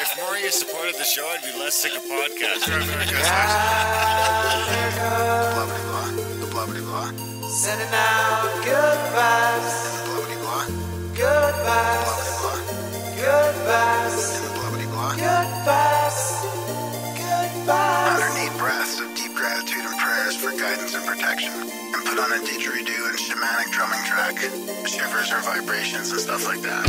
If more of supported the show, I'd be less sick of podcasts. Blah blah blah. The blah blah blah. Sending out good vibes, Blah blah blah. good Blah vibes, blah good vibes, And the blah blah blah. good vibes, good vibes. Underneath breaths of deep gratitude and prayers for guidance and protection. And put on a didgeridoo and shamanic drumming track. Shivers or vibrations and stuff like that.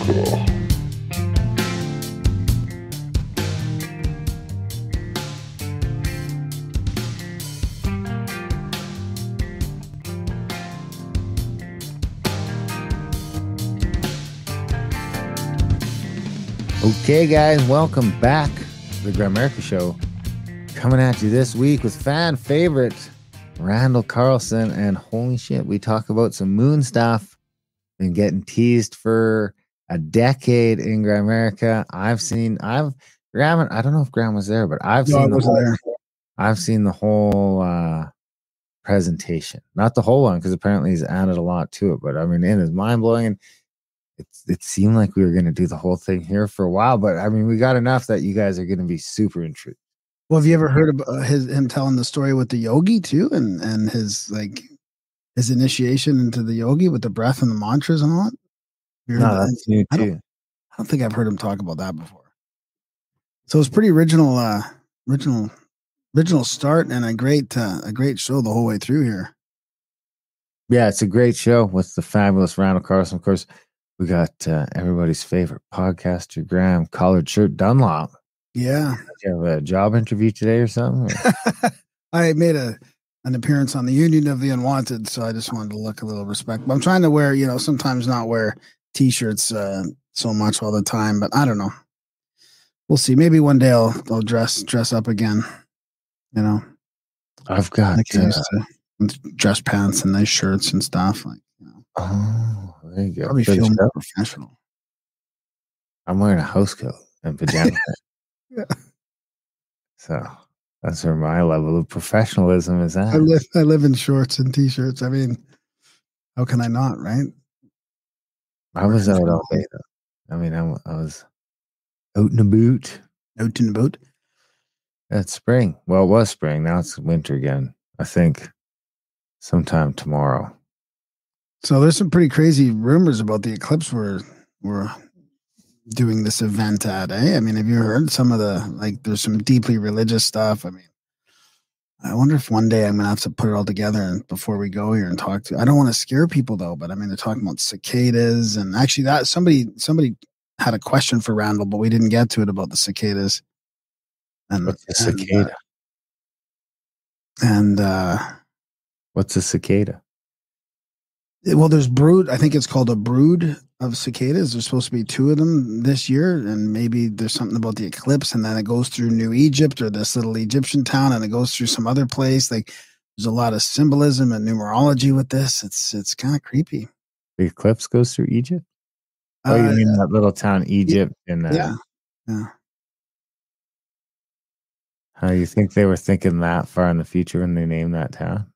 Okay, guys, welcome back to the Grimerica Show. Coming at you this week with fan favorite Randall Carlson. And holy shit, we talk about some moon stuff. Been getting teased for a decade in Grimerica. I've seen, I've, Graham, I don't know if Graham was there, but I've No, seen, the whole, there. I've seen the whole uh, presentation, not the whole one, because apparently he's added a lot to it. But I mean, it is mind blowing. And it, it seemed like we were going to do the whole thing here for a while, but I mean, we got enough that you guys are going to be super intrigued. Well, have you ever heard of uh, his him telling the story with the yogi too, and and his like his initiation into the yogi with the breath and the mantras and all that? No, that? that's new I don't- too. I don't think I've heard him talk about that before. So it's pretty original, uh, original, original start, and a great, uh, a great show the whole way through here. Yeah, it's a great show with the fabulous Randall Carlson. Of course, we got uh, everybody's favorite podcaster, Graham Collared Shirt Dunlop. Yeah, Did you have a job interview today or something? Or- I made a an appearance on the Union of the Unwanted, so I just wanted to look a little respect. But I'm trying to wear, you know, sometimes not wear t-shirts uh, so much all the time. But I don't know. We'll see. Maybe one day I'll I'll dress dress up again. You know, I've got. like Uh, dress pants and nice shirts and stuff. Like, you know, oh, there you go. probably the feel more professional. I'm wearing a house coat and pajamas. Yeah. So that's where my level of professionalism is at. I live I live in shorts and t-shirts. I mean, how can I not? Right? I was out all day though. I mean, I, I was out and about. Out in the boat. That's spring. Well, it was spring. Now it's winter again. I think sometime tomorrow. So there's some pretty crazy rumors about the eclipse we're we're doing this event at. Eh? I mean, have you heard some of the like? There's some deeply religious stuff. I mean, I wonder if one day I'm gonna have to put it all together and before we go here and talk to. I don't want to scare people though, but I mean, they're talking about cicadas and actually that somebody somebody had a question for Randall, but we didn't get to it about the cicadas. And What's a and, uh, cicada? And uh, What's a cicada? Well, there's brood. I think it's called a brood of cicadas. There's supposed to be two of them this year, and maybe there's something about the eclipse, and then it goes through New Egypt or this little Egyptian town, and it goes through some other place. Like there's a lot of symbolism and numerology with this. It's it's kind of creepy. The eclipse goes through Egypt. Oh, you Uh, mean that little town, Egypt? And uh, yeah, yeah. how you think they were thinking that far in the future when they named that town?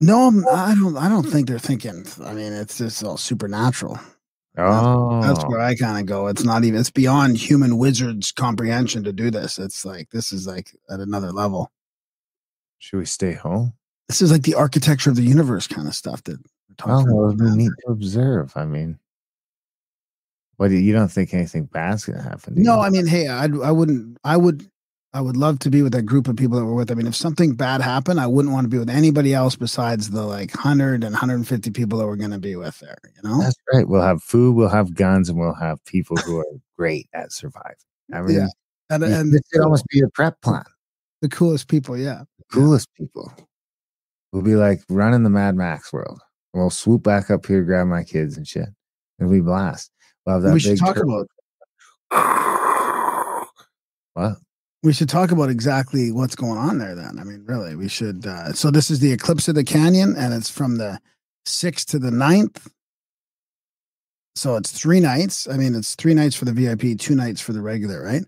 No, I'm- I don't. I don't think they're thinking. I mean, it's just all supernatural. Oh, That's where I kind of go. It's not even. It's beyond human wizards' comprehension to do this. It's like this is like at another level. should we stay home? This is like the architecture of the universe kind of stuff that we're Oh, talking well, we need to observe. I mean, what do you don't think anything bad's gonna happen? No, you? I mean, hey, I I wouldn't. I would. I would love to be with that group of people that we're with. I mean, if something bad happened, I wouldn't want to be with anybody else besides the like 100 and 150 people that we're going to be with there, you know? That's right. We'll have food, we'll have guns, and we'll have people who are great at surviving. I mean, Yeah. And, you- and this should almost be your prep plan. the coolest people, yeah. Coolest people. We'll be like running the Mad Max world. We'll swoop back up here, grab my kids and shit. It'll be blast. We'll have that we should talk turbo- about what? We should talk about exactly what's going on there then i mean really we should uh, so this is the eclipse of the canyon and it's from the 6th to the 9th so it's three nights i mean it's three nights for the vip two nights for the regular right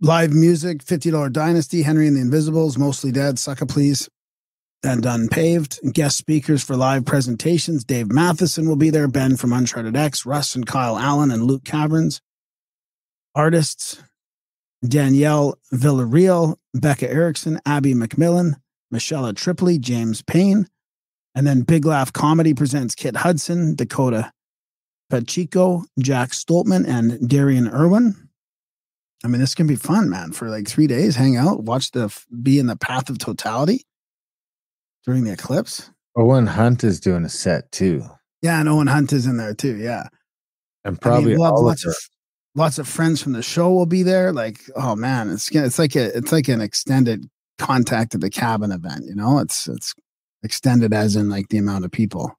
live music $50 dynasty henry and the invisibles mostly dead sucker please and Unpaved. Guest speakers for live presentations. Dave Matheson will be there. Ben from Uncharted X, Russ and Kyle Allen, and Luke Caverns. Artists Danielle Villarreal, Becca Erickson, Abby McMillan, Michelle Tripoli, James Payne. And then Big Laugh Comedy presents Kit Hudson, Dakota Pachico, Jack Stoltman, and Darian Irwin. I mean, this can be fun, man. For like three days, hang out, watch the be in the path of totality during the eclipse. Owen Hunt is doing a set too, Yeah, and Owen Hunt is in there too. Yeah, and I probably mean, we'll have lots of lots of friends from the show will be there. Like, oh man, it's it's like a it's like an extended contact at the cabin event. You know, it's it's extended as in like the amount of people.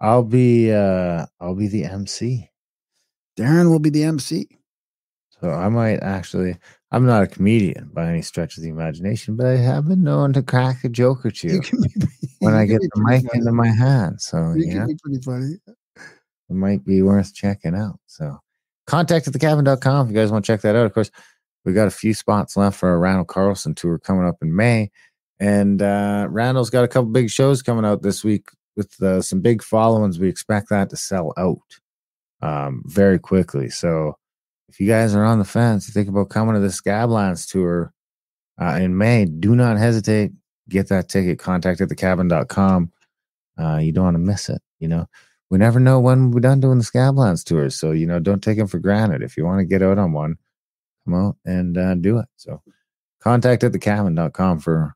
I'll be uh I'll be the MC. Darren will be the MC. So I might actually I'm not a comedian by any stretch of the imagination, but I have been known to crack a joke or two be, when I get the mic funny. into my hand. So You yeah, pretty funny. it might be worth checking out. So contact at thecabin.com if you guys want to check that out. Of course, we got a few spots left for our Randall Carlson tour coming up in May. And uh, Randall's got a couple big shows coming out this week with uh, some big followings. We expect that to sell out um, very quickly. So if you guys are on the fence, think about coming to the Scablands tour uh, in May, do not hesitate. Get that ticket. Contact at thecabin.com. Uh, you don't want to miss it. You know, we never know when we're done doing the Scablands tours. So, you know, don't take them for granted. If you want to get out on one, come out and uh, do it. So, contact at thecabin.com for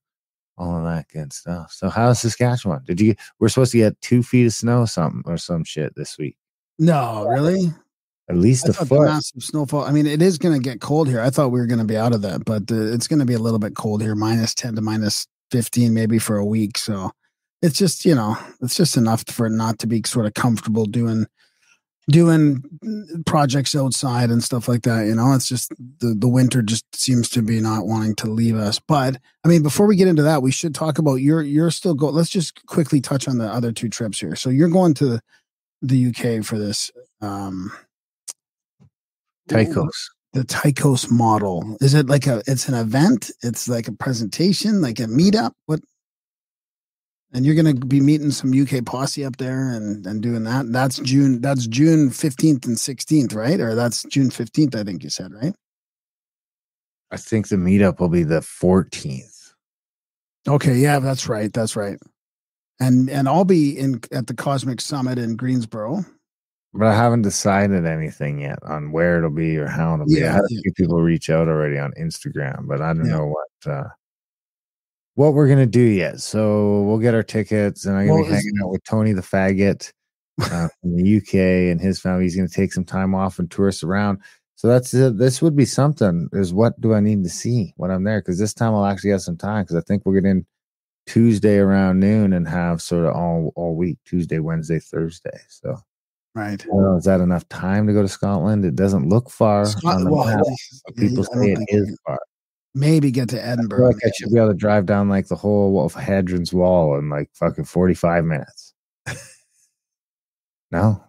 all of that good stuff. So, how's Saskatchewan? Did you, we're supposed to get two feet of snow, something or some shit this week, No, really? at least I a foot. massive snowfall. I mean, it is going to get cold here. I thought we were going to be out of that, but uh, it's going to be a little bit cold here, minus 10 to minus 15, maybe for a week. So it's just, you know, it's just enough for it not to be sort of comfortable doing doing projects outside and stuff like that you know it's just the the winter just seems to be not wanting to leave us but i mean before we get into that we should talk about you're you're still go let's just quickly touch on the other two trips here so you're going to the uk for this um Tychos. the Tychos model. Is it like a it's an event? It's like a presentation, like a meetup? What and you're gonna be meeting some UK posse up there and, and doing that. That's June that's June 15th and 16th, right? Or that's June 15th, I think you said, right? I think the meetup will be the 14th. Okay, yeah, that's right. That's right. And and I'll be in at the Cosmic Summit in Greensboro. But I haven't decided anything yet on where it'll be or how it'll be. I Yeah, had a yeah. few people reach out already on Instagram, but I don't Yeah. know what uh what we're gonna do yet. So we'll get our tickets and I'm gonna Well, be hanging out with Tony the faggot uh, from the UK and his family. He's gonna take some time off and tour us around. So that's uh, this would be something. Is what do I need to see when I'm there? Because this time I'll actually have some time. Because I think we're getting Tuesday around noon and have sort of all all week Tuesday, Wednesday, Thursday. So Right. I is that enough time to go to Scotland? It doesn't look far. The well, map, this- yeah, people say it think is far. Maybe get to I Edinburgh. feel like I should be able to drive down like the whole of Hadrian's Wall in like fucking 45 minutes. no.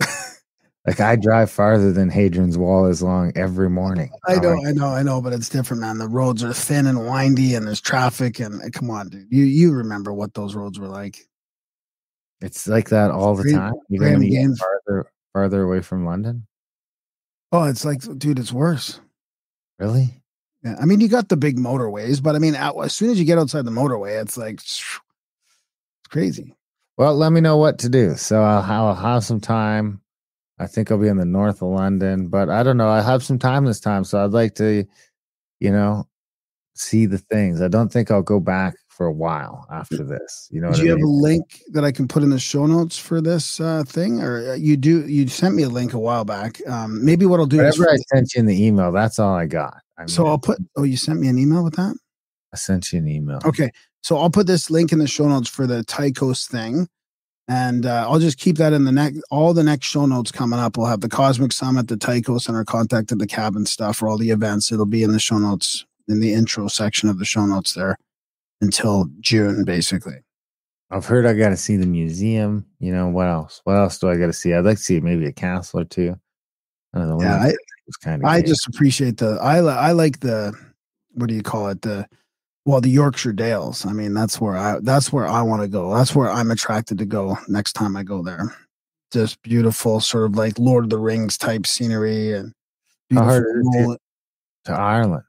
like I drive farther than Hadrian's Wall is long every morning. I know, like, I know, I know, but it's different, man. The roads are thin and windy, and there's traffic. And uh, come on, dude, you you remember what those roads were like? it's like that all the time. Even great when you get games. farther farther away from London. Oh, it's like, dude, it's worse. Really? Yeah, I mean, you got the big motorways, but I mean, out, as soon as you get outside the motorway, it's like it's crazy. Well, let me know what to do. So I'll, I'll have some time. I think I'll be in the north of London, but I don't know. I have some time this time, so I'd like to, you know, see the things. I don't think I'll go back for a while after this. You know, Do you I have a link that I can put in the show notes for this uh, thing, or uh, you do? You sent me a link a while back. Um, maybe what I'll do is, Whatever I sent you in the email, that's all I got. I mean, so I'll put. Oh, you sent me an email with that. I sent you an email. Okay, so I'll put this link in the show notes for the Tychos thing, and uh, I'll just keep that in the next. All the next show notes coming up, we'll have the Cosmic Summit, the Tychos, Center contact at the cabin stuff for all the events. It'll be in the show notes in the intro section of the show notes there until June, basically. I've heard I got to see the museum. You know what else? What else do I got to see? I'd like to see maybe a castle or two. I don't know. Yeah, I, kind of. I just appreciate the. I li- I like the. What do you call it? The well, the Yorkshire Dales. I mean, that's where I that's where I want to go. That's where I'm attracted to go next time I go there. Just beautiful, sort of like Lord of the Rings type scenery and beautiful hard is it to- To Ireland.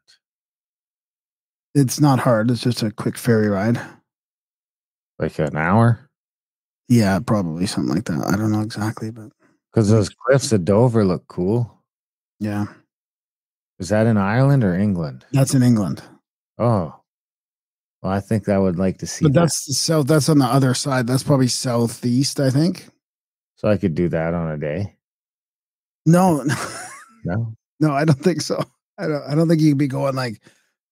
It's not hard. It's just a quick ferry ride. Like an hour? Yeah, probably something like that. I don't know exactly, but Because those cliffs of Dover look cool. yeah, Is that in Ireland or England? that's in England. Oh. Well, I think I would like to see But that. that's. That's on the other side. That's probably southeast. I think. So I could do that on a day. No, No. no, I don't think so. I don't. I don't think you can be going like.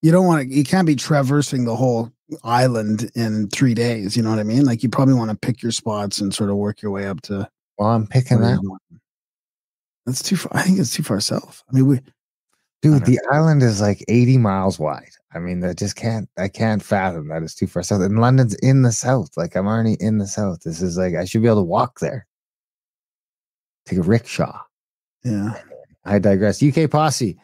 You don't want to. You can't be traversing the whole island in three days. You know what I mean? Like you probably want to pick your spots and sort of work your way up to. Well, I'm picking that. you're. That's too far. I think it's too far south. I mean, we. Dude, the island is like 80 miles wide. I mean, I just can't, I can't fathom that it's too far south. And London's in the south. Like, I'm already in the south. This is like, I should be able to walk there. Take a rickshaw. Yeah. I digress. UK Posse,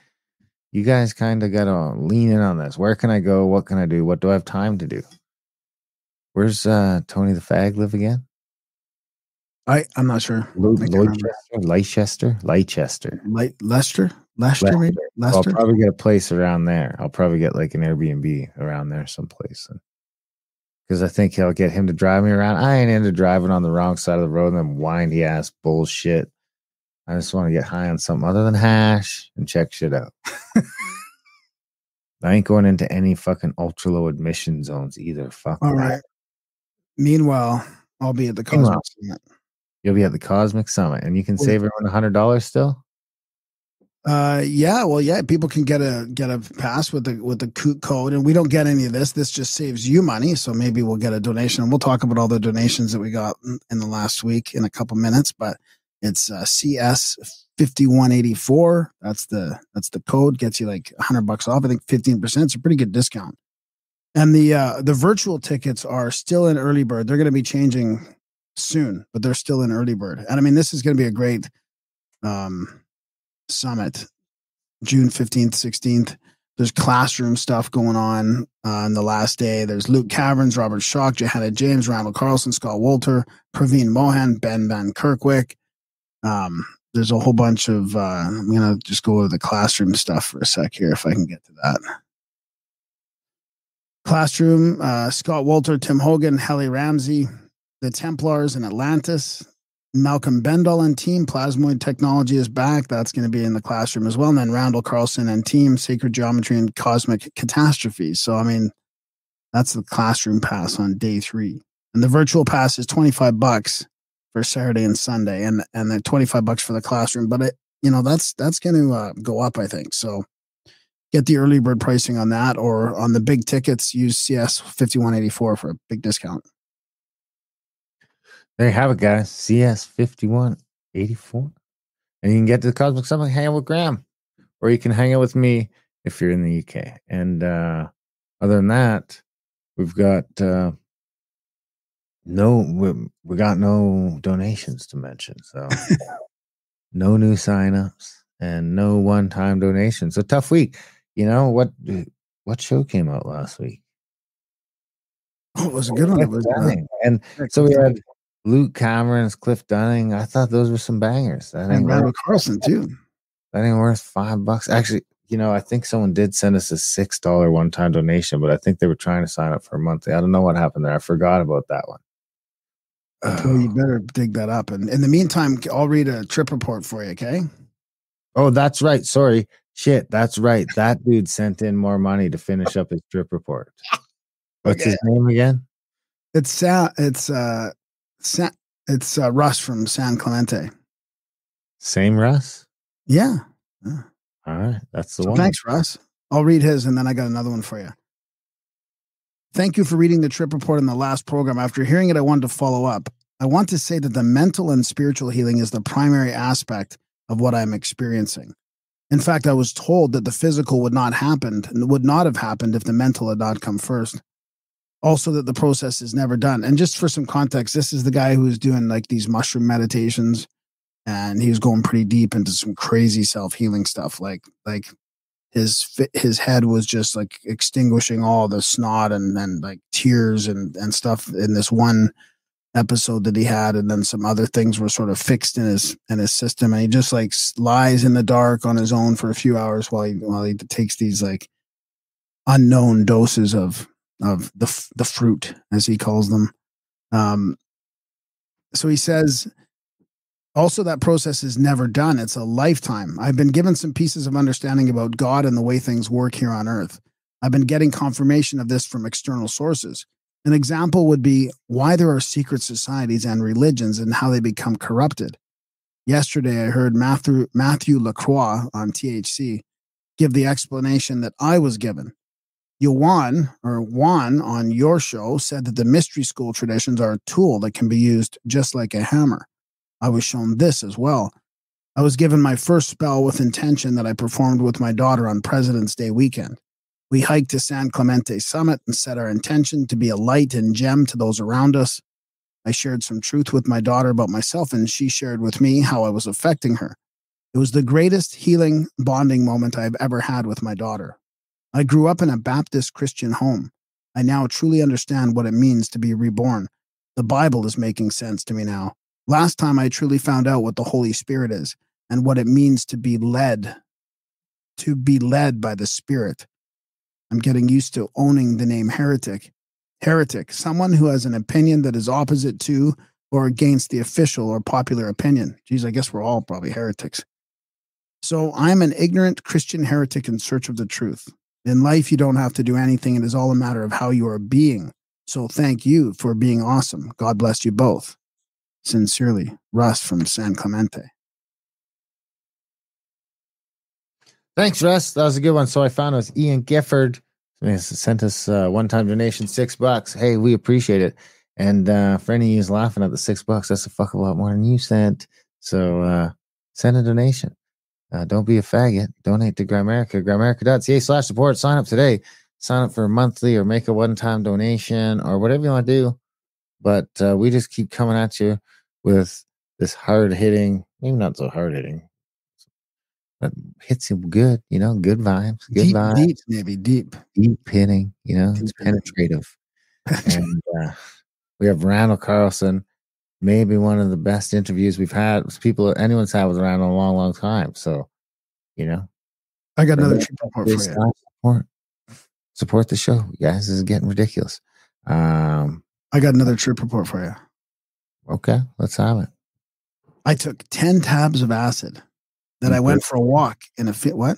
you guys kind of got to lean in on this. Where can I go? What can I do? What do I have time to do? Where's uh Tony the Fag live again? I. I'm not sure. I. Leicester? Leicester? Leicester. Leicester. Leicester. Maybe? I'll Leicester. probably get a place around there. I'll probably get like an Airbnb around there someplace. Because I think he'll get him to drive me around. I ain't into driving on the wrong side of the road and then windy ass bullshit. I just want to get high on something other than hash and check shit out. I ain't going into any fucking ultra low admission zones either. Fuck All that. Meanwhile, I'll be at the Meanwhile. Cosmic Summit. You'll be at the Cosmic Summit and you can save everyone a hundred dollars still. Uh, yeah, well, yeah, people can get a get a pass with the with the co- code, and we don't get any of this. This just saves you money, so maybe we'll get a donation. and We'll talk about all the donations that we got in the last week in a couple minutes, but it's uh, CS fifty one eighty four. That's the that's the code gets you like hundred bucks off. I think fifteen percent. It's a pretty good discount. And the uh, the virtual tickets are still in early bird. They're going to be changing soon, but they're still in early bird. And I mean, this is going to be a great um, summit, June fifteenth, sixteenth. There's classroom stuff going on uh, on the last day. There's Luke Caverns, Robert Schoch, Johanna James, Randall Carlson, Scott Walter, Praveen Mohan, Ben Van Kerkwyk. Um, there's a whole bunch of. Uh, I'm gonna just go over the classroom stuff for a sec here, if I can get to that. Classroom, uh, Scott Walter, Tim Hogan, Helly Ramsey, the Templars and Atlantis. Malcolm Bendall and team, Plasmoid Technology is back. That's going to be in the classroom as well. And then Randall Carlson and team, Sacred Geometry and Cosmic catastrophes. So, I mean, that's the classroom pass on day three. And the virtual pass is 25 bucks for Saturday and Sunday and, and then 25 bucks for the classroom. But it, you know, that's, that's going to uh, go up, I think. So get the early bird pricing on that or on the big tickets, use CS 5184 for a big discount. There you have it, guys. CS fifty one eighty four, and you can get to the Cosmic Summit, hang out with Graham, or you can hang out with me if you're in the UK. And uh, other than that, we've got uh, no we, we got no donations to mention, so no new signups and no one time donations. A tough week. You know what? What show came out last week? Oh, it was a good one. It was, uh, Dunning. and so we had Luke Caverns Cliff Dunning. I thought those were some bangers. And Randall worth, Carlson too. that ain't worth five bucks. Actually, you know, I think someone did send us a six dollar one time donation, but I think they were trying to sign up for a monthly. I don't know what happened there. I forgot about that one. So you better dig that up. And in the meantime, I'll read a trip report for you. Okay. Oh, that's right. Sorry. Shit, that's right. That dude sent in more money to finish up his trip report. What's Okay. his name again? It's Sa- it's uh Sa- it's uh, Russ from San Clemente. Same Russ? Yeah. All right. That's the So one. thanks, Russ. I'll read his and then I got another one for you. Thank you for reading the trip report in the last program. After hearing it, I wanted to follow up. I want to say that the mental and spiritual healing is the primary aspect of what I'm experiencing. In fact, I was told that the physical would not happen, and would not have happened if the mental had not come first. Also, that the process is never done. And just for some context, this is the guy who was doing like these mushroom meditations, and he was going pretty deep into some crazy self healing stuff. Like, like his his head was just like extinguishing all the snot and and like tears and and stuff in this one episode that he had and then some other things were sort of fixed in his in his system and he just like lies in the dark on his own for a few hours while he while he takes these like unknown doses of of the the fruit as he calls them. Um so he says also that process is never done. It's a lifetime. I've been given some pieces of understanding about god and the way things work here on earth. I've been getting confirmation of this from external sources. An example would be why there are secret societies and religions and how they become corrupted. Yesterday i heard matthew matthew lacroix on thc give the explanation that i was given. Yuan or Juan on your show said that the mystery school traditions are a tool that can be used just like a hammer. I was shown this as well. I was given my first spell with intention that I performed with my daughter on President's Day weekend. We hiked to San Clemente Summit and set our intention to be a light and gem to those around us. I shared some truth with my daughter about myself, and she shared with me how I was affecting her. It was the greatest healing bonding moment I've ever had with my daughter. I grew up in a Baptist Christian home. I now truly understand what it means to be reborn. The Bible is making sense to me now. Last time I truly found out what the Holy Spirit is and what it means to be led, to be led by the Spirit. I'm getting used to owning the name heretic. Heretic, someone who has an opinion that is opposite to or against the official or popular opinion. Geez, I guess we're all probably heretics. So I'm an ignorant Christian heretic in search of the truth. In life, you don't have to do anything. It is all a matter of how you are being. So thank you for being awesome. God bless you both. Sincerely, Russ from San Clemente. Thanks, Russ. That was a good one. So I found it was Ian Gifford. He sent us a one-time donation, six bucks. Hey, we appreciate it. And uh, for any of you laughing at the six bucks, that's a fuck a lot more than you sent. So uh, send a donation. Uh, don't be a faggot. Donate to Grimerica. Grimerica.ca slash support. Sign up today. Sign up for a monthly or make a one-time donation or whatever you want to do. But uh, we just keep coming at you with this hard-hitting, maybe not so hard-hitting, but hits you good, you know, good vibes, good Deep, vibes, deep, maybe deep. deep hitting, you know, it's Deep hitting. penetrative. and uh, we have Randall Carlson, maybe one of the best interviews we've had, people anyone's had with Randall in a long, long time. So, you know, I got another trip report for you. support, support the show, you guys. This is getting ridiculous. Um, I got another trip report for you. okay, let's have it. I took 10 tabs of acid. Then I went for a walk in a fit. What?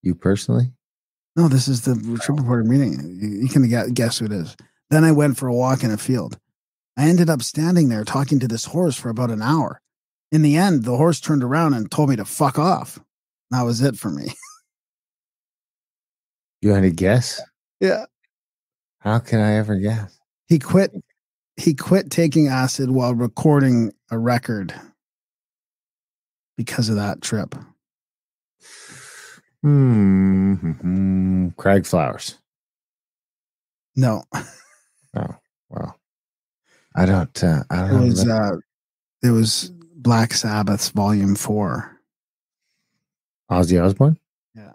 You personally? No, this is the trip reporter meeting. You, you can guess who it is. Then I went for a walk in a field. I ended up standing there talking to this horse for about an hour. In the end, the horse turned around and told me to fuck off. That was it for me. You had a guess? Yeah. How can I ever guess? He quit. He quit taking acid while recording a record because of that trip. Hmm. hmm, Craig Flowers. No, Oh, Well, I don't. Uh, I it don't. was know. uh, it was Black Sabbath's Volume Four. Ozzy Osbourne. Yeah.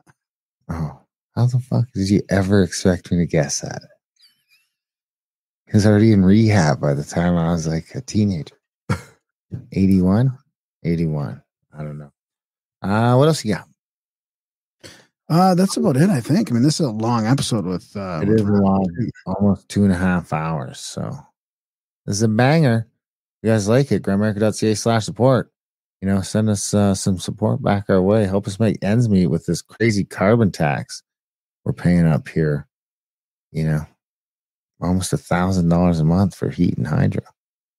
Oh, how the fuck did you ever expect me to guess that? He was already in rehab by the time I was like a teenager. 81? 81. I don't know. Uh, what else you got? Uh, that's about it. I think. I mean, this is a long episode with. Uh, It with is long, almost two and a half hours. So this is a banger. If you guys like it, grimerica.ca slash support. You know, send us uh, some support back our way. Help us make ends meet with this crazy carbon tax we're paying up here. You know, almost a thousand dollars a month for heat and hydro,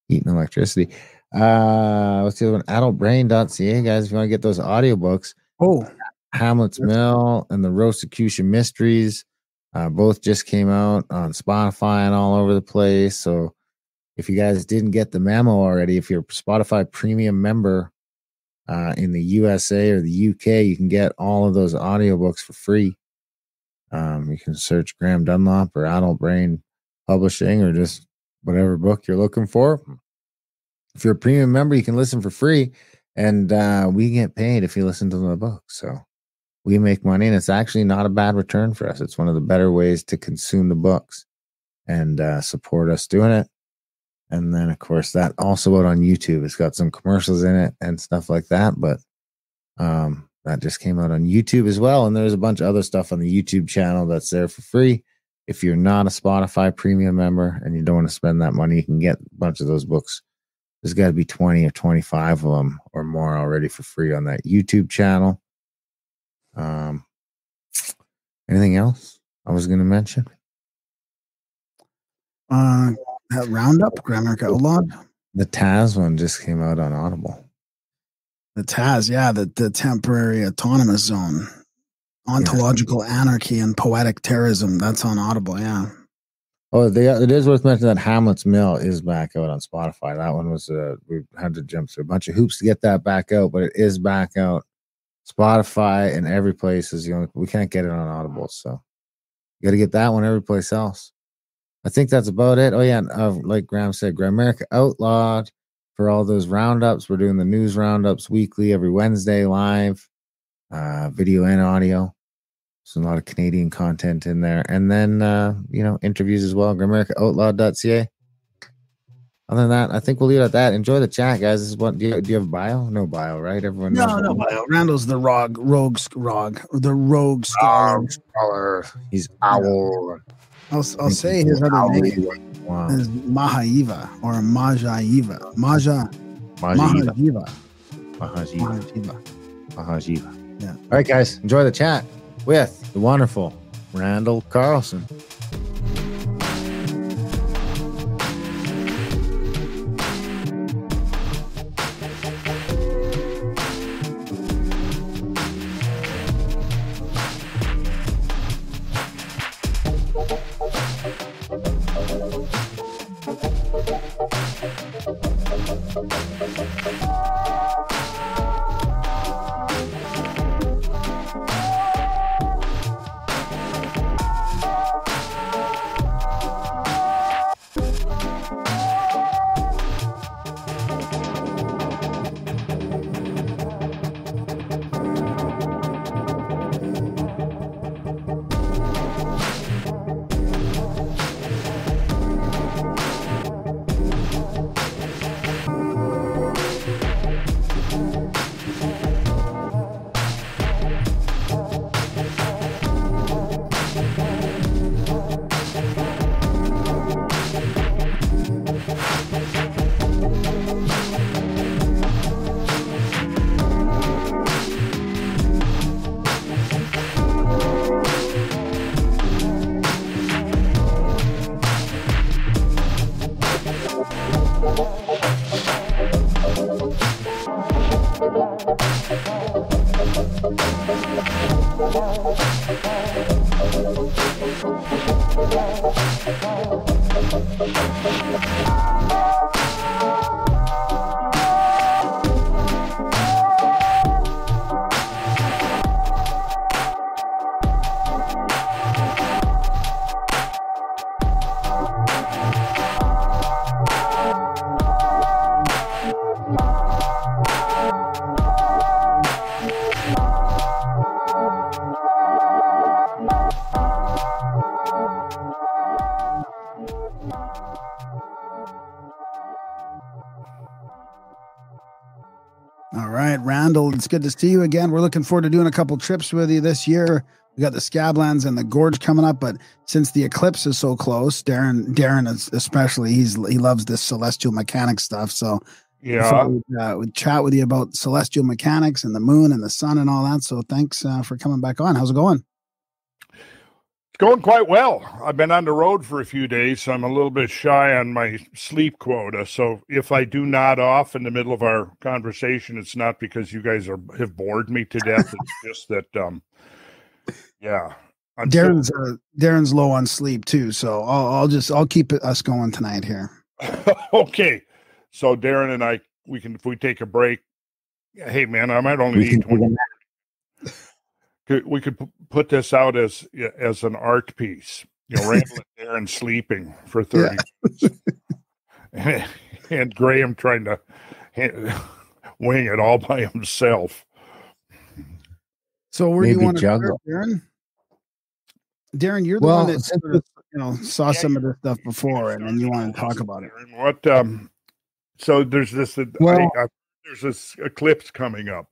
heat and electricity. Uh, what's the other one? Adultbrain.ca, guys. If you want to get those audiobooks, Oh, Hamlet's Mill and the Rosicrucian Mysteries. Uh, both just came out on Spotify and all over the place. So if you guys didn't get the memo already, if you're a Spotify premium member uh, in the USA or the UK, you can get all of those audiobooks for free. Um, you can search Graham Dunlop or Adult Brain Publishing or just whatever book you're looking for. If you're a premium member, you can listen for free and uh, we get paid if you listen to the book. So we make money, and it's actually not a bad return for us. It's one of the better ways to consume the books and uh, support us doing it. And then, of course, that also out on YouTube. It's got some commercials in it and stuff like that. But um, that just came out on YouTube as well. And there's a bunch of other stuff on the YouTube channel that's there for free. If you're not a Spotify premium member and you don't want to spend that money, you can get a bunch of those books. There's got to be 20 or 25 of them or more already for free on that YouTube channel. Um, anything else I was going to mention? Uh, that roundup, Grimerica Outlawed, The Taz one just came out on Audible. the Taz, yeah, the the temporary autonomous zone, ontological anarchy and poetic terrorism. That's on Audible. Yeah. Oh, they, it is worth mentioning that Hamlet's Mill is back out on Spotify. That one was uh, we had to jump through a bunch of hoops to get that back out, but it is back out. Spotify and every place is you know we can't get it on Audible, so you got to get that one every place else. I think that's about it. Oh yeah, and, uh, like Graham said, Grimerica outlawed for all those roundups. We're doing the news roundups weekly every Wednesday live, uh, video and audio. So a lot of Canadian content in there, and then uh, you know interviews as well. GrimericaOutlawed.ca. Other than that, I think we'll leave it at that. Enjoy the chat, guys. This is what do you, do you have a bio? No bio, right? Everyone No, knows no, that. bio. Randall's the rogue, rogue, rogue, the rogue scholar. Scholar. He's owl. I'll, I'll say his other name Wow. is Mahaiva or Majaiva. Maja Mahajiva. Mahajiva. Mahajiva. Mahajiva. Mahajiva. Yeah. All right, guys. Enjoy the chat with the wonderful Randall Carlson. Good to see you again. We're looking forward to doing a couple trips with you this year. We got the Scablands and the Gorge coming up, but since the eclipse is so close, Darren, Darren is especially, he's he loves this celestial mechanics stuff. So Yeah. we'd, uh, we'd chat with you about celestial mechanics and the moon and the sun and all that. So thanks uh, for coming back on. How's it going? Going quite well. I've been on the road for a few days, so I'm a little bit shy on my sleep quota. So if I do nod off in the middle of our conversation, it's not because you guys are have bored me to death. It's just that, um, yeah, I'm still- Darren's uh, Darren's low on sleep too, so I'll, I'll just I'll keep us going tonight here. okay. So Darren and I, we can if we take a break. Hey man, I might only We need twenty. Could, we could pu- put this out as as an art piece. You know, Randall and Darren sleeping for thirty minutes, and, and Graham trying to wing it all by himself. So where do you want to start. Darren? Darren, you're the Well, one that sort of, you know saw some of this stuff before, and then you want to talk about it. What? Um, so there's this. Uh, Well- I, I, there's this eclipse coming up.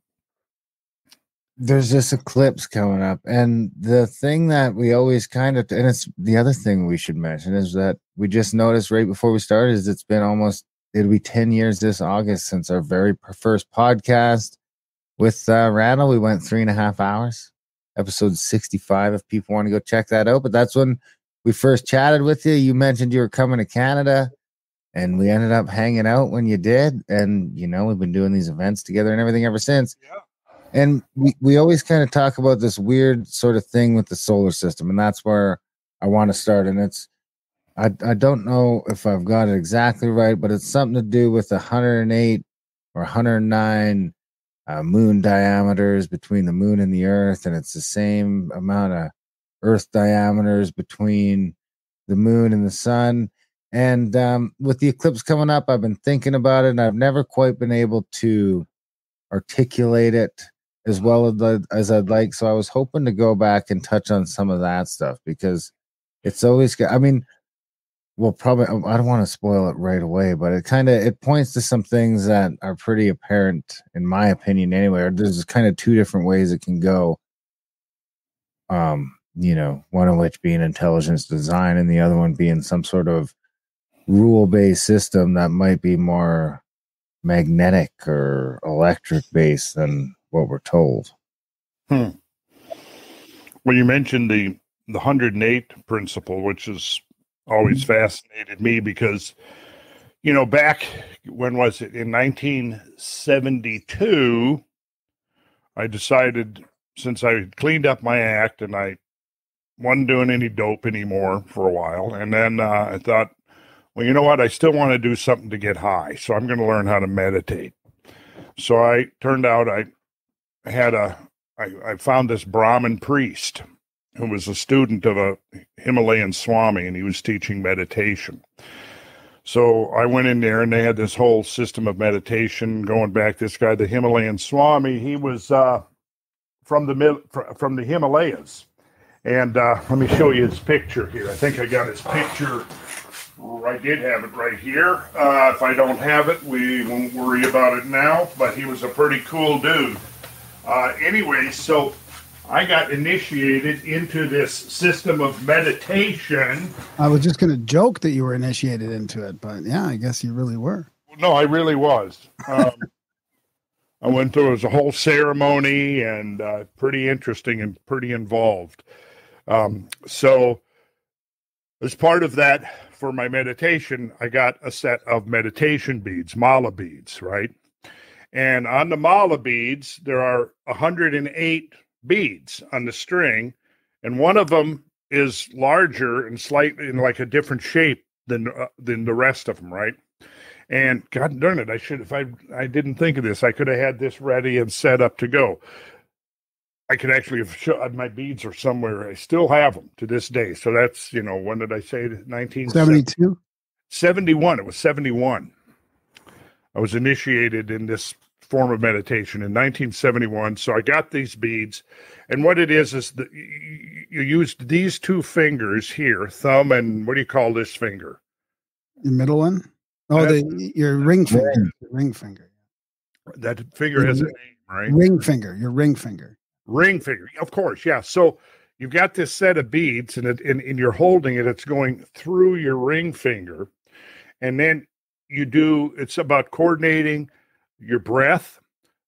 There's this eclipse coming up and the thing that we always kind of and it's the other thing we should mention is that we just noticed right before we started is it's been almost it'll be 10 years this august since our very first podcast. With uh randall we went three and a half hours. Episode 65 if people want to go check that out but that's when we first chatted with you. You mentioned you were coming to canada and we ended up hanging out when you did and you know we've been doing these events together and everything ever since. Yeah. And we, we always kind of talk about this weird sort of thing with the solar system and that's where i want to start and it's I, I don't know if i've got it exactly right but it's something to do with 108 or 109 uh, moon diameters between the moon and the earth and it's the same amount of earth diameters between the moon and the sun. And um, with the eclipse coming up i've been thinking about it and i've never quite been able to articulate it as well as, the, as I'd like. So I was hoping to go back and touch on some of that stuff because it's always good. I mean, well, probably I don't want to spoil it right away, but it kind of it points to some things that are pretty apparent, in my opinion. Anyway, there's kind of two different ways it can go. Um, you know, one of which being intelligence design, and the other one being some sort of rule based system that might be more magnetic or electric based than what we're told. Well, you mentioned the the 108 principle, which has always fascinated me because, you know, back when was it in 1972, I decided since I had cleaned up my act and I wasn't doing any dope anymore for a while, and then uh, I thought, well, you know what? I still want to do something to get high, so I'm going to learn how to meditate. So I turned out I had a I, I found this Brahmin priest who was a student of a Himalayan Swami and he was teaching meditation. So I went in there and they had this whole system of meditation going back. This guy, the Himalayan Swami, he was uh, from the from the Himalayas. And uh, let me show you his picture here. I think I got his picture. Oh, I did have it right here. Uh, if I don't have it, we won't worry about it now. But he was a pretty cool dude. Uh, anyway, so I got initiated into this system of meditation. I was just going to joke that you were initiated into it, but yeah, I guess you really were. No, I really was. Um, I went through it was a whole ceremony and uh, pretty interesting and pretty involved. Um, so, as part of that, for my meditation, I got a set of meditation beads, mala beads, right? And on the mala beads, there are 108 beads on the string, and one of them is larger and slightly in like a different shape than uh, than the rest of them, right? And God darn it, I should if I I didn't think of this, I could have had this ready and set up to go. I could actually have shown my beads are somewhere. I still have them to this day. So that's you know when did I say it? 1970? 72? 71. It was 71. I was initiated in this form of meditation in 1971. So I got these beads. And what it is, is that you, you used these two fingers here, thumb and what do you call this finger? Your middle one? Oh, the your ring finger. Your ring finger. That finger has a name, right? Ring finger. Your ring finger. Ring finger. Of course. Yeah. So you've got this set of beads and, it, and, and you're holding it. It's going through your ring finger. And then you do, it's about coordinating your breath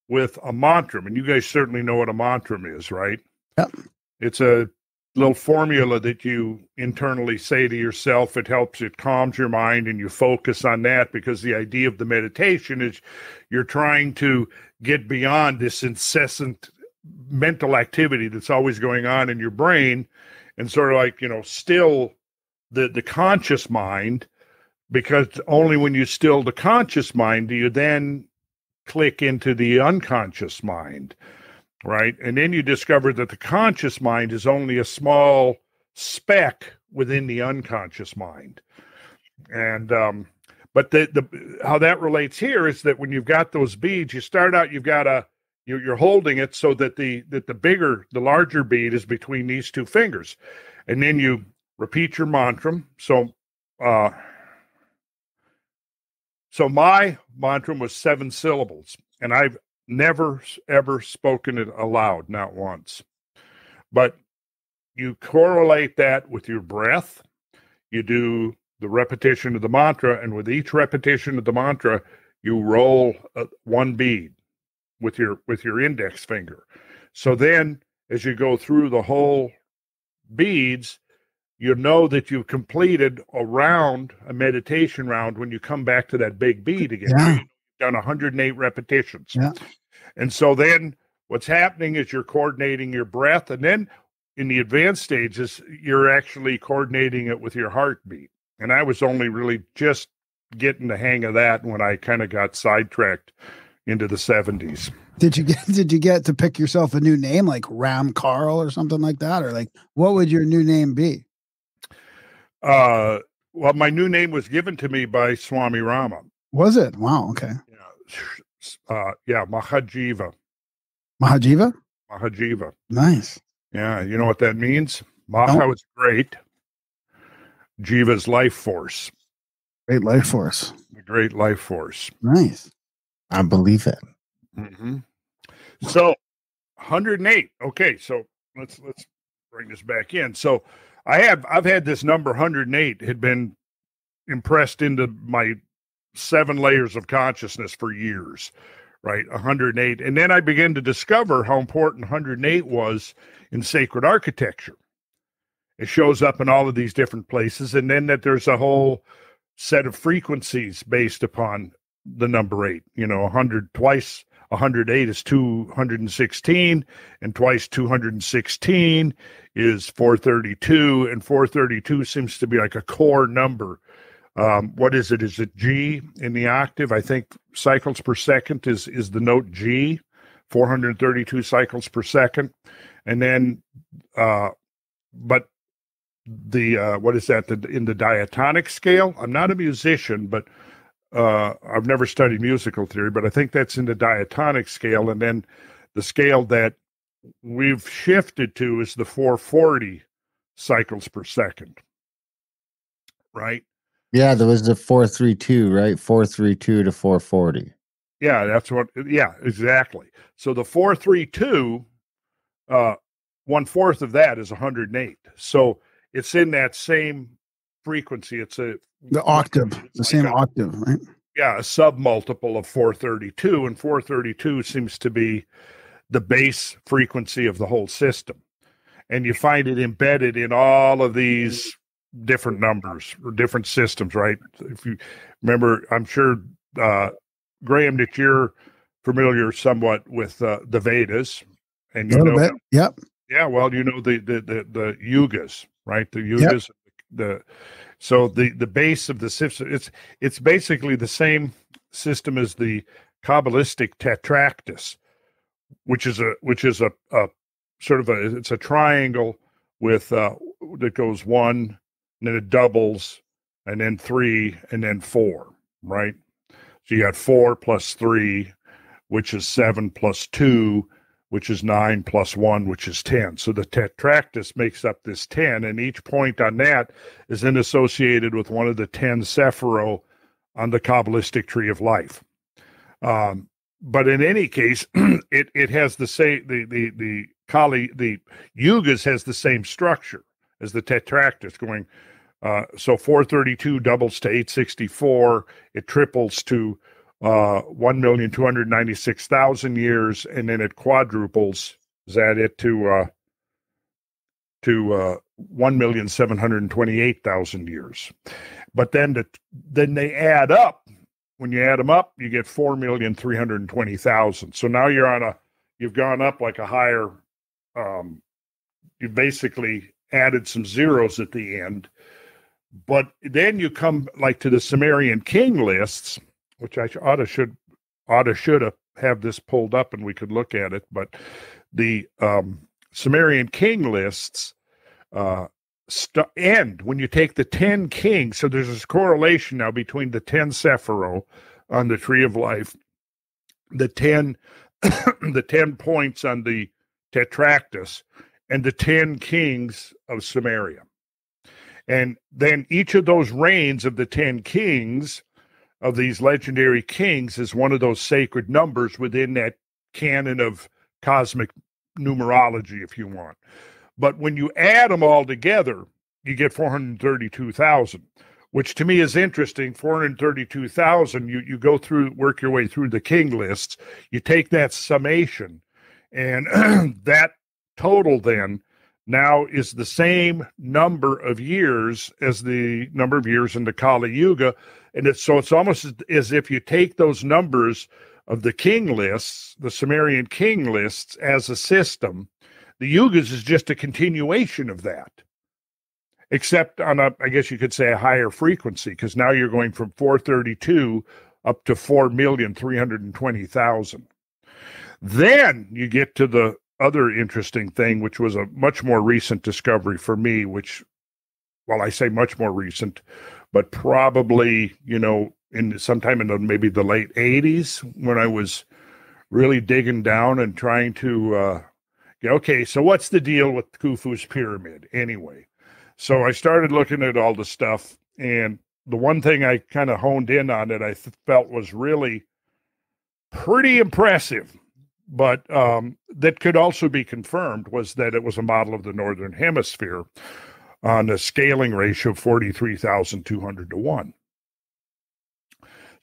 with a mantra. And you guys certainly know what a mantra is, right? Yep. It's a little formula that you internally say to yourself. It helps, it calms your mind and you focus on that because the idea of the meditation is you're trying to get beyond this incessant mental activity that's always going on in your brain and sort of like, you know, still the, the conscious mind because only when you still the conscious mind do you then click into the unconscious mind right? And then you discover that the conscious mind is only a small speck within the unconscious mind. And um but the the how that relates here is that when you've got those beads you start out you've got a you, you're holding it so that the that the bigger the larger bead is between these two fingers. And then you repeat your mantra so uh so my mantra was seven syllables and i've never ever spoken it aloud not once. But you correlate that with your breath you do the repetition of the mantra and with each repetition of the mantra you roll one bead with your with your index finger. So then as you go through the whole beads you know that you've completed a round a meditation round when you come back to that big bead again Yeah. You've done 108 repetitions Yeah. and so then what's happening is you're coordinating your breath and then in the advanced stages you're actually coordinating it with your heartbeat and i was only really just getting the hang of that when i kind of got sidetracked into the 70s Did you get did you get to pick yourself a new name like Ram Carl or something like that? Or like what would your new name be? Uh well my new name was given to me by swami rama Was it? Wow, okay. yeah uh yeah mahajiva Mahajiva? mahajiva Nice. yeah you know what that means maha No. is great jiva's life force Great life force. the great life force Nice. I believe it. hmm So 108. Okay, so let's let's bring this back in. So I have I've had this number 108 had been impressed into my seven layers of consciousness for years, right? 108. And then I began to discover how important 108 was in sacred architecture. It shows up in all of these different places, and then that there's a whole set of frequencies based upon the number eight. You know, 100 twice 108 is 216, and twice 216 is 432, and 432 seems to be like a core number. Um, what is it? Is it G in the octave? I think cycles per second is is the note G, 432 cycles per second, and then, uh, but the uh, what is that? The, in the diatonic scale. I'm not a musician, but uh, I've never studied musical theory, but I think that's in the diatonic scale. And then the scale that we've shifted to is the 440 cycles per second. Right? Yeah, there was the 432, right? 432 to 440. Yeah, that's what, yeah, exactly. So the 432, uh, one fourth of that is 108. So it's in that same frequency. It's a, The octave, the like same a- octave, right? yeah, a submultiple of 432, and 432 seems to be the base frequency of the whole system. And you find it embedded in all of these different numbers or different systems, right? If you remember, I'm sure, uh, Graham, that you're familiar somewhat with uh, the Vedas. And you know, bit. Yep. yeah, well, you know the the the, the yugas, right? The yugas, the so the the base of the system. It's it's basically the same system as the Kabbalistic Tetractys, which is a which is a, a sort of a it's a triangle with uh that goes one, and then it doubles, and then three, and then four, right? So you got four plus three, which is seven plus two, which is nine plus one, which is 10. So the tetractys makes up this 10, and each point on that is then associated with one of the 10 Sephiro on the Kabbalistic tree of life. Um, but in any case, it, it has the same, the, the, the Kali, the Yugas has the same structure as the tetractys going. Uh, so 432 doubles to 864, it triples to uh, 1,296,000 years, and then it quadruples, is that it, to uh, to uh, 1,728,000 years. But then the, then they add up. When you add them up, you get 4,320,000. So now you're on a, you've gone up like a higher, um, you basically added some zeros at the end. But then you come like to the Sumerian king lists, which I ought to should ought to should have have this pulled up and we could look at it. But the um, Sumerian king lists uh, st- end when you take the ten kings. So there's this correlation now between the ten Sephiro on the Tree of Life, the ten the 10 points on the Tetractys, and the 10 kings of Sumeria. And then each of those reigns of the 10 kings of these legendary kings is one of those sacred numbers within that canon of cosmic numerology, if you want. But when you add them all together, you get 432,000, which to me is interesting. 432,000, you, you go through, work your way through the king lists, you take that summation, and that total then now is the same number of years as the number of years in the Kali Yuga. And it's so it's almost as, if you take those numbers of the king lists, the Sumerian king lists as a system. The Yugas is just a continuation of that, except on a, I guess you could say, a higher frequency, because now you're going from 432 up to 4,320,000. Then you get to the other interesting thing, which was a much more recent discovery for me, which, well, I say much more recent, but probably, you know, in sometime in the, maybe the late 80s when I was really digging down and trying to, uh, okay, so what's the deal with Khufu's pyramid anyway? So I started looking at all the stuff, and the one thing I kind of honed in on that I th- felt was really pretty impressive but um, that could also be confirmed was that it was a model of the northern hemisphere on a scaling ratio of 43,200 to 1.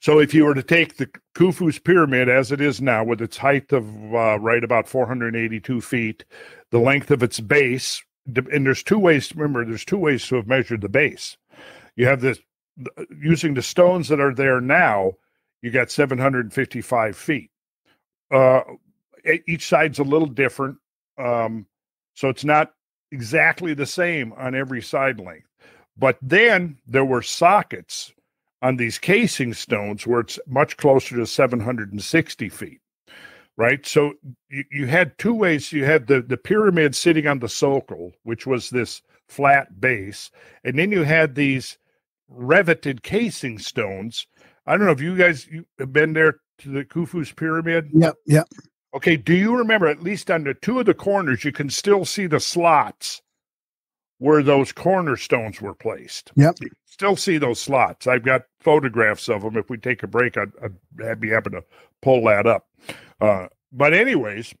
So if you were to take the Khufu's pyramid as it is now, with its height of uh, right about 482 feet, the length of its base, and there's two ways. Remember, there's two ways to have measured the base. You have this using the stones that are there now. You got 755 feet. Uh, each side's a little different. Um, so it's not exactly the same on every side length. But then there were sockets on these casing stones where it's much closer to 760 feet. Right. So you, you had two ways. You had the, the pyramid sitting on the socle, which was this flat base. And then you had these riveted casing stones. I don't know if you guys have been there to the Khufu's pyramid. Yep. Yep. Okay, do you remember at least under two of the corners you can still see the slots where those cornerstones were placed? Yep. You still see those slots. I've got photographs of them. If we take a break, I'd, I'd be happy to pull that up. Uh, but anyways,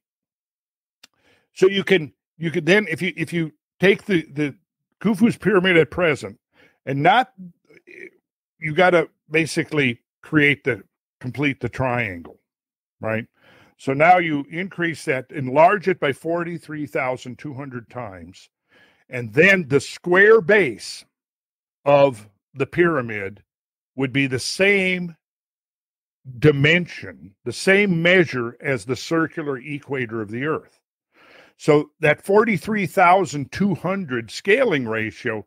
so you can you can then if you if you take the the Khufu's pyramid at present and not you got to basically create the complete the triangle, right? So now you increase that, enlarge it by 43,200 times. And then the square base of the pyramid would be the same dimension, the same measure as the circular equator of the earth. So that 43,200 scaling ratio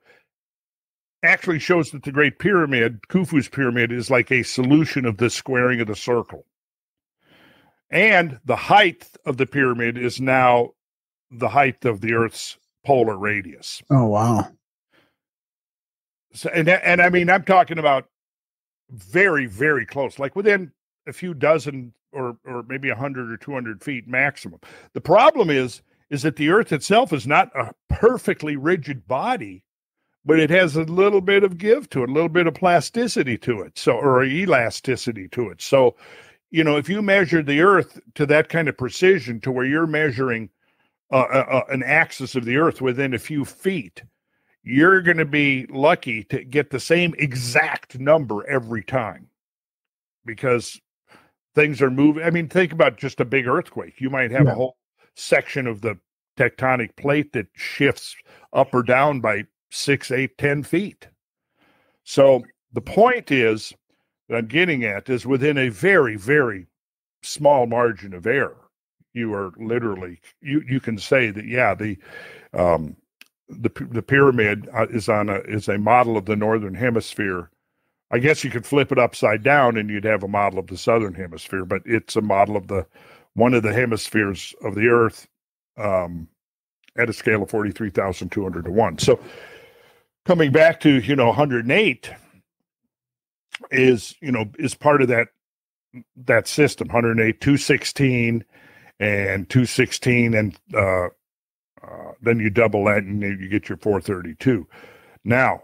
actually shows that the Great Pyramid, Khufu's pyramid, is like a solution of the squaring of the circle. And the height of the pyramid is now the height of the Earth's polar radius. Oh wow! So, and and I mean, I'm talking about very very close, like within a few dozen or or maybe a hundred or two hundred feet maximum. The problem is is that the Earth itself is not a perfectly rigid body, but it has a little bit of give to it, a little bit of plasticity to it, so or elasticity to it. So you know, if you measure the Earth to that kind of precision, to where you're measuring uh, uh, uh an axis of the Earth within a few feet, you're going to be lucky to get the same exact number every time because things are moving. I mean, think about just a big earthquake. You might have yeah. a whole section of the tectonic plate that shifts up or down by six, eight, ten feet. So the point is that I'm getting at is within a very, very small margin of error. You are literally you you can say that yeah the um, the the pyramid uh, is on a is a model of the northern hemisphere. I guess you could flip it upside down and you'd have a model of the southern hemisphere, but it's a model of the one of the hemispheres of the Earth um, at a scale of forty three thousand two hundred to one. So coming back to you know 108 is you know is part of that that system 108 216 and 216 and uh, uh, then you double that and you get your 432 now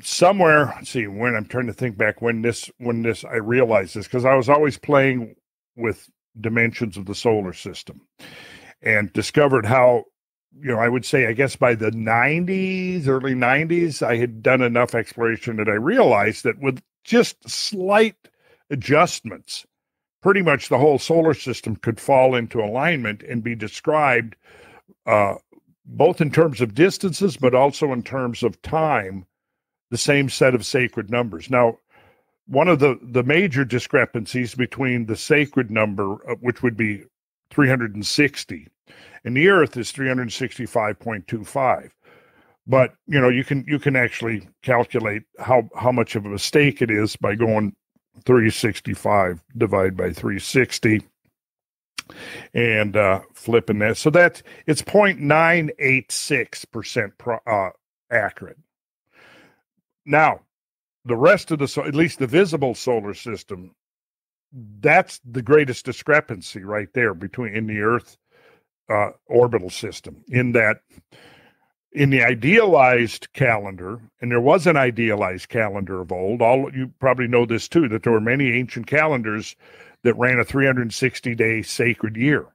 somewhere let's see when i'm trying to think back when this when this i realized this because i was always playing with dimensions of the solar system and discovered how you know i would say i guess by the 90s early 90s i had done enough exploration that i realized that with just slight adjustments pretty much the whole solar system could fall into alignment and be described uh, both in terms of distances but also in terms of time the same set of sacred numbers. Now one of the the major discrepancies between the sacred number uh, which would be 360 and the earth is 365.25 but you know you can you can actually calculate how how much of a mistake it is by going 365 divided by 360 and uh, flipping that. So that's it's 0.986% pro, uh, accurate. Now, the rest of the, at least the visible solar system, that's the greatest discrepancy right there between in the Earth uh, orbital system. In that in the idealized calendar, and there was an idealized calendar of old, all you probably know this too, that there were many ancient calendars that ran a 360 day sacred year.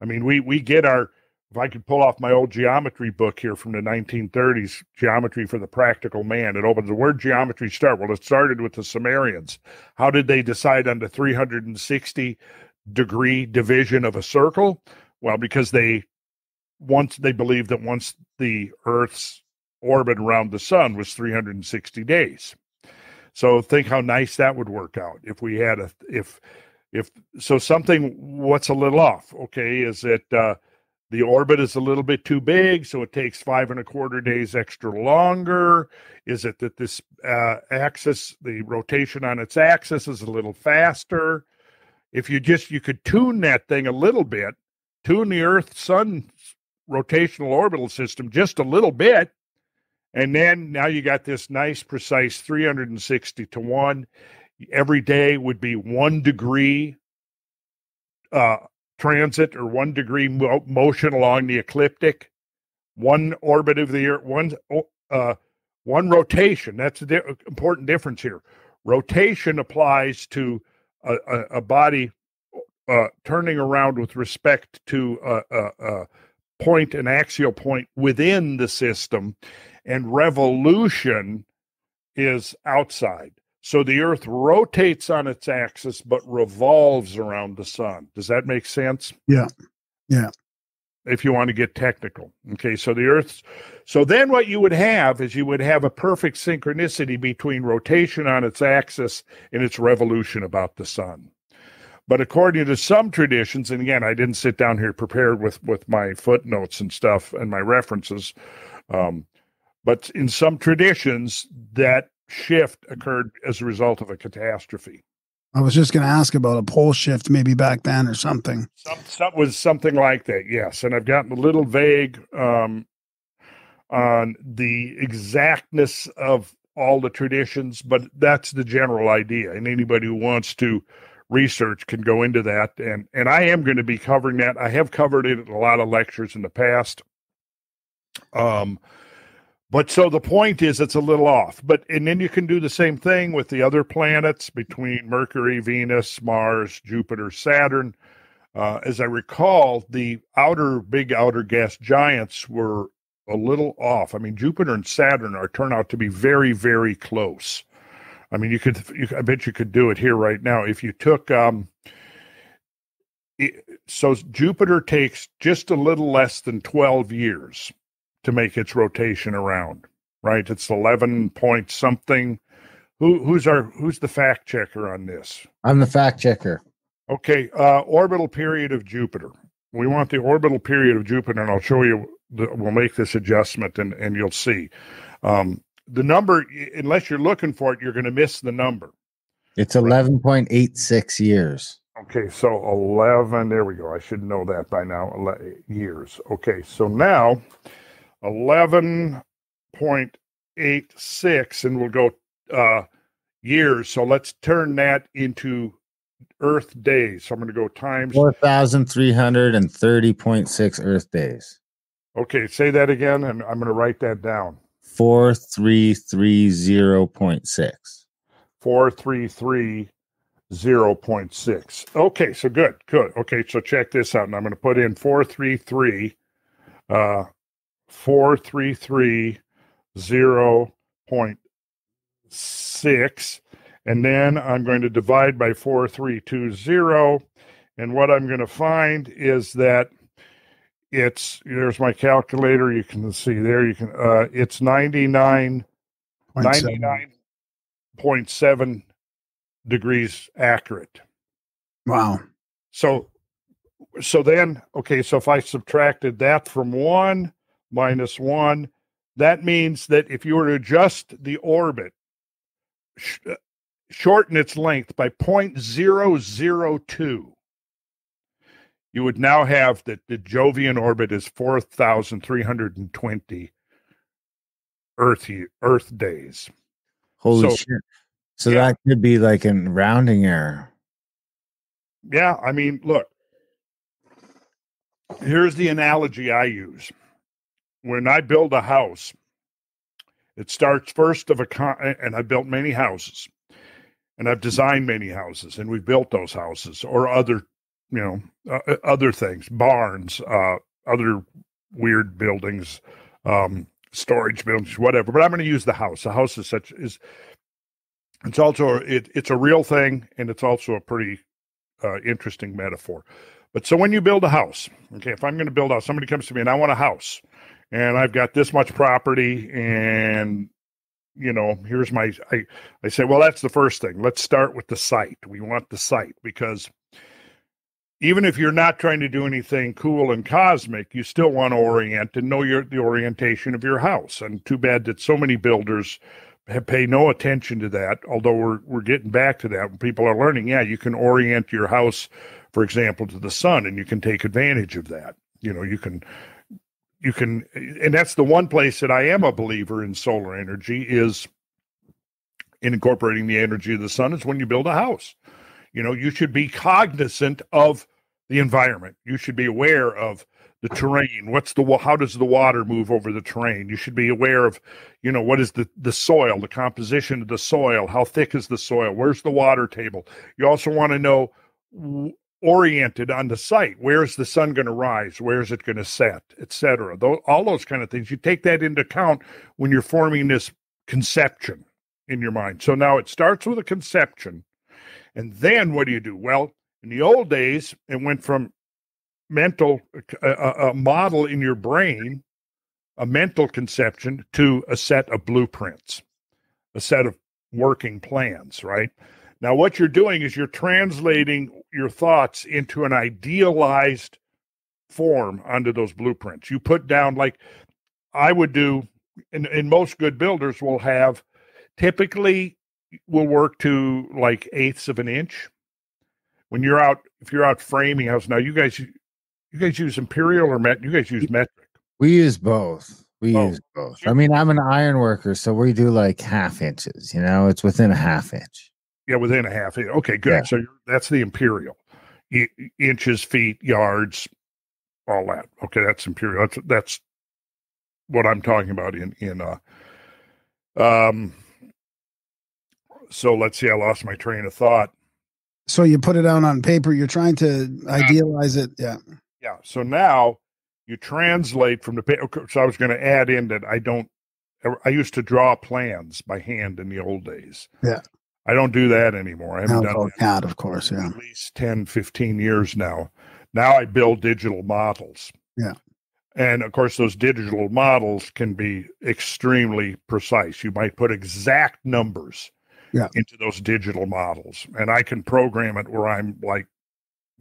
I mean, we we get our if I could pull off my old geometry book here from the 1930s, Geometry for the Practical Man, it opens the word geometry start. Well, it started with the Sumerians. How did they decide on the 360 degree division of a circle? Well, because they once they believed that once the Earth's orbit around the sun was 360 days. So think how nice that would work out if we had a if if so something what's a little off. Okay, is it uh, the orbit is a little bit too big, so it takes five and a quarter days extra longer? Is it that this uh, axis, the rotation on its axis, is a little faster? If you just you could tune that thing a little bit, tune the Earth Sun rotational orbital system just a little bit. And then now you got this nice, precise 360 to 1. Every day would be one degree uh, transit or one degree mo- motion along the ecliptic, one orbit of the Earth, one, uh, one rotation. That's the di- important difference here. Rotation applies to a, a, a body uh, turning around with respect to a, a, point, an axial point within the system, and revolution is outside. So the Earth rotates on its axis but revolves around the sun. Does that make sense? Yeah. Yeah. If you want to get technical. Okay. So the Earth's, so then what you would have is you would have a perfect synchronicity between rotation on its axis and its revolution about the sun. But according to some traditions, and again, I didn't sit down here prepared with with my footnotes and stuff and my references, um, but in some traditions, that shift occurred as a result of a catastrophe. I was just going to ask about a pole shift, maybe back then or something. Some, some was something like that, yes. And I've gotten a little vague um, on the exactness of all the traditions, but that's the general idea. And anybody who wants to research can go into that and and I am going to be covering that. I have covered it in a lot of lectures in the past. Um but so the point is it's a little off. But and then you can do the same thing with the other planets between Mercury, Venus, Mars, Jupiter, Saturn. Uh, as I recall, the outer big outer gas giants were a little off. I mean, Jupiter and Saturn are turn out to be very, very close. I mean, you could, you, I bet you could do it here right now. If you took, um, it, so Jupiter takes just a little less than 12 years to make its rotation around, right? It's 11 point something. Who, who's our, who's the fact checker on this? I'm the fact checker. Okay. Uh, orbital period of Jupiter. We want the orbital period of Jupiter, and I'll show you, the, we'll make this adjustment and, and you'll see. Um, the number, unless you're looking for it, you're going to miss the number. It's 11.86 years. Okay, so 11, there we go. I should know that by now. Years. Okay, so now 11.86, and we'll go uh, years. So let's turn that into Earth days. So I'm going to go times. 4,330.6 Earth days. Okay, say that again, and I'm going to write that down. 4330.6. Four three three zero point six. Okay, so good, good. Okay, so check this out, and I'm going to put in four three three, uh, four three three zero point six, and then I'm going to divide by four three two zero, and what I'm going to find is that it's there's my calculator. You can see there. You can uh, it's ninety nine. Point 99.7 degrees accurate. Wow. So so then okay, so if I subtracted that from 1 minus 1, that means that if you were to adjust the orbit sh- uh, shorten its length by 0.002 you would now have that the Jovian orbit is 4,320 Earth Earth days. Holy So- shit. So Yeah. that could be like a rounding error. Yeah, I mean, look. Here's the analogy I use. When I build a house, it starts first of a con, and I built many houses, and I've designed many houses, and we've built those houses or other, you know, uh, uh, other things, barns, uh, other weird buildings, um, storage buildings, whatever. But I'm going to use the house. The house is such is. It's also it, it's a real thing, and it's also a pretty uh, interesting metaphor. But so when you build a house, okay, if I'm going to build a house, somebody comes to me and I want a house, and I've got this much property, and you know, here's my I I say, well, that's the first thing. Let's start with the site. We want the site because even if you're not trying to do anything cool and cosmic, you still want to orient and know your the orientation of your house. And too bad that so many builders have pay no attention to that. Although we're we're getting back to that. People are learning. Yeah, you can orient your house, for example, to the sun, and you can take advantage of that. You know, you can you can, and that's the one place that I am a believer in solar energy is in incorporating the energy of the sun is when you build a house. You know, you should be cognizant of the environment. You should be aware of the terrain. What's the how does the water move over the terrain? You should be aware of, you know, what is the the soil, the composition of the soil, how thick is the soil, where's the water table. You also want to know oriented on the site. Where's the sun going to rise? Where's it going to set, etc. All those kind of things. You take that into account when you're forming this conception in your mind. So now it starts with a conception, and then what do you do? Well, in the old days, it went from mental uh, a, a, uh, uh, a model in your brain, a mental conception, to a set of blueprints, a set of working plans. Right now, what you're doing is you're translating your thoughts into an idealized form onto those blueprints. You put down like I would do, and most good builders will have typically will work to like eighths of an inch. When you're out, if you're out framing house now, you guys, you guys use imperial or met? You guys use metric. We use both. We Oh. use both. I mean, I'm an iron worker, so we do like half inches, you know, it's within a half inch. Yeah, within a half inch. Okay, good. Yeah. So you're, that's the imperial, I, inches, feet, yards, all that. Okay, that's imperial. That's that's what I'm talking about in in uh um. So let's see. I lost my train of thought. So you put it down on paper. You're trying to idealize it. Yeah. Yeah. So now you translate from the paper. So I was going to add in that I don't. Er, I used to draw plans by hand in the old days. Yeah. I don't do that anymore. I haven't done that of course. Yeah. at least 10, 15 years now. Now I build digital models. Yeah. And of course, those digital models can be extremely precise. You might put exact numbers Yeah. into those digital models. And I can program it where I'm like,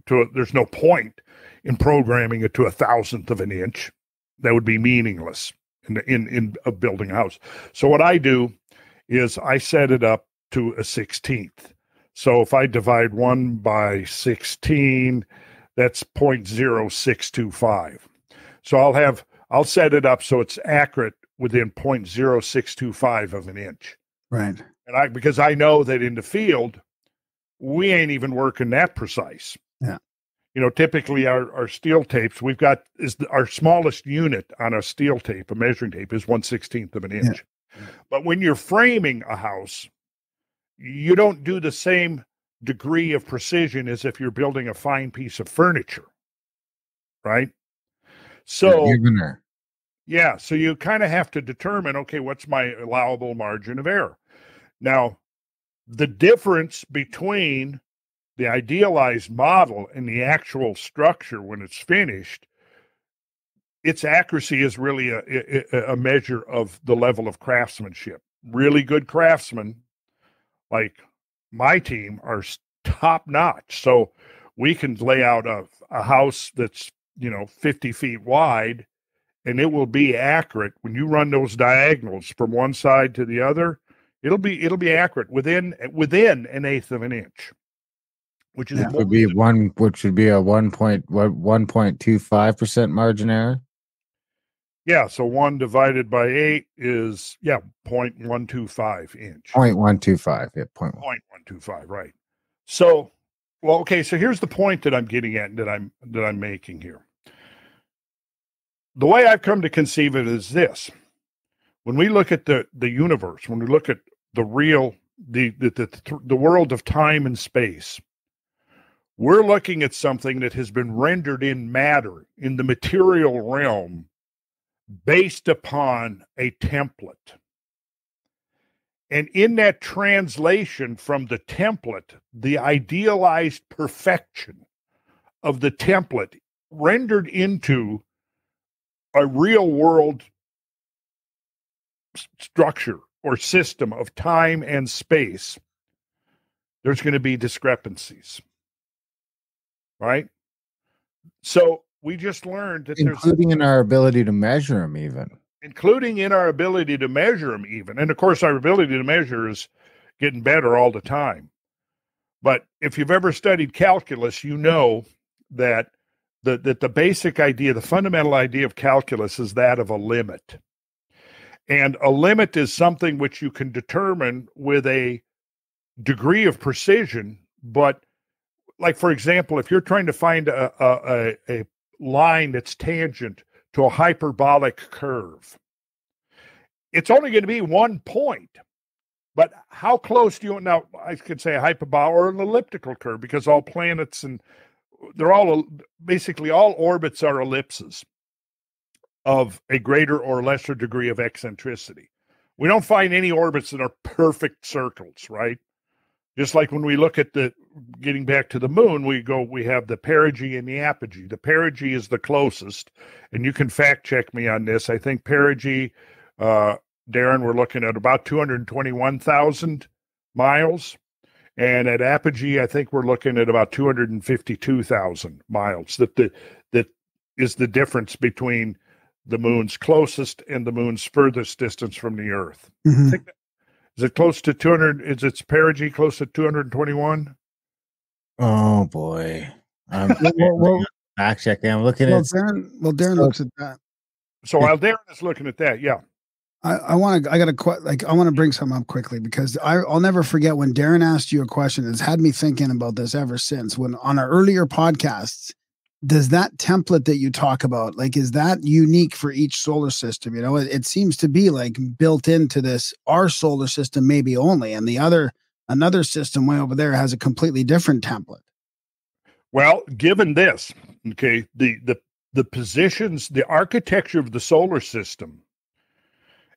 to a, there's no point in programming it to a thousandth of an inch. That would be meaningless in in in of building a house. So what I do is I set it up to a sixteenth. So if I divide one by 16, that's 0.0625. So I'll have, I'll set it up so it's accurate within 0.0625 of an inch. Right. And I, because I know that in the field, we ain't even working that precise. Yeah. You know, typically our, our steel tapes, we've got is the, our smallest unit on a steel tape, a measuring tape, is one sixteenth of an inch. But when you're framing a house, you don't do the same degree of precision as if you're building a fine piece of furniture, right? So You're given her. yeah, so you kind of have to determine okay, what's my allowable margin of error? Now, the difference between the idealized model and the actual structure when it's finished, its accuracy is really a, a, a measure of the level of craftsmanship. Really good craftsmen, like my team, are top notch. So we can lay out a, a house that's, you know, 50 feet wide and it will be accurate when you run those diagonals from one side to the other it'll be it'll be accurate within within an eighth of an inch which is Would be one, which would be a one point what one point two five percent margin error. yeah so one divided by eight is yeah point one two five inch Point one two five. Yeah, point one. 0.125 right so well okay so here's the point that i'm getting at that i'm that i'm making here the way i've come to conceive it is this when we look at the the universe when we look at the real the the the, the world of time and space. We're looking at something that has been rendered in matter in the material realm based upon a template. And in that translation from the template, the idealized perfection of the template rendered into a real world structure or system of time and space, there's going to be discrepancies. Right? So we just learned that there's including in our ability to measure them. Even including in our ability to measure them even and of course our ability to measure is getting better all the time but if you've ever studied calculus you know that the, that the basic idea the fundamental idea of calculus is that of a limit and a limit is something which you can determine with a degree of precision but like for example if you're trying to find a, a, a, line that's tangent to a hyperbolic curve. It's only going to be one point. But how close do you now? I could say a hyperbolic or an elliptical curve because all planets and they're all basically all orbits are ellipses of a greater or lesser degree of eccentricity. We don't find any orbits that are perfect circles, right? Just like when we look at the getting back to the moon, we go, we have the perigee and the apogee. The perigee is the closest, and you can fact check me on this. I think perigee, uh, Darren, we're looking at about 221,000 miles. And at apogee, I think we're looking at about 252,000 miles. That the that is the difference between the moon's closest and the moon's furthest distance from the Earth. Mhm. think that- Is it close to 200? Is its perigee close to 221? oh boy, I'm Well, well, fact checking. I'm looking well, at Darren, well, Darren So- looks at that. So while Darren is looking at that, yeah. I, I want to. I got to like. I want to bring something up quickly because I, I'll never forget when Darren asked you a question. It's had me thinking about this ever since. When on our earlier podcasts, does that template that you talk about, like, is that unique for each solar system? You know, it, it seems to be like built into this our solar system, maybe only, and the other another system way over there has a completely different template. Well, given this, okay, the the the positions, the architecture of the solar system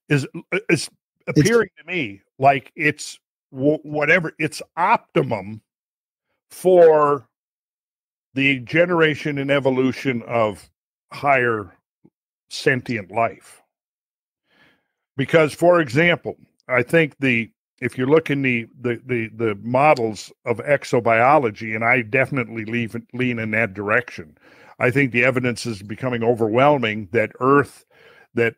is uh, is appearing to me like it's wh- whatever it's optimum for the generation and evolution of higher sentient life. Because, for example, I think the if you look in the the the, the models of exobiology, and I definitely leave, lean in that direction. I think the evidence is becoming overwhelming that Earth, that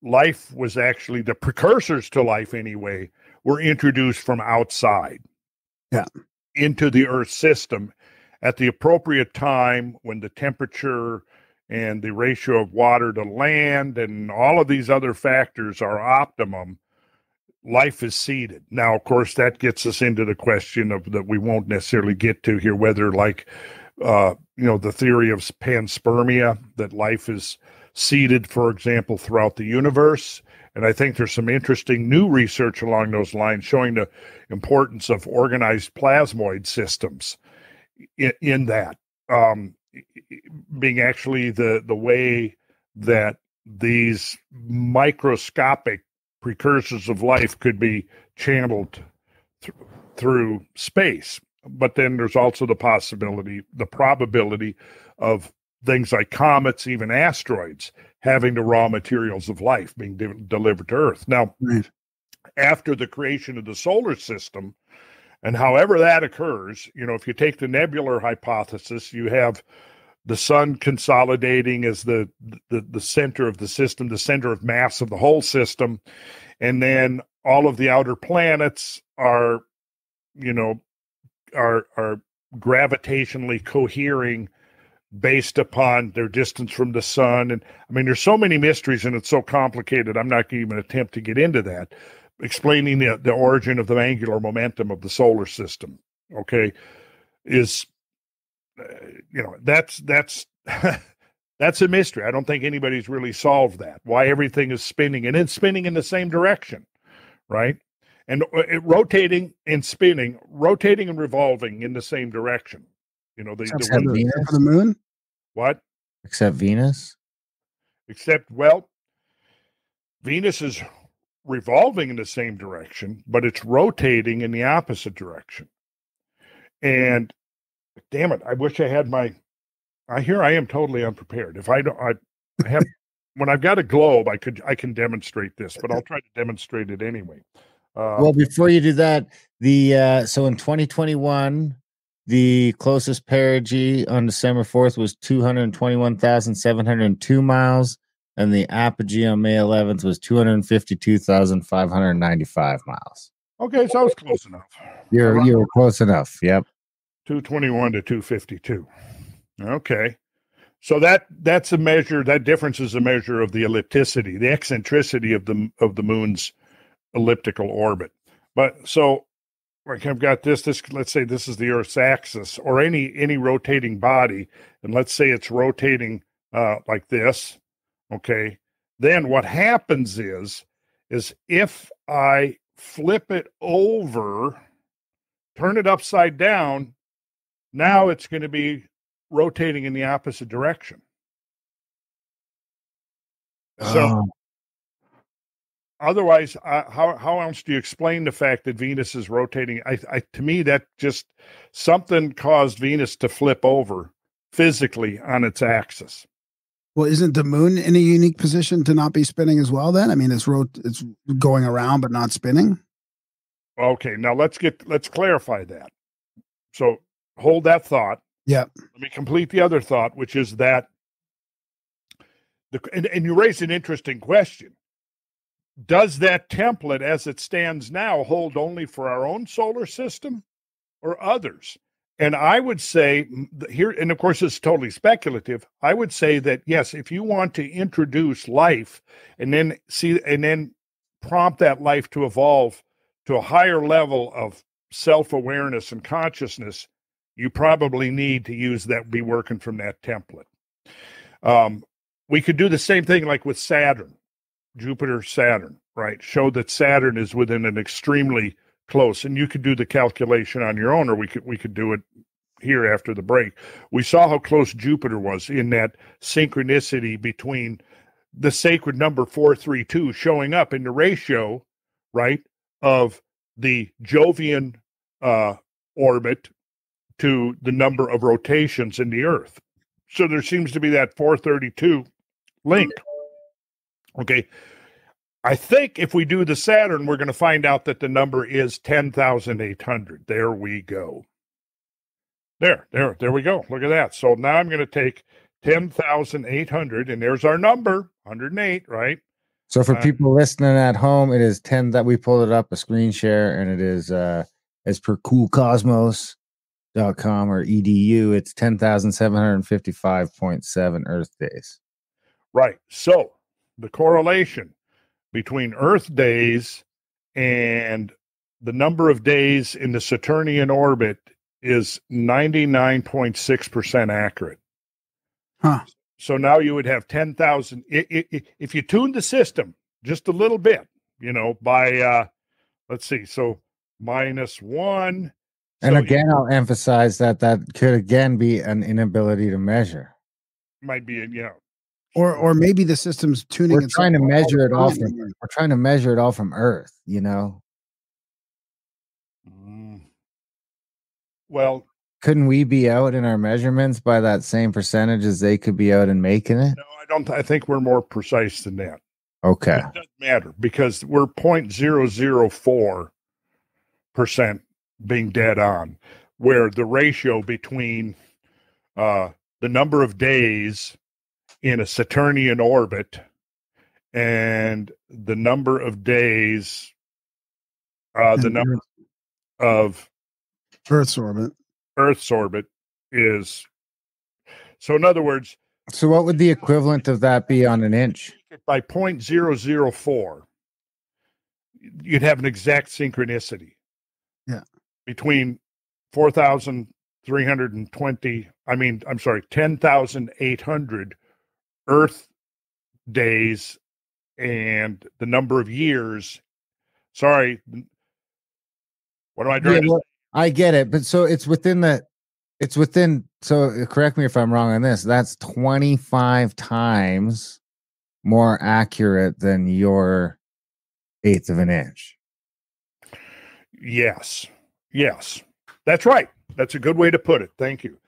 life was actually the precursors to life anyway, were introduced from outside. Yeah. Into the Earth system at the appropriate time when the temperature and the ratio of water to land and all of these other factors are optimum life is seeded. Now, of course, that gets us into the question of that we won't necessarily get to here, whether like uh, you know the theory of panspermia that life is seeded, for example, throughout the universe. And I think there's some interesting new research along those lines showing the importance of organized plasmoid systems in, in that um, being actually the the way that these microscopic precursors of life could be channeled th- through space. But then there's also the possibility, the probability of things like comets, even asteroids, having the raw materials of life being de- delivered to Earth. Now, Right. after the creation of the solar system, and however that occurs, you know, if you take the nebular hypothesis, you have the sun consolidating as the, the the center of the system, the center of mass of the whole system, and then all of the outer planets are, you know, are are gravitationally cohering based upon their distance from the sun. And I mean, there's so many mysteries and it's so complicated. I'm not going to even attempt to get into that. Explaining the, the origin of the angular momentum of the solar system, okay, is, uh, you know, that's, that's, that's a mystery. I don't think anybody's really solved that. Why everything is spinning and it's spinning in the same direction, right? And uh, it, rotating and spinning, rotating and revolving in the same direction. You know, the, the Except one- Venus? The moon? what? Except Venus. Except, well, Venus is revolving in the same direction, but it's rotating in the opposite direction. And damn it, I wish I had my. I here I am totally unprepared. If I don't, I I have when I've got a globe, I could I can demonstrate this, but I'll try to demonstrate it anyway. Uh, Well, before you do that, the uh so in 2021, the closest perigee on December 4th was 221,702 miles, and the apogee on May 11th was 252,595 miles. okay, so I was close enough. You're Around- you were close enough. Yep. 221 to 252 okay so that that's a measure that difference is a measure of the ellipticity the eccentricity of the of the moon's elliptical orbit but so like i've got this this let's say this is the earth's axis or any any rotating body and let's say it's rotating uh like this okay then what happens is is if i flip it over turn it upside down now it's going to be rotating in the opposite direction. So Oh, otherwise, uh, how how else do you explain the fact that Venus is rotating? I, I to me that just something caused Venus to flip over physically on its axis. Well, isn't the moon in a unique position to not be spinning as well? Then I mean, it's rot- it's going around but not spinning. Okay, now let's get let's clarify that. So hold that thought. Yeah. Let me complete the other thought, which is that the and, and you raise an interesting question. Does that template as it stands now hold only for our own solar system or others? And I would say here, and of course, it's totally speculative. I would say that yes, if you want to introduce life and then see and then prompt that life to evolve to a higher level of self-awareness and consciousness, you probably need to use that, be working from that template. Um, we could do the same thing like with Saturn, Jupiter, Saturn, right? Show that Saturn is within an extremely close, and you could do the calculation on your own, or we could we could do it here after the break. We saw how close Jupiter was in that synchronicity between the sacred number 432 showing up in the ratio, right, of the Jovian uh, orbit to the number of rotations in the Earth. So there seems to be that 432 link. Okay. I think if we do the Saturn, we're going to find out that the number is 10,800. There we go. There, there, there we go. Look at that. So now I'm going to take 10,800, and there's our number 108, right? So for Uh, people listening at home, it is 10 that we pulled it up a screen share and it is uh as per coolcosmos.com or edu, it's 10,755.7 Earth days. Right. So the correlation between Earth days and the number of days in the Saturnian orbit is 99.6% accurate. Huh. So now you would have 10,000. i- i- i- If you tune the system just a little bit, you know, by, uh, let's see, so minus one. And so again, I'll emphasize that that could again be an inability to measure. might be, you know, Or or maybe the system's tuning. We're trying to all measure it all time. from we're trying to measure it all from Earth, you know. mm. well, Couldn't we be out in our measurements by that same percentage as they could be out in making it? no, I don't, I think we're more precise than that. Okay. It doesn't matter because we're 0.004 percent being dead on, where the ratio between uh, the number of days in a Saturnian orbit and the number of days, uh, the And number of Earth's orbit. Earth's orbit is. So, in other words, So what would the equivalent of that be on an inch? by 0.004, you'd have an exact synchronicity. Yeah. Between 4,320, I mean, I'm sorry, 10,800 Earth days and the number of years. Sorry. What am I doing? Yeah, well, I get it, but so it's within the it's within so uh, correct me if I'm wrong on this. That's 25 times more accurate than your eighth of an inch. Yes. Yes. That's right. That's a good way to put it. Thank you.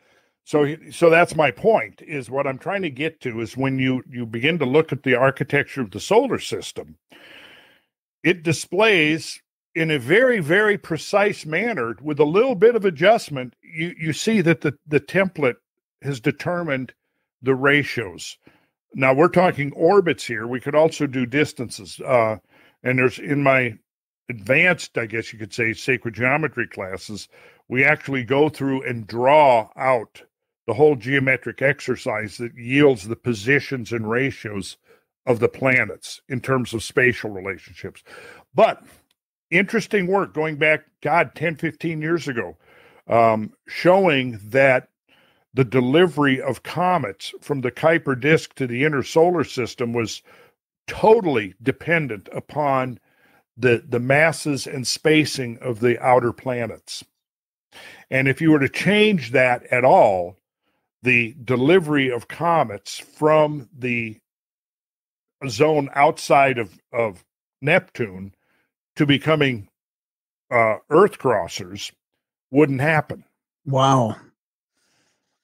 So so that's my point is what I'm trying to get to is when you you begin to look at the architecture of the solar system it displays in a very very precise manner with a little bit of adjustment you you see that the the template has determined the ratios. Now we're talking orbits here. We could also do distances. Uh and there's in my advanced, I guess you could say, sacred geometry classes, we actually go through and draw out the whole geometric exercise that yields the positions and ratios of the planets in terms of spatial relationships. But interesting work going back, God, 10, 15 years ago, um, showing that the delivery of comets from the Kuiper disk to the inner solar system was totally dependent upon the the masses and spacing of the outer planets. And if you were to change that at all, the delivery of comets from the zone outside of, of Neptune to becoming uh, Earth crossers wouldn't happen. Wow.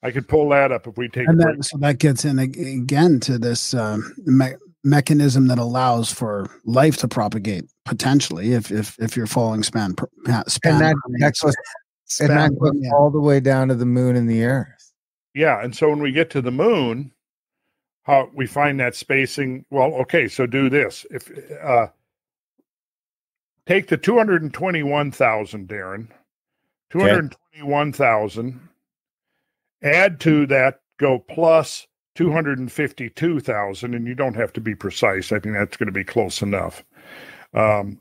I could pull that up if we take And a break. that, so that gets in again to this um, me- mechanism that allows for life to propagate potentially if if if you're following span per- span And that, permeates- that goes, and that goes permeates. all the way down to the moon and the earth. Yeah, and so when we get to the moon, how we find that spacing? Well, okay, so do this. If uh take the 221,000, Darren. 221,000 add to that go plus 252,000 and you don't have to be precise. I think that's going to be close enough. Um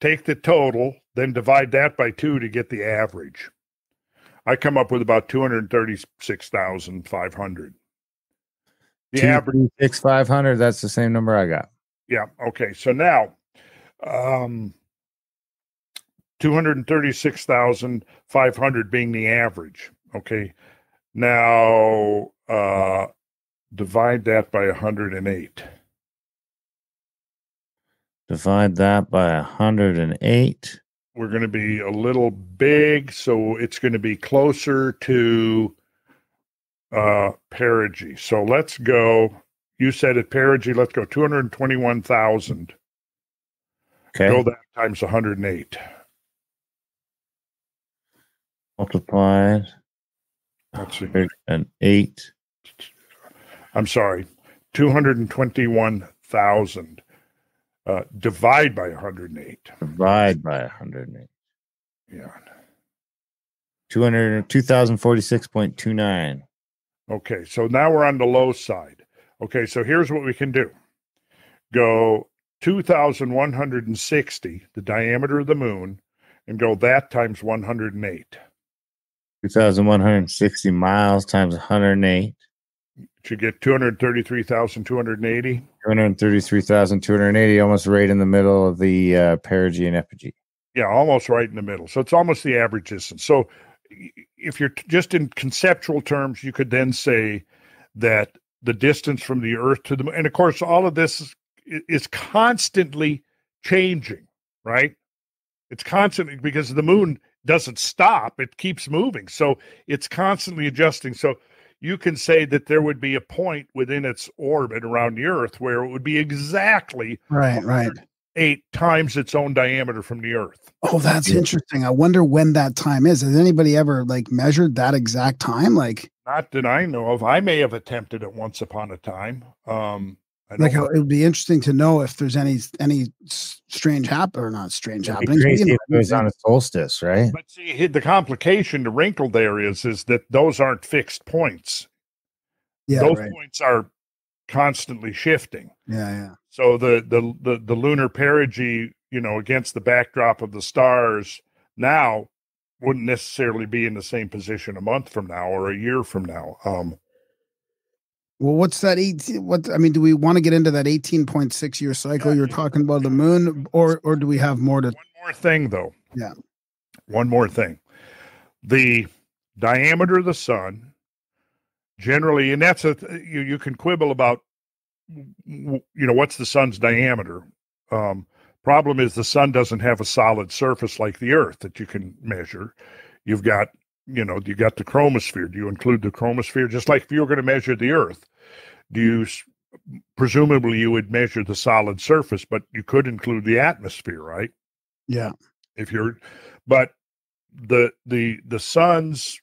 take the total, then divide that by 2 to get the average. I come up with about 236,500. The Two, average, six, five hundred. That's the same number I got. yeah. Okay. So now, um, 236,500 being the average. Okay. Now, uh, divide that by 108. Divide that by hundred and eight. We're going to be a little big, so it's going to be closer to uh perigee. So let's go. You said at perigee, let's go 221,000. Okay. Go that times 108. Multiplied Let's see. and eight. I'm sorry, 221,000. Uh, divide by 108. Divide by 108. Yeah. 200, 2046.29. Okay. So now we're on the low side. Okay. So here's what we can do go 2,160, the diameter of the moon, and go that times 108. 2,160 miles times 108. You get 233,280. 233,280, almost right in the middle of the uh, perigee and apogee. Yeah, almost right in the middle. So it's almost the average distance. So if you're t- just in conceptual terms, you could then say that the distance from the Earth to the moon, and of course, all of this is, is constantly changing, right? It's constantly because the moon doesn't stop, it keeps moving. So it's constantly adjusting. So you can say that there would be a point within its orbit around the Earth where it would be exactly Right, right. eight times its own diameter from the Earth. Oh, that's Yeah. interesting. I wonder when that time is. Has anybody ever like measured that exact time? Like, Not that I know of. I may have attempted it once upon a time. Um, I like how it would be interesting to know if there's any any strange happen or not strange It'd happenings. but, you know, it was on a solstice, right? But see, the complication, the wrinkle there is, is that those aren't fixed points. yeah, those right. points are constantly shifting. yeah, yeah. So the, the the the lunar perigee, you know, against the backdrop of the stars now wouldn't necessarily be in the same position a month from now or a year from now. Um, Well, what's that? Eighteen? What I mean, do we want to get into that eighteen point six year cycle you're talking about the moon, or or do we have more to? One more thing, though. Yeah. One more thing. The diameter of the sun, generally, and that's a you you can quibble about, you know, what's the sun's diameter. Um, problem is the sun doesn't have a solid surface like the Earth that you can measure. You've got, you know, you got the chromosphere. Do you include the chromosphere? Just like if you were going to measure the Earth, do you presumably you would measure the solid surface, but you could include the atmosphere, right? Yeah, if you're but the the the sun's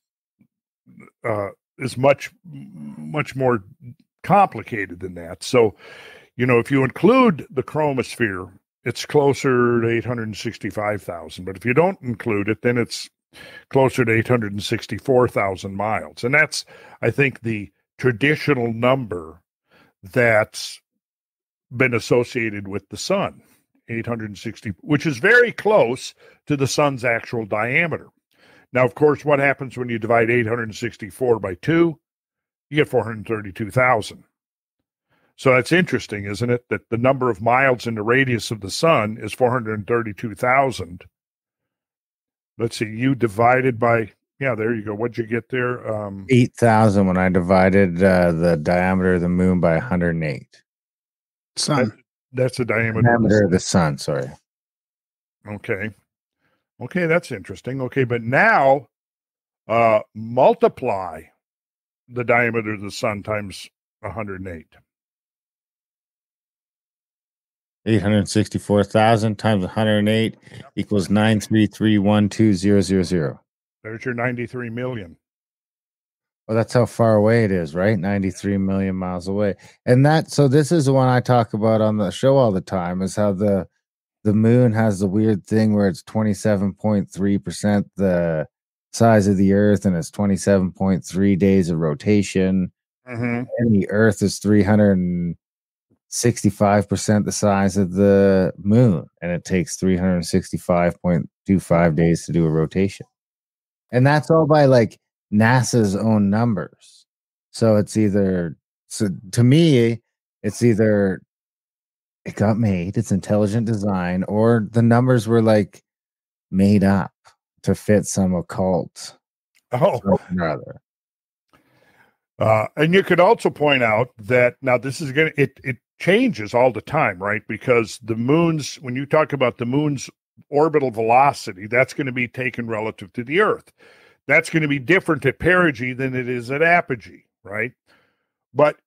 uh is much much more complicated than that so you know if you include the chromosphere it's closer to 865,000 but if you don't include it then it's closer to 864,000 miles and that's i think the traditional number that's been associated with the sun 860 which is very close to the sun's actual diameter. Now, of course, what happens when you divide 864 by 2? You get 432,000. So that's interesting, isn't it? That the number of miles in the radius of the sun is 432,000. Let's see, you divided by, yeah, there you go. What'd you get there? Um, 8,000 when I divided uh, the diameter of the moon by 108. sun. that's the diameter. of the Diameter of the sun, sorry. Okay. Okay, that's interesting. Okay, but now uh multiply the diameter of the sun times 108. 864,000 times 108 equals 93312,000. There's your 93 million. Well, that's how far away it is, right? 93 million miles away. And that so this is the one I talk about on the show all the time is how the the moon has the weird thing where it's 27.3% the size of the earth and it's 27.3 days of rotation Mm-hmm. and the earth is 365% the size of the moon and it takes 365.25 days to do a rotation. And that's all by like nasa's own numbers. So it's either so to me it's either it got made it's intelligent design or the numbers were like made up to fit some occult Oh, other uh, and you could also point out that now this is going to it it changes all the time, right? Because the moon's when you talk about the moon's orbital velocity, that's going to be taken relative to the Earth. That's going to be different at perigee than it is at apogee, right? But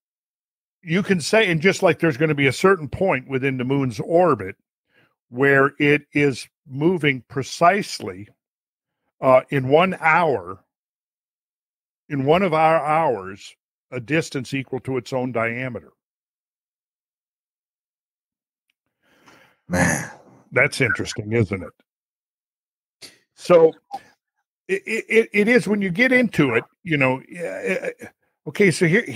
you can say, and just like there's going to be a certain point within the moon's orbit where it is moving precisely uh, in one hour, in one of our hours, a distance equal to its own diameter. Man That's interesting, isn't it? So it, it, it is when you get into it, you know. yeah, eh, Okay, so here,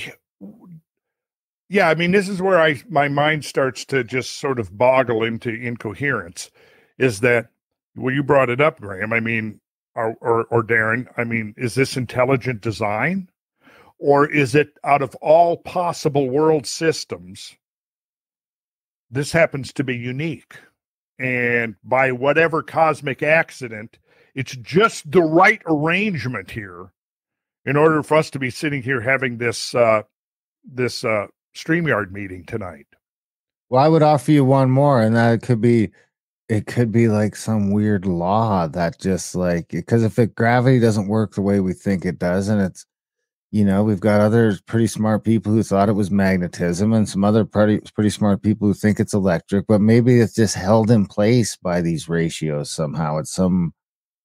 yeah, I mean, this is where I my mind starts to just sort of boggle into incoherence. Is that well, you brought it up, Graham? I mean, or or, or Darren? I mean, is this intelligent design, or is it out of all possible world systems? This happens to be unique, and by whatever cosmic accident, it's just the right arrangement here, in order for us to be sitting here having this uh, this uh, StreamYard meeting tonight. Well, I would offer you one more, and that could be it could be like some weird law that just like because if it gravity doesn't work the way we think it does, and it's you know we've got other pretty smart people who thought it was magnetism, and some other pretty pretty smart people who think it's electric, but maybe it's just held in place by these ratios somehow. It's some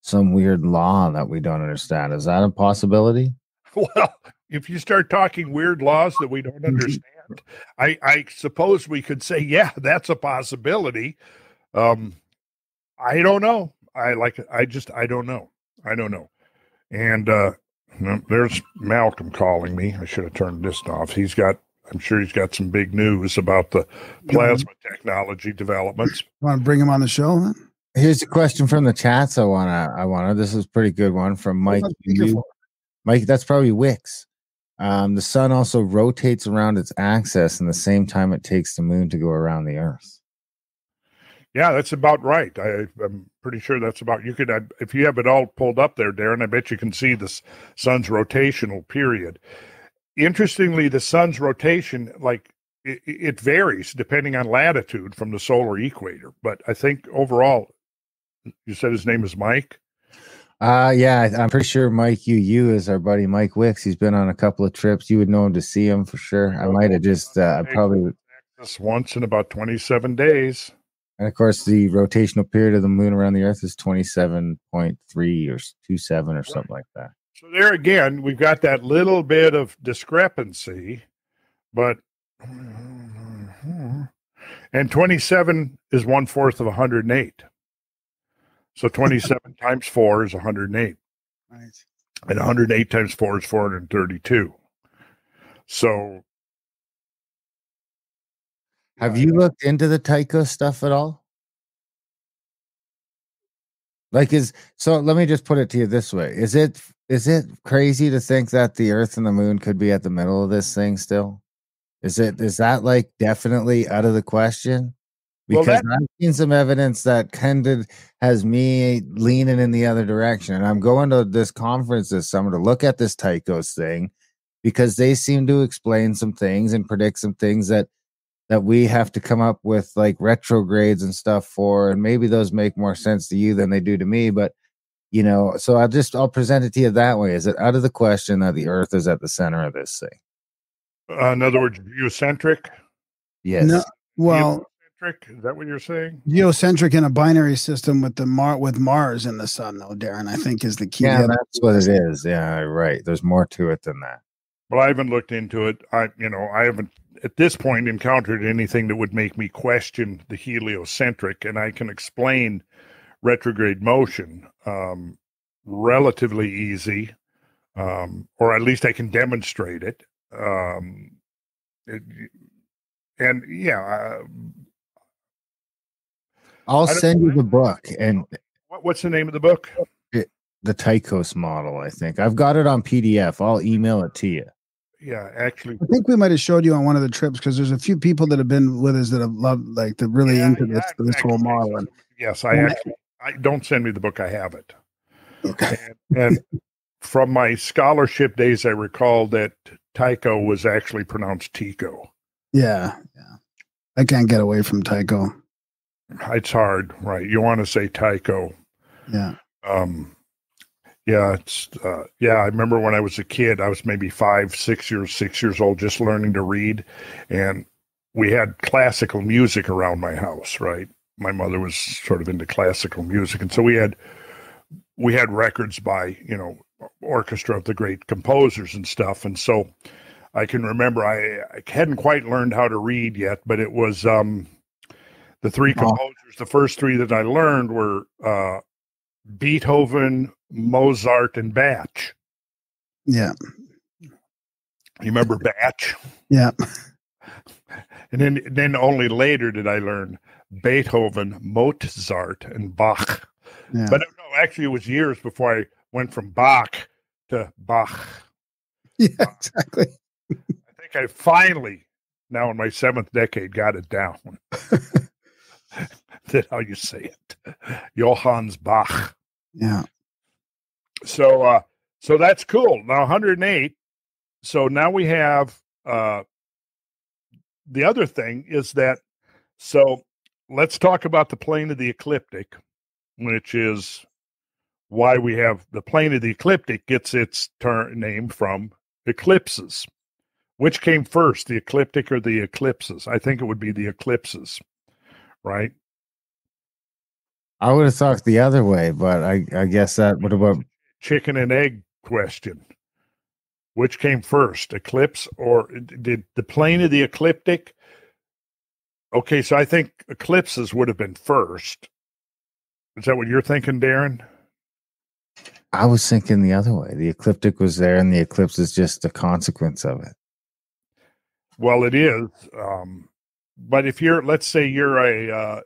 some weird law that we don't understand. Is that a possibility? Well, if you start talking weird laws that we don't understand, I, I suppose we could say, yeah, that's a possibility. Um, I don't know. I like. I just. I don't know. I don't know. And uh, there's Malcolm calling me. I should have turned this off. He's got. I'm sure he's got some big news about the plasma technology developments. Want to bring him on the show? Then? Here's a question from the chats. I wanna. I wanna. This is a pretty good one from Mike. What's that speaker for? Mike, that's probably Wicks. Um, the sun also rotates around its axis in the same time it takes the moon to go around the Earth. Yeah, that's about right. I, I'm pretty sure that's about. You could, I, if you have it all pulled up there, Darren. I bet you can see the sun's rotational period. Interestingly, the sun's rotation, like it, it varies depending on latitude from the solar equator. But I think overall, you said his name is Mike. Uh yeah, I'm pretty sure Mike UU is our buddy Mike Wicks. He's been on a couple of trips. You would know him to see him for sure. I might have just uh, I probably would- This once in about 27 days. And of course the rotational period of the moon around the earth is 27.3 or 27 or something like that. So there again, we've got that little bit of discrepancy, but and 27 is one fourth of 108. So 27 times four is 108, Right. and 108 times four is 432. So Have you looked into the Tycho stuff at all? Like is so let me just put it to you this way. Is it is it crazy to think that the earth and the moon could be at the middle of this thing still? Is it is that like definitely out of the question? Well, Because that- I've seen some evidence that kind of has me leaning in the other direction. And I'm going to this conference this summer to look at this Tychos thing because they seem to explain some things and predict some things that that we have to come up with like retrogrades and stuff for and maybe those make more sense to you than they do to me but you know so i'll just i'll present it to you that way is it out of the question that the earth is at the center of this thing uh, in other words, geocentric. yes No, well, Geocentric, is that what you're saying? geocentric in a binary system with the Mar with Mars in the sun, though, Darren, I think is the key. yeah that's what it is yeah right there's more to it than that Well, I haven't looked into it. I, you know, I haven't at this point encountered anything that would make me question the heliocentric, and I can explain retrograde motion um, relatively easy, um, or at least I can demonstrate it. Um, it and yeah, uh, i'll send you the book and what, what's the name of the book? the tychos model i think i've got it on pdf i'll email it to you Yeah, actually, I think we might have showed you on one of the trips because there's a few people that have been with us that have loved like they're really Yeah, into yeah, this this whole model. And yes, I actually. I don't send me the book. I have it. okay, and, and from my scholarship days, I recall that Tycho was actually pronounced Tico. yeah, yeah, I can't get away from Tycho. It's hard, right? You want to say Tycho. Yeah, Um, yeah, it's uh, yeah. I remember when I was a kid, I was maybe five, six years, six years old, just learning to read, and we had classical music around my house. Right, my mother was sort of into classical music, and so we had we had records by you know orchestra of the great composers and stuff, and so I can remember I, I hadn't quite learned how to read yet, but it was um the three composers. The first three that I learned were uh, Beethoven, Mozart, and Bach. yeah, You remember Bach? yeah. And then, then only later did I learn Beethoven, Mozart, and Bach. Yeah. But no, actually, it was years before I went from Bach to Bach. yeah, exactly. I think I finally, now in my seventh decade, got it down. That's how you say it. Johannes Bach. Yeah. So uh so that's cool. Now 108. So now we have uh the other thing is that so let's talk about the plane of the ecliptic, which is why we have the plane of the ecliptic gets its turn name from eclipses. Which came first, the ecliptic or the eclipses? I think it would be the eclipses, right? I would have thought the other way, but I, I guess that would have. Chicken and egg question. Which came first, eclipse or did the plane of the ecliptic? Okay, so I think eclipses would have been first. Is that what you're thinking, Darren? I was thinking the other way. The ecliptic was there, and the eclipse is just a consequence of it. Well, it is. Um, but if you're, let's say you're a, uh,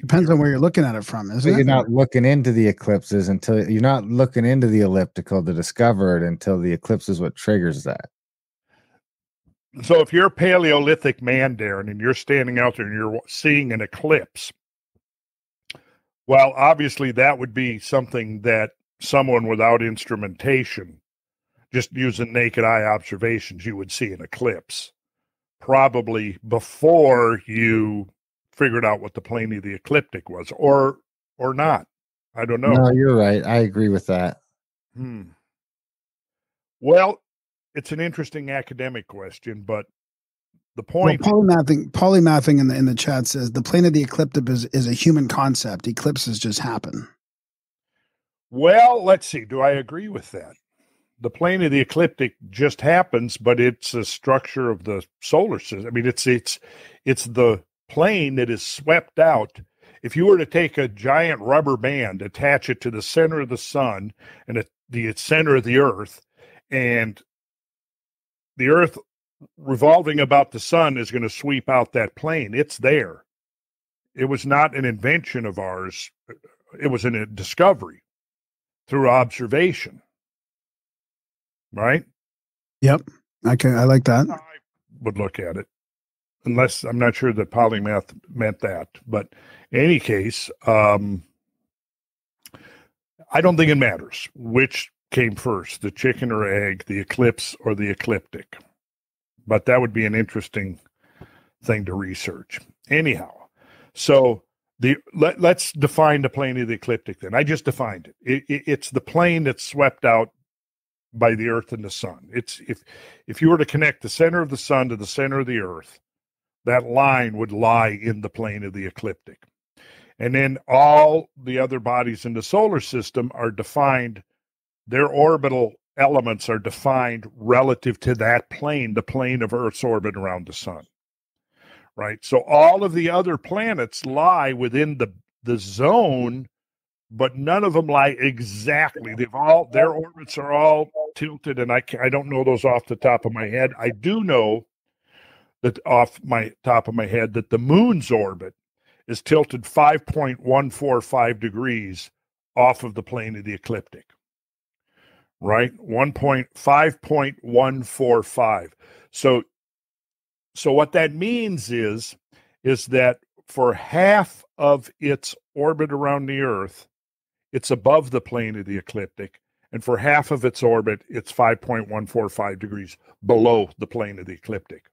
Depends on where you're looking at it from, isn't you're it? not looking into the eclipses until you're not looking into the elliptical to discover it until the eclipse is what triggers that. so if you're a Paleolithic man, Darren, and you're standing out there and you're seeing an eclipse, well, obviously that would be something that someone without instrumentation, just using naked eye observations, you would see an eclipse. Probably before you figured out what the plane of the ecliptic was, or or not. I don't know. No, you're right. I agree with that. Hmm. Well, it's an interesting academic question, but the Well, point polymathing, polymathing in the in the chat says the plane of the ecliptic is, is a human concept. Eclipses just happen. Well, let's see. Do I agree with that? The plane of the ecliptic just happens, but it's a structure of the solar system. I mean, it's it's it's the plane that is swept out. If you were to take a giant rubber band, attach it to the center of the sun and at the center of the earth, and the earth revolving about the sun is going to sweep out that plane. It's there. It was not an invention of ours. It was a discovery through observation. Right? I can I like that. I would look at it. Unless I'm not sure that polymath meant that. But in any case, um, I don't think it matters which came first, the chicken or egg, the eclipse or the ecliptic. But that would be an interesting thing to research. Anyhow, so the let, let's define the plane of the ecliptic then. I just defined it. It, it. It's the plane that's swept out by the earth and the sun. It's if if you were to connect the center of the sun to the center of the earth, that line would lie in the plane of the ecliptic. And then all the other bodies in the solar system are defined, their orbital elements are defined relative to that plane, the plane of Earth's orbit around the sun. Right. So all of the other planets lie within the the zone, but none of them lie exactly. They've all their orbits are all tilted, and I I don't know those off the top of my head. I do know that off my top of my head that the moon's orbit is tilted 5.145 degrees off of the plane of the ecliptic. Right? 1.5.145. So so what that means is is that for half of its orbit around the earth it's above the plane of the ecliptic and for half of its orbit it's 5.145 degrees below the plane of the ecliptic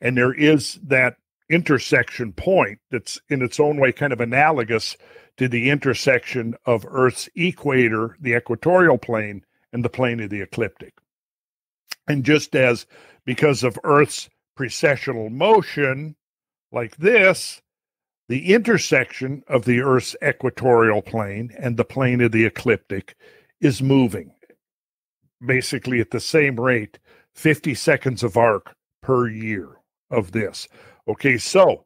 and there is that intersection point that's in its own way kind of analogous to the intersection of Earth's equator, the equatorial plane, and the plane of the ecliptic. And just as because of Earth's precessional motion, like this, the intersection of the Earth's equatorial plane and the plane of the ecliptic is moving basically at the same rate, 50 seconds of arc per year of this. Okay, so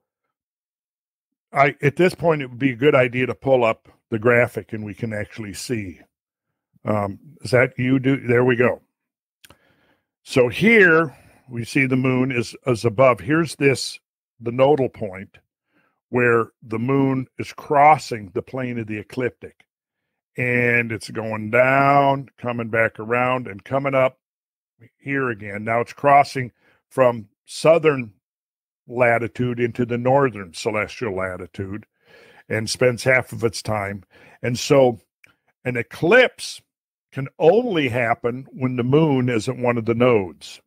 I at this point it would be a good idea to pull up the graphic and we can actually see. Um, is that you do? There we go. So here we see the moon is is above. Here's this the nodal point where the moon is crossing the plane of the ecliptic, and it's going down, coming back around, and coming up here again. Now it's crossing from southern latitude into the northern celestial latitude and spends half of its time. And so an eclipse can only happen when the moon isn't one of the nodes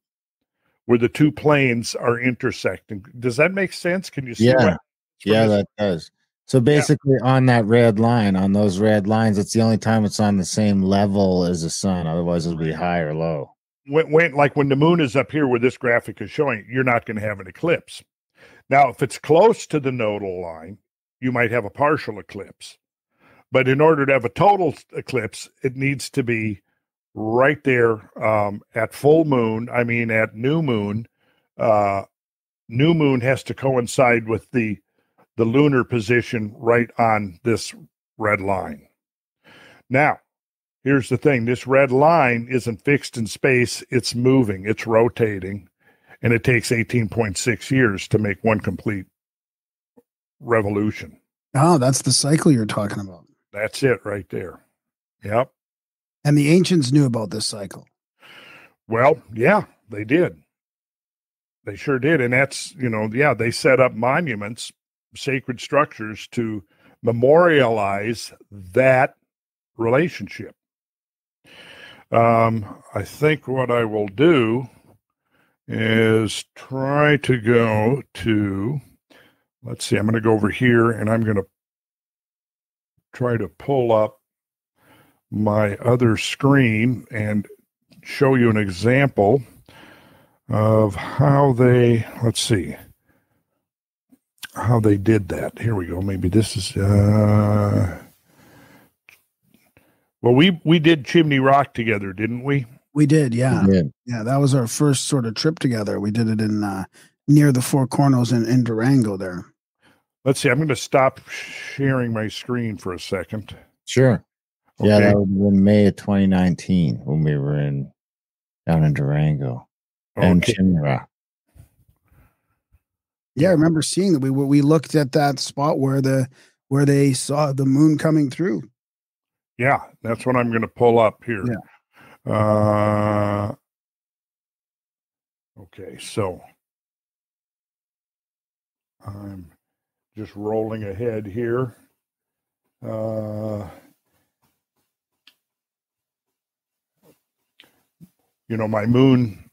where the two planes are intersecting. Does that make sense? Can you see Yeah. from Yeah, that does. So basically, on that red line, on those red lines, it's the only time it's on the same level as the sun. Otherwise, it'll be high or low. When, when like when the moon is up here where this graphic is showing, you're not going to have an eclipse. Now, if it's close to the nodal line, you might have a partial eclipse. But in order to have a total eclipse, it needs to be right there um, at full moon. I mean, at new moon. Uh, new moon has to coincide with the the lunar position right on this red line. Now, here's the thing this red line isn't fixed in space, it's moving, it's rotating, and it takes 18.6 years to make one complete revolution. Oh, that's the cycle you're talking about. That's it right there. Yep. And the ancients knew about this cycle. Well, yeah, they did. They sure did. And that's, you know, yeah, they set up monuments, sacred structures to memorialize that relationship. Um, I think what I will do is try to go to, let's see, I'm going to go over here and I'm going to try to pull up my other screen and show you an example of how they, let's see, how they did that. Here we go. Maybe this is, uh, well, we, we did Chimney Rock together, didn't we? We did, yeah. Yeah. Yeah, that was our first sort of trip together. We did it in uh, near the Four Corners in, in Durango there. Let's see. I'm going to stop sharing my screen for a second. Sure. Yeah, Okay. that would have been May of 2019 when we were in down in Durango and Okay. Chimera. Yeah, I remember seeing that. We we looked at that spot where the where they saw the moon coming through. Yeah, that's what I'm going to pull up here. Uh, okay, so I'm just rolling ahead here. Uh, you know, my moon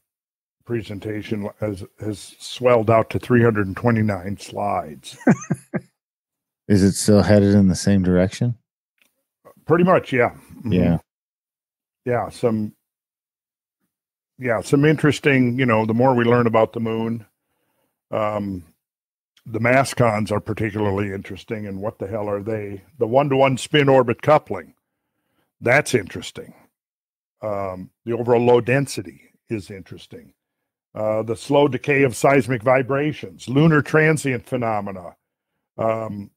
presentation has has swelled out to 329 slides. Is it still headed in the same direction? Pretty much, yeah. Mhm. Yeah. yeah some yeah some interesting you know the more we learn about the moon um the mascons are particularly interesting and what the hell are they the one-to-one spin orbit coupling that's interesting um the overall low density is interesting uh the slow decay of seismic vibrations lunar transient phenomena um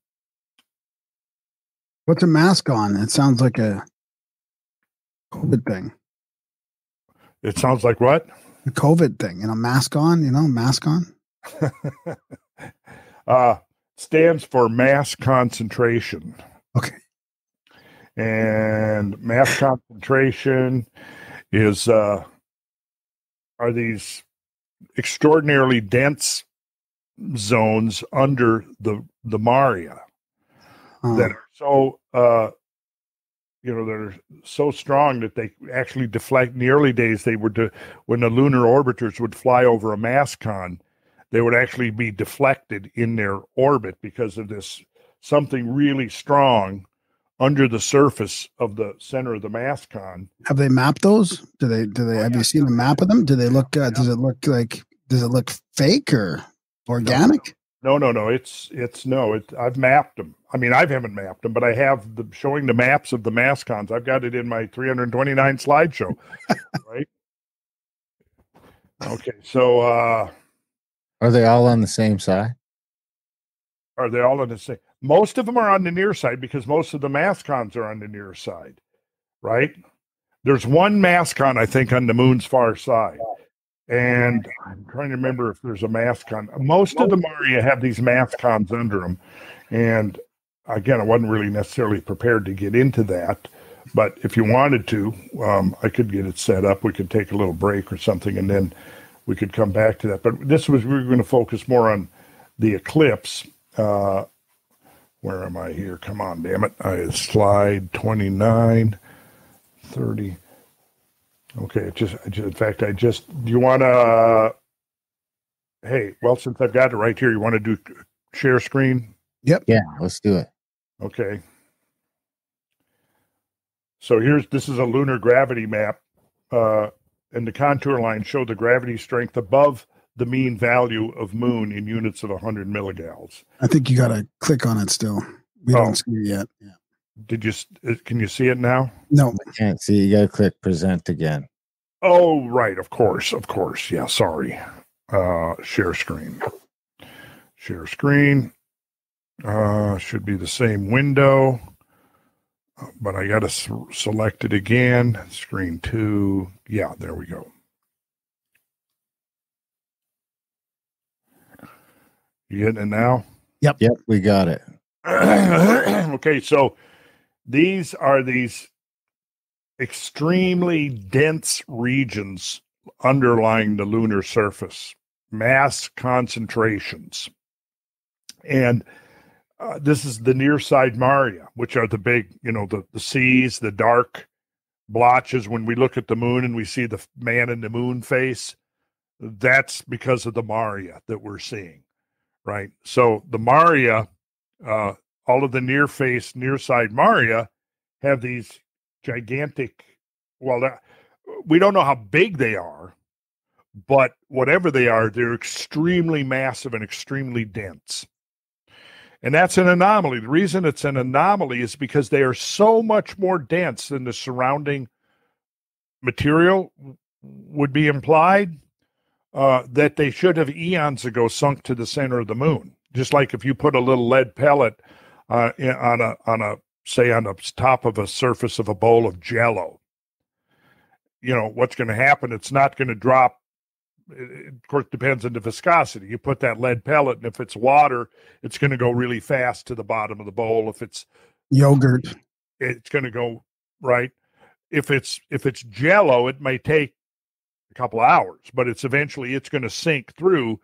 What's a mask on? It sounds like a COVID thing. it sounds like what A COVID thing, you know, mask on, you know, mask on. uh, stands for mass concentration. Okay. And mass concentration is uh, are these extraordinarily dense zones under the the Maria Uh, that are so uh, you know they're so strong that they actually deflect. In the early days, they were to, when the lunar orbiters would fly over a mascon, they would actually be deflected in their orbit because of this something really strong under the surface of the center of the mascon. have they mapped those? Do they do they Oh, have yeah. you seen a map of them? Do they look uh, does it look like does it look fake or organic? No, no, no. It's it's no. It I've mapped them. I mean, I haven't mapped them, but I have the showing the maps of the mascons. I've got it in my 329 slideshow. right. Okay, so uh Are they all on the same side? are they all on the same? Most of them are on the near side because most of the mascons are on the near side, right? There's one mascon, I think, on the moon's far side. and I'm trying to remember if there's a mascon. Most of the Maria have these mascons under them, and again, I wasn't really necessarily prepared to get into that. But if you wanted to, um, I could get it set up. We could take a little break or something, and then we could come back to that. But this was we were going to focus more on the eclipse. Uh, where am I here? Come on, damn it! I slide 29, 30. Okay, it just, I just in fact, I just. Do you want to? Uh, hey, well, since I've got it right here, you want to do share screen? Yep. Yeah, let's do it. Okay. So here's this is a lunar gravity map, uh, and the contour lines show the gravity strength above the mean value of moon in units of 100 milligals. I think you got to click on it still. We Oh. don't see it yet. Yeah. Did you? uh, Can you see it now? No, I can't see. You gotta click present again. Oh, right. Of course. Of course. Yeah. Sorry. Uh, share screen. Share screen. Uh, should be the same window, Uh, but I got to s- select it again. Screen two. Yeah. There we go. You getting it now? Yep. Yep, we got it. okay, so these are these extremely dense regions underlying the lunar surface, mass concentrations. And uh, this is the near side Maria, which are the big, you know, the, the seas, the dark blotches. When we look at the moon and we see the man in the moon face, that's because of the Maria that we're seeing, right? So the Maria uh, all of the near face, near side Maria have these gigantic. Well, we don't know how big they are, but whatever they are, they're extremely massive and extremely dense. And that's an anomaly. The reason it's an anomaly is because they are so much more dense than the surrounding material would be implied uh, that they should have eons ago sunk to the center of the moon. Just like if you put a little lead pellet uh, on a on a say on the top of a surface of a bowl of Jello, you know what's going to happen? It's not going to drop. It, it, of course, depends on the viscosity. You put that lead pellet, and if it's water, it's going to go really fast to the bottom of the bowl. If it's yogurt. it's going to go right. If it's if it's Jello, it may take a couple hours, but it's eventually it's going to sink through.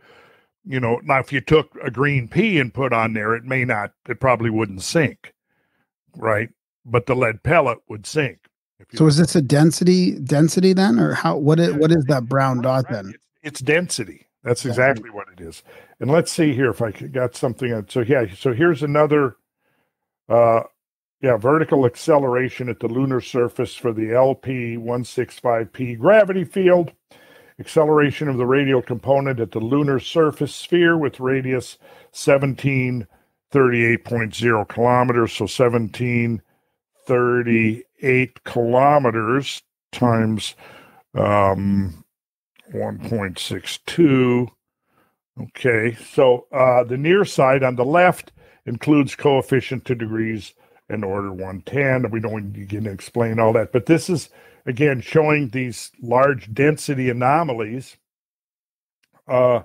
You know, now if you took a green pea and put on there, it may not. It probably wouldn't sink, right? But the lead pellet would sink. So is this a density density then, or how? What is what is that brown dot then? It's, it's density. That's exactly what it is. And let's see here if I got something. on- So yeah, so here's another. Uh, yeah, vertical acceleration at the lunar surface for the LP 165P gravity field. Acceleration of the radial component at the lunar surface sphere with radius 1738.0 kilometers. So 1738 kilometers times um, 1.62. Okay, so uh, the near side on the left includes coefficient to degrees and order 110. We don't need to explain all that, but this is again showing these large density anomalies. Uh,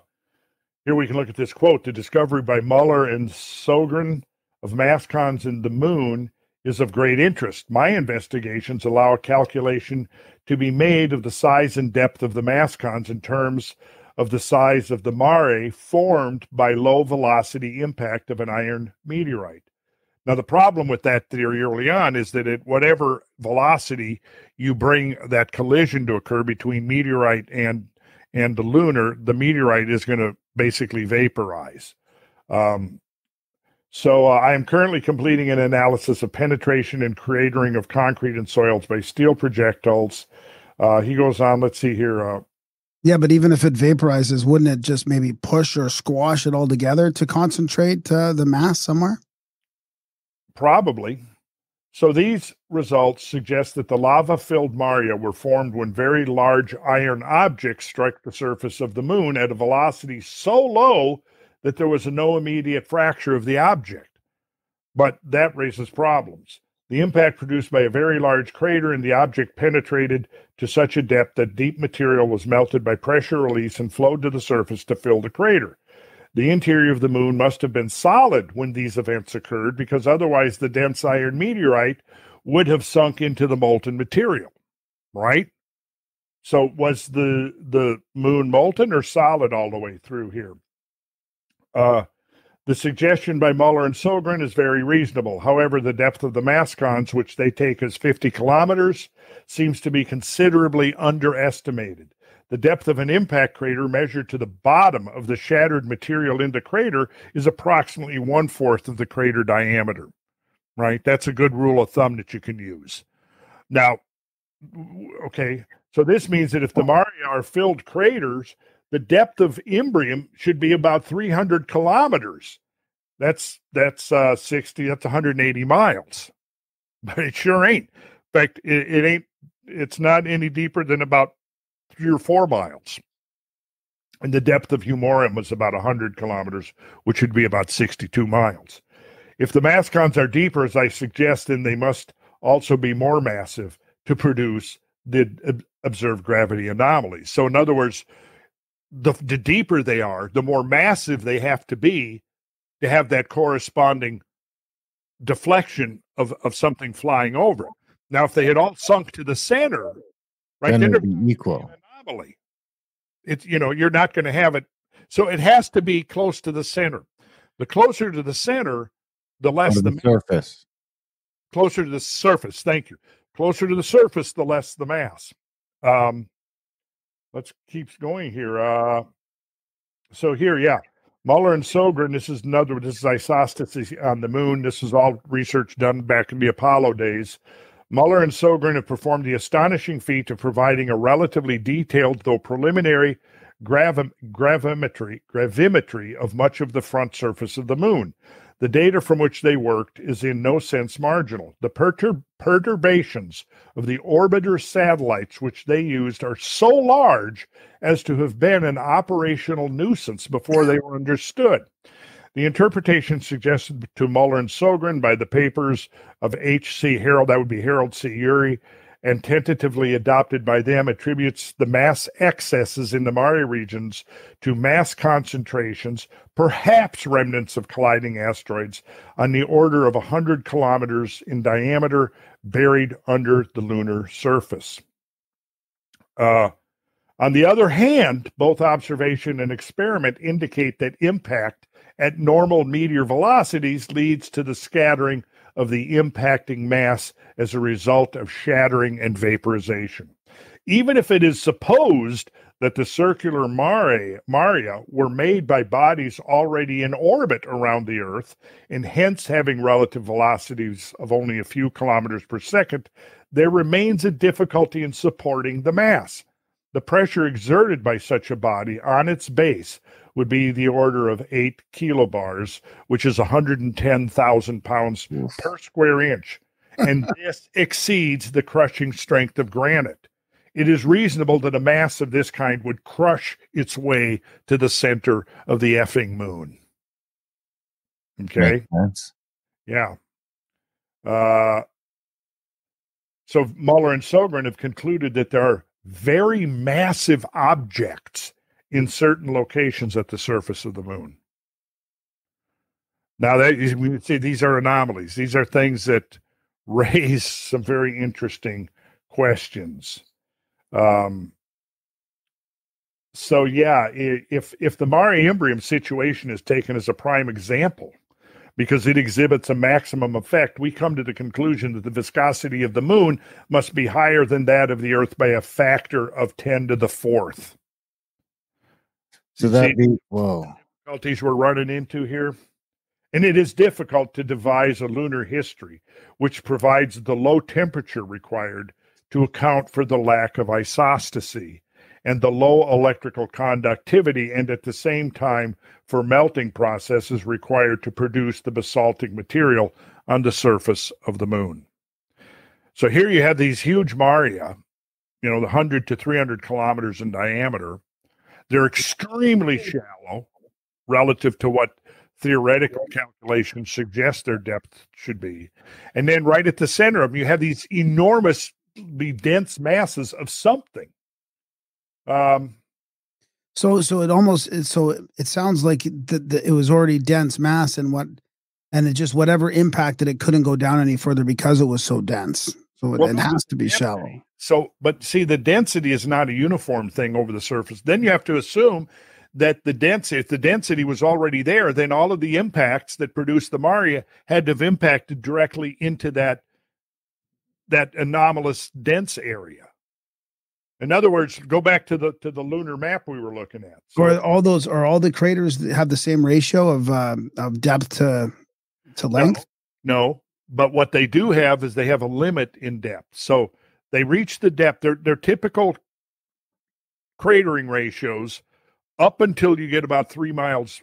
here we can look at this quote The discovery by Muller and Sjogren of mascons in the moon is of great interest. My investigations allow a calculation to be made of the size and depth of the mascons in terms of the size of the mare formed by low velocity impact of an iron meteorite. Now, the problem with that theory early on is that at whatever velocity you bring that collision to occur between meteorite and and the lunar, the meteorite is going to basically vaporize. Um, so uh, I am currently completing an analysis of penetration and cratering of concrete and soils by steel projectiles. Uh, he goes on. Let's see here. Uh, Yeah, but even if it vaporizes, wouldn't it just maybe push or squash it all together to concentrate uh, the mass somewhere? Probably. So these results suggest that the lava filled Maria were formed when very large iron objects struck the surface of the moon at a velocity so low that there was no immediate fracture of the object. But that raises problems. The impact produced by a very large crater, and the object penetrated to such a depth that deep material was melted by pressure release and flowed to the surface to fill the crater. The interior of the moon must have been solid when these events occurred because otherwise the dense iron meteorite would have sunk into the molten material, right? So was the the moon molten or solid all the way through here? Uh, the suggestion by Muller and Sjogren is very reasonable. However, the depth of the mascons, which they take as 50 kilometers, seems to be considerably underestimated. The depth of an impact crater measured to the bottom of the shattered material in the crater is approximately one fourth of the crater diameter. Right? That's a good rule of thumb that you can use. Now, okay, so this means that if the Maria are filled craters, the depth of Imbrium should be about 300 kilometers. That's that's uh, 60. That's 180 miles, but it sure ain't. In fact, it, it ain't. It's not any deeper than about three or four miles. And the depth of Humorum was about 100 kilometers, which would be about 62 miles. If the mascons are deeper, as I suggest, then they must also be more massive to produce the observed gravity anomalies. So, in other words, the, the deeper they are, the more massive they have to be to have that corresponding deflection of, of something flying over. Now, if they had all sunk to the center, right, then then it'd be equal. an anomaly. It's you know you're not going to have it, so it has to be close to the center. The closer to the center, the less the, the surface. closer to the surface. Thank you. Closer to the surface, the less the mass. Um, let's keep going here. Uh, so here, yeah, Muller and Sjogren. This is another. This is isostasy on the moon. This is all research done back in the Apollo days. Muller and Sjogren have performed the astonishing feat of providing a relatively detailed, though preliminary, gravi- gravimetry, gravimetry of much of the front surface of the moon. The data from which they worked is in no sense marginal. The pertur- perturbations of the orbiter satellites which they used are so large as to have been an operational nuisance before they were understood. The interpretation suggested to Muller and Sjogren by the papers of H.C. Harold, that would be Harold C. Urey, and tentatively adopted by them attributes the mass excesses in the Mare regions to mass concentrations, perhaps remnants of colliding asteroids, on the order of 100 kilometers in diameter buried under the lunar surface. Uh, on the other hand, both observation and experiment indicate that impact at normal meteor velocities leads to the scattering of the impacting mass as a result of shattering and vaporization. Even if it is supposed that the circular mare, maria were made by bodies already in orbit around the Earth and hence having relative velocities of only a few kilometers per second, there remains a difficulty in supporting the mass. The pressure exerted by such a body on its base would be the order of eight kilobars, which is 110,000 pounds per square inch. And this exceeds the crushing strength of granite. It is reasonable that a mass of this kind would crush its way to the center of the effing moon. Okay. Makes sense. Yeah. Uh, so Muller and Sjogren have concluded that there are very massive objects in certain locations at the surface of the moon. Now that we would say these are anomalies. These are things that raise some very interesting questions. Um, so yeah, if if the Mare Imbrium situation is taken as a prime example, because it exhibits a maximum effect, we come to the conclusion that the viscosity of the moon must be higher than that of the Earth by a factor of 10 to the fourth. So that be whoa. difficulties we're running into here. And it is difficult to devise a lunar history which provides the low temperature required to account for the lack of isostasy and the low electrical conductivity, and at the same time for melting processes required to produce the basaltic material on the surface of the moon. So here you have these huge Maria, you know, the 100 to 300 kilometers in diameter. They're extremely shallow relative to what theoretical calculations suggest their depth should be. And then right at the center of them, you have these enormously dense masses of something. Um, So so it almost so it, it sounds like the, the, it was already dense mass and what and it just whatever impacted it couldn't go down any further because it was so dense. So it, Well, it has to be density. shallow. So, but see, the density is not a uniform thing over the surface. Then you have to assume that the density, if the density was already there, then all of the impacts that produced the Maria had to have impacted directly into that that anomalous dense area. In other words, go back to the to the lunar map we were looking at. So- Or all those or all the craters that have the same ratio of um, of depth to to length. No, but what they do have is they have a limit in depth. So they reach the depth. Their their typical cratering ratios up until you get about three miles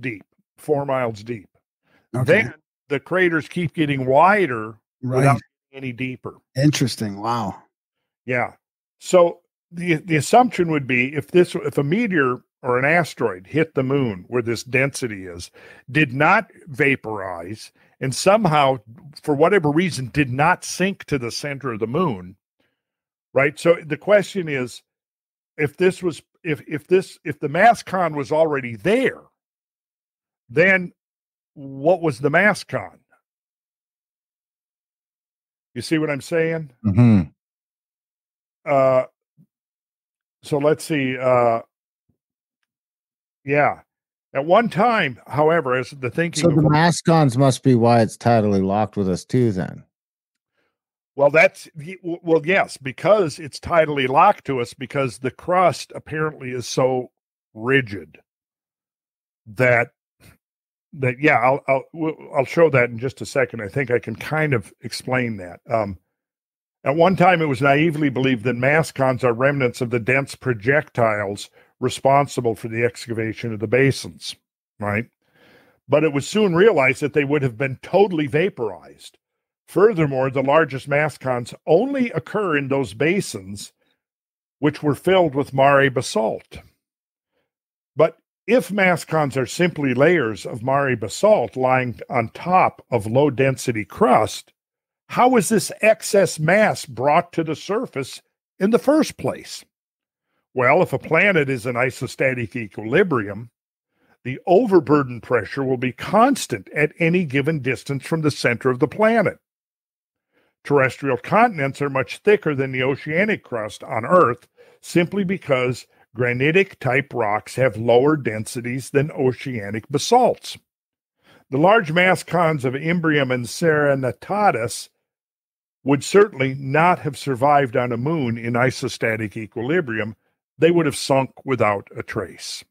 deep, four miles deep. Okay. Then the craters keep getting wider right. without any deeper. Interesting. Wow. Yeah. So the the assumption would be if this if a meteor or an asteroid hit the moon where this density is, did not vaporize, and somehow for whatever reason did not sink to the center of the moon, right? So the question is if this was if if this if the mass con was already there, then what was the mass con? You see what I'm saying? hmm uh so let's see uh yeah at one time however as the thinking So of the what- mascons must be why it's tidally locked with us too. Then. well that's well yes because it's tidally locked to us because the crust apparently is so rigid that that yeah i'll i'll i'll show that in just a second i think i can kind of explain that um at one time it was naively believed that mascons are remnants of the dense projectiles responsible for the excavation of the basins right? But it was soon realized that they would have been totally vaporized. Furthermore the largest mascons only occur in those basins which were filled with mare basalt. But if mascons are simply layers of mare basalt lying on top of low density crust, how is this excess mass brought to the surface in the first place? Well, if a planet is in isostatic equilibrium, the overburden pressure will be constant at any given distance from the center of the planet. Terrestrial continents are much thicker than the oceanic crust on Earth simply because granitic type rocks have lower densities than oceanic basalts. The large mass cons of Imbrium and Serenitatis would certainly not have survived on a moon in isostatic equilibrium. They would have sunk without a trace.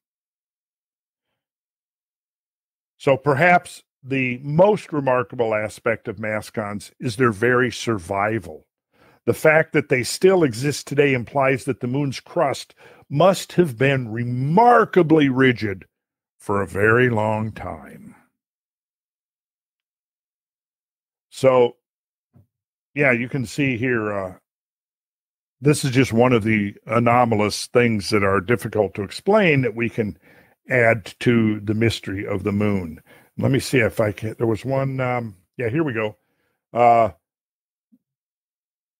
So perhaps the most remarkable aspect of mascons is their very survival. The fact that they still exist today implies that the moon's crust must have been remarkably rigid for a very long time. So, yeah, you can see here. Uh, this is just one of the anomalous things that are difficult to explain that we can add to the mystery of the moon. Let me see if I can. There was one. Um, yeah, here we go. Uh,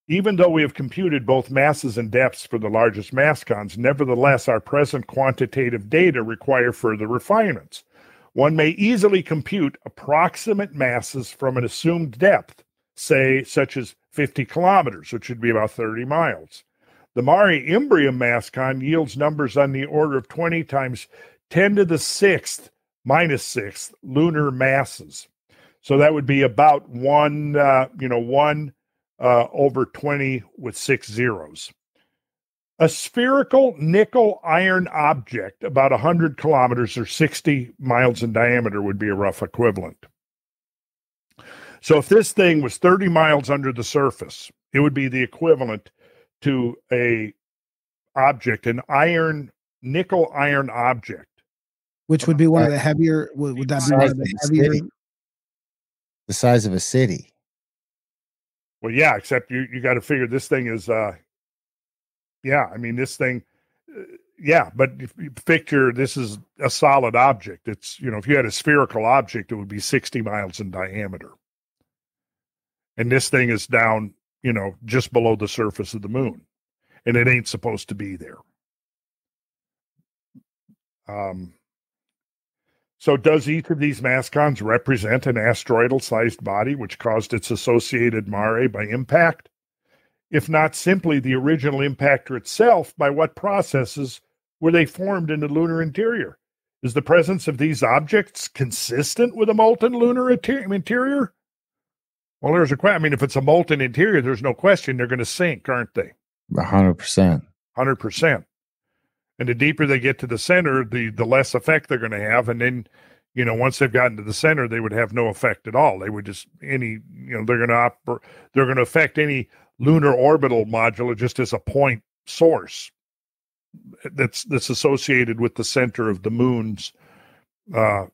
even though we have computed both masses and depths for the largest mascons, nevertheless, our present quantitative data require further refinements. One may easily compute approximate masses from an assumed depth, say, such as 50 kilometers, which would be about 30 miles. The Mare Imbrium mascon yields numbers on the order of 20 times 10 to the sixth minus sixth lunar masses. So that would be about one, uh, you know, one uh, over 20 with six zeros. A spherical nickel iron object about 100 kilometers or 60 miles in diameter would be a rough equivalent. So if this thing was 30 miles under the surface, it would be the equivalent to a object, an iron nickel iron object. Which would be one of the heavier. Would, would that be one of the Size of a heavier? city. The size of a city. Well, yeah, except you you got to figure this thing is uh yeah, I mean this thing uh, yeah, but if you picture this is a solid object. It's you know if you had a spherical object, it would be sixty miles in diameter, and this thing is down you know just below the surface of the moon, and it ain't supposed to be there. Um. So, does each of these mascons represent an asteroidal sized body which caused its associated mare by impact? If not simply the original impactor itself, by what processes were they formed in the lunar interior? Is the presence of these objects consistent with a molten lunar interior? Well, there's a question. I mean, if it's a molten interior, there's no question they're going to sink, aren't they? hundred percent. 100%. And the deeper they get to the center, the the less effect they're going to have. And then, you know, once they've gotten to the center, they would have no effect at all. They would just any, you know, they're going to oper- they're going to affect any lunar orbital module just as a point source that's that's associated with the center of the moon's uh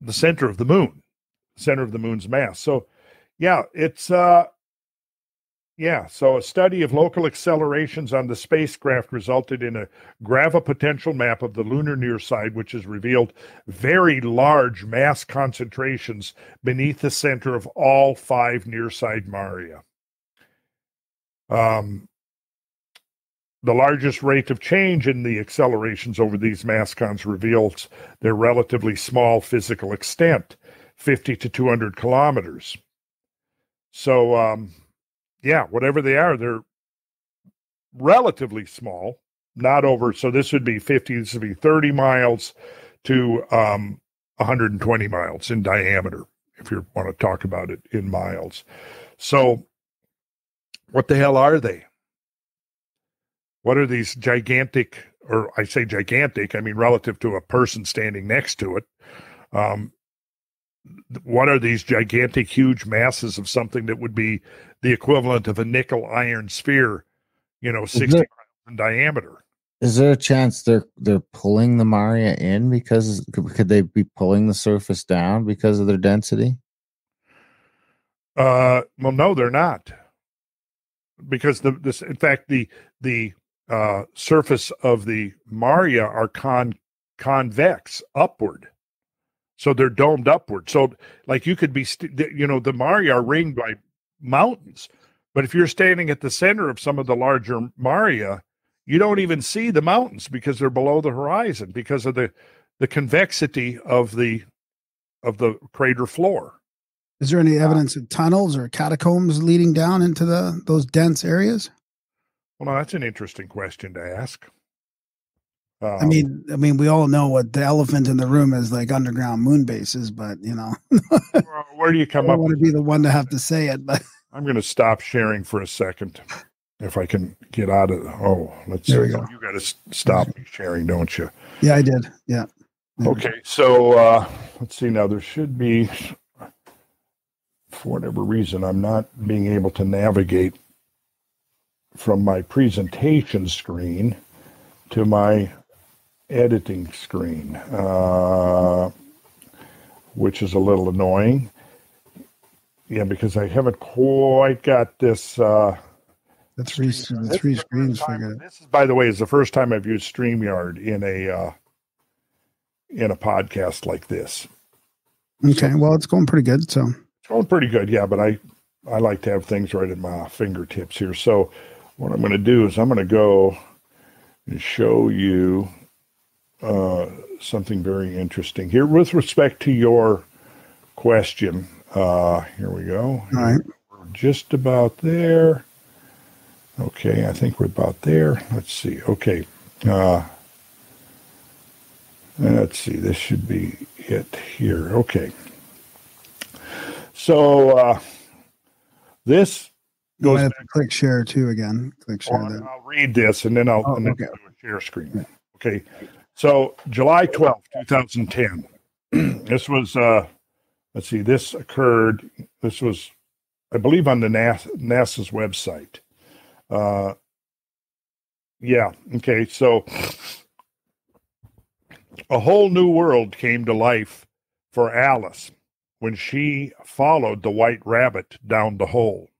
the center of the moon center of the moon's mass so yeah it's uh yeah so a study of local accelerations on the spacecraft resulted in a gravipotential map of the lunar near side which has revealed very large mass concentrations beneath the center of all five near side maria. Um the largest rate of change in the accelerations over these mass cons reveals their relatively small physical extent 50 to 200 kilometers so um, yeah whatever they are they're relatively small not over so this would be 50 this would be 30 miles to um, 120 miles in diameter if you want to talk about it in miles. So what the hell are they? What are these gigantic or i say gigantic i mean relative to a person standing next to it um, what are these gigantic huge masses of something that would be the equivalent of a nickel iron sphere you know 60 there- miles in diameter? Is there a chance they're they're pulling the Maria in because could, could they be pulling the surface down because of their density? uh well no they're not. Because the this in fact the the uh surface of the maria are con convex upward so they're domed upward. So like you could be st- you know the maria are ringed by mountains but if you're standing at the center of some of the larger maria you don't even see the mountains because they're below the horizon because of the the convexity of the of the crater floor. Is there any uh, evidence of tunnels or catacombs leading down into the those dense areas? well that's an interesting question to ask I Um, mean, I mean, we all know what the elephant in the room is like underground moon bases, but you know, where do you I come don't up want to be the one to have to say it. But i'm going to stop sharing for a second if i can get out of oh let's There we go. you got to stop me sharing don't you yeah, I did. Yeah. There okay so uh let's see now there should be for whatever reason i'm not being able to navigate from my presentation screen to my editing screen uh which is a little annoying yeah because i haven't quite got this uh The three, This the is three screens time- This is, by the way, is the first time I've used StreamYard in a uh, in a podcast like this. Okay, well, it's going pretty good. So It's going pretty good, yeah. But I I like to have things right at my fingertips here. So what I'm going to do is I'm going to go and show you uh, something very interesting here with respect to your question. Uh, here we go. all right, We're just about there. Okay, I think we're about there. Let's see. Okay. Uh, let's see. This should be it here. Okay. So uh, this go goes back. and click share too again. Click share I'll. I'll read this and then I'll, Oh, and then okay. do a share screen. Okay. So July 12th, 2010. this was, uh, let's see, this occurred, this was, I believe, on the NASA, NASA's website. Uh, yeah. Okay. So a whole new world came to life for Alice when she followed the white rabbit down the hole.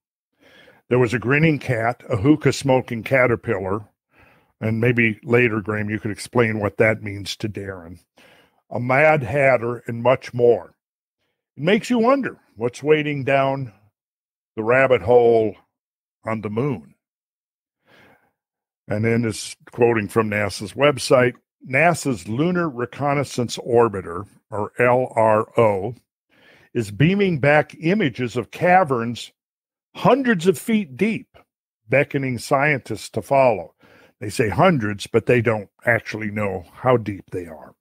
There was a grinning cat, a hookah smoking caterpillar, And maybe later, Graham, you could explain what that means to Darren. A Mad Hatter, and much more. It makes you wonder what's waiting down the rabbit hole on the moon. And then this quoting from NASA's website NASA's Lunar Reconnaissance Orbiter, or LRO, is beaming back images of caverns hundreds of feet deep, beckoning scientists to follow. They say hundreds, but they don't actually know how deep they are.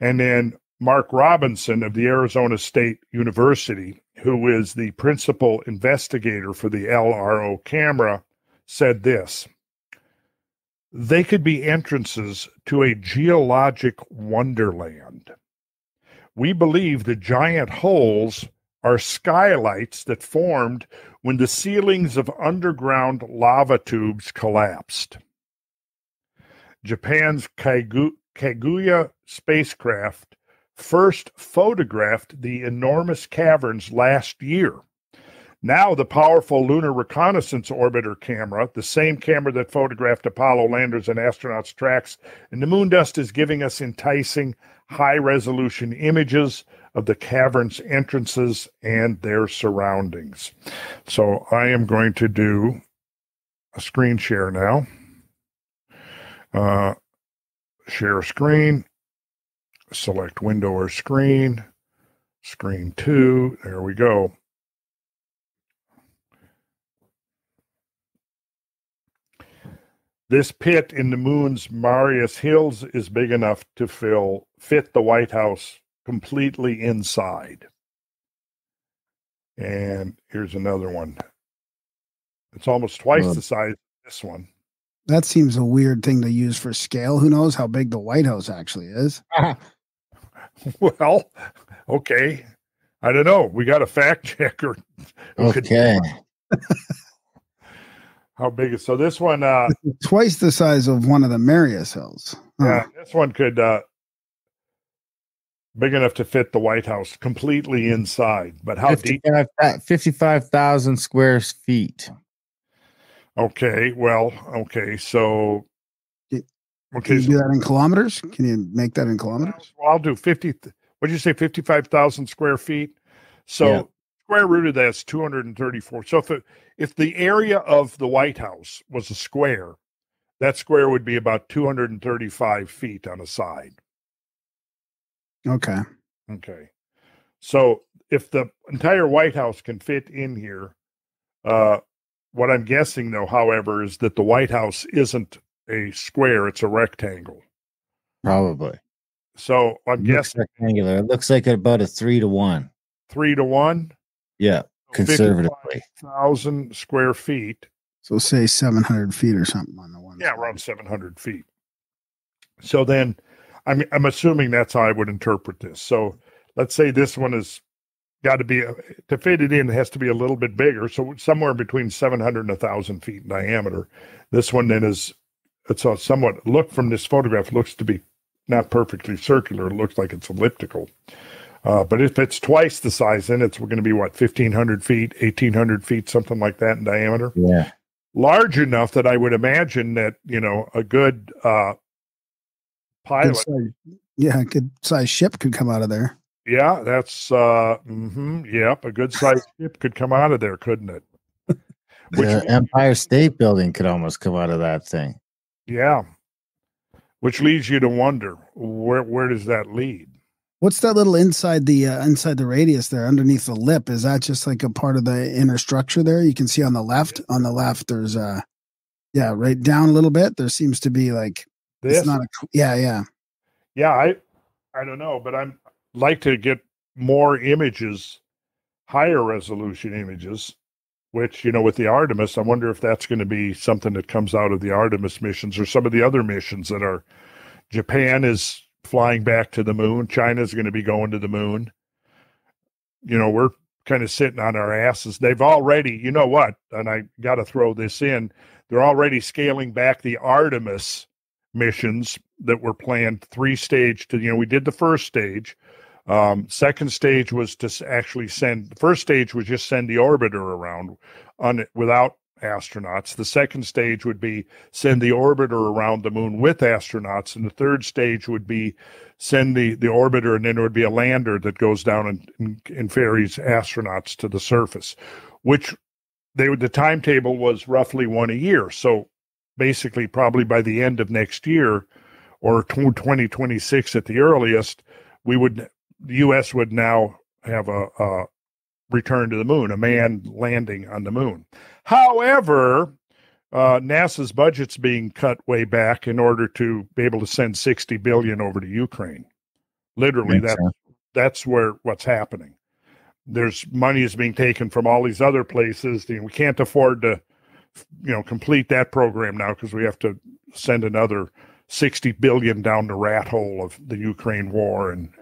And then Mark Robinson of the Arizona State University, who is the principal investigator for the LRO camera, said this They could be entrances to a geologic wonderland. We believe the giant holes are skylights that formed when the ceilings of underground lava tubes collapsed. Japan's Kaigu- Kaguya spacecraft first photographed the enormous caverns last year. Now, the powerful Lunar Reconnaissance Orbiter camera, the same camera that photographed Apollo landers and astronauts' tracks in the moon dust, is giving us enticing high resolution images of the cavern's entrances and their surroundings. So, I am going to do a screen share now. Uh, share screen select window or screen, screen two. There we go. This pit in the moon's Marius Hills is big enough to fill fit the White House completely inside. And here's another one. It's almost twice the size of this one. That seems a weird thing to use for scale. Who knows how big the White House actually is? Well, okay. I don't know. We got a fact checker. Okay. How big is so this one uh Twice the size of one of the Marius Hills. Huh. yeah, this one could uh big enough to fit the White House completely inside. But how deep 55 55,000 square feet. Okay, well, okay, so Can okay, you so, do that in kilometers? Can you make that in kilometers? well, I'll do fifty what did you say, fifty five thousand square feet? So Yeah. square root of that's two hundred and thirty four. So if it, if the area of the White House was a square, that square would be about two hundred and thirty five feet on a side. Okay. Okay. So if the entire White House can fit in here, uh, what I'm guessing though, however, is that the White House isn't a square, it's a rectangle. Probably. So I'm Looks guessing rectangular. It looks like about a three to one. three to one, Yeah. Conservatively. thousand square feet. So say 700 feet or something on the one. Yeah, side. around 700 feet. So then I'm, I'm assuming that's how I would interpret this. So let's say this one is got to be, to fit it in, it has to be a little bit bigger. So somewhere between 700 and 1,000 feet in diameter. This one then is, it's a somewhat, look from this photograph, looks to be not perfectly circular. It looks like it's elliptical. Uh, but if it's twice the size, then it's going to be what, 1,500 feet, 1,800 feet, something like that in diameter Yeah. large enough that I would imagine that you know a good uh, Good pilot. size- yeah, a good size ship could come out of there. Yeah, that's uh, mm-hmm, yep, a good sized ship could come out of there, couldn't it? Which The Empire State Building could almost come out of that thing. yeah, which leads you to wonder where where does that lead? What's that little inside the uh, inside the radius there underneath the lip? Is that just like a part of the inner structure there? You can see on the left. On the left, there's uh yeah, right down a little bit. There seems to be like This, it's not a yeah, yeah. yeah, I I don't know, but I'm like to get more images, higher resolution images. Which you know, with the Artemis, I wonder if that's going to be something that comes out of the Artemis missions or some of the other missions that are. Japan is flying back to the moon. China's going to be going to the moon. You know, we're kind of sitting on our asses. They've already, you know what? And I got to throw this in. They're already scaling back the Artemis missions that were planned three stage to you know we did the first stage um second stage was to actually send the first stage was just send the orbiter around on without astronauts. The second stage would be send the orbiter around the moon with astronauts, and the third stage would be send the, the orbiter, and then there would be a lander that goes down and, and, and ferries astronauts to the surface, which they would the timetable was roughly one a year. So basically, probably by the end of next year or 2026 at the earliest, we would the U.S. would now have a, a return to the moon, a man landing on the moon. However, uh, NASA's budget's being cut way back in order to be able to send 60 billion over to Ukraine. Literally, Makes that's sense. that's where what's happening. There's money is being taken from all these other places. You know, we can't afford to, you know, complete that program now because we have to send another 60 billion down the rat hole of the Ukraine war and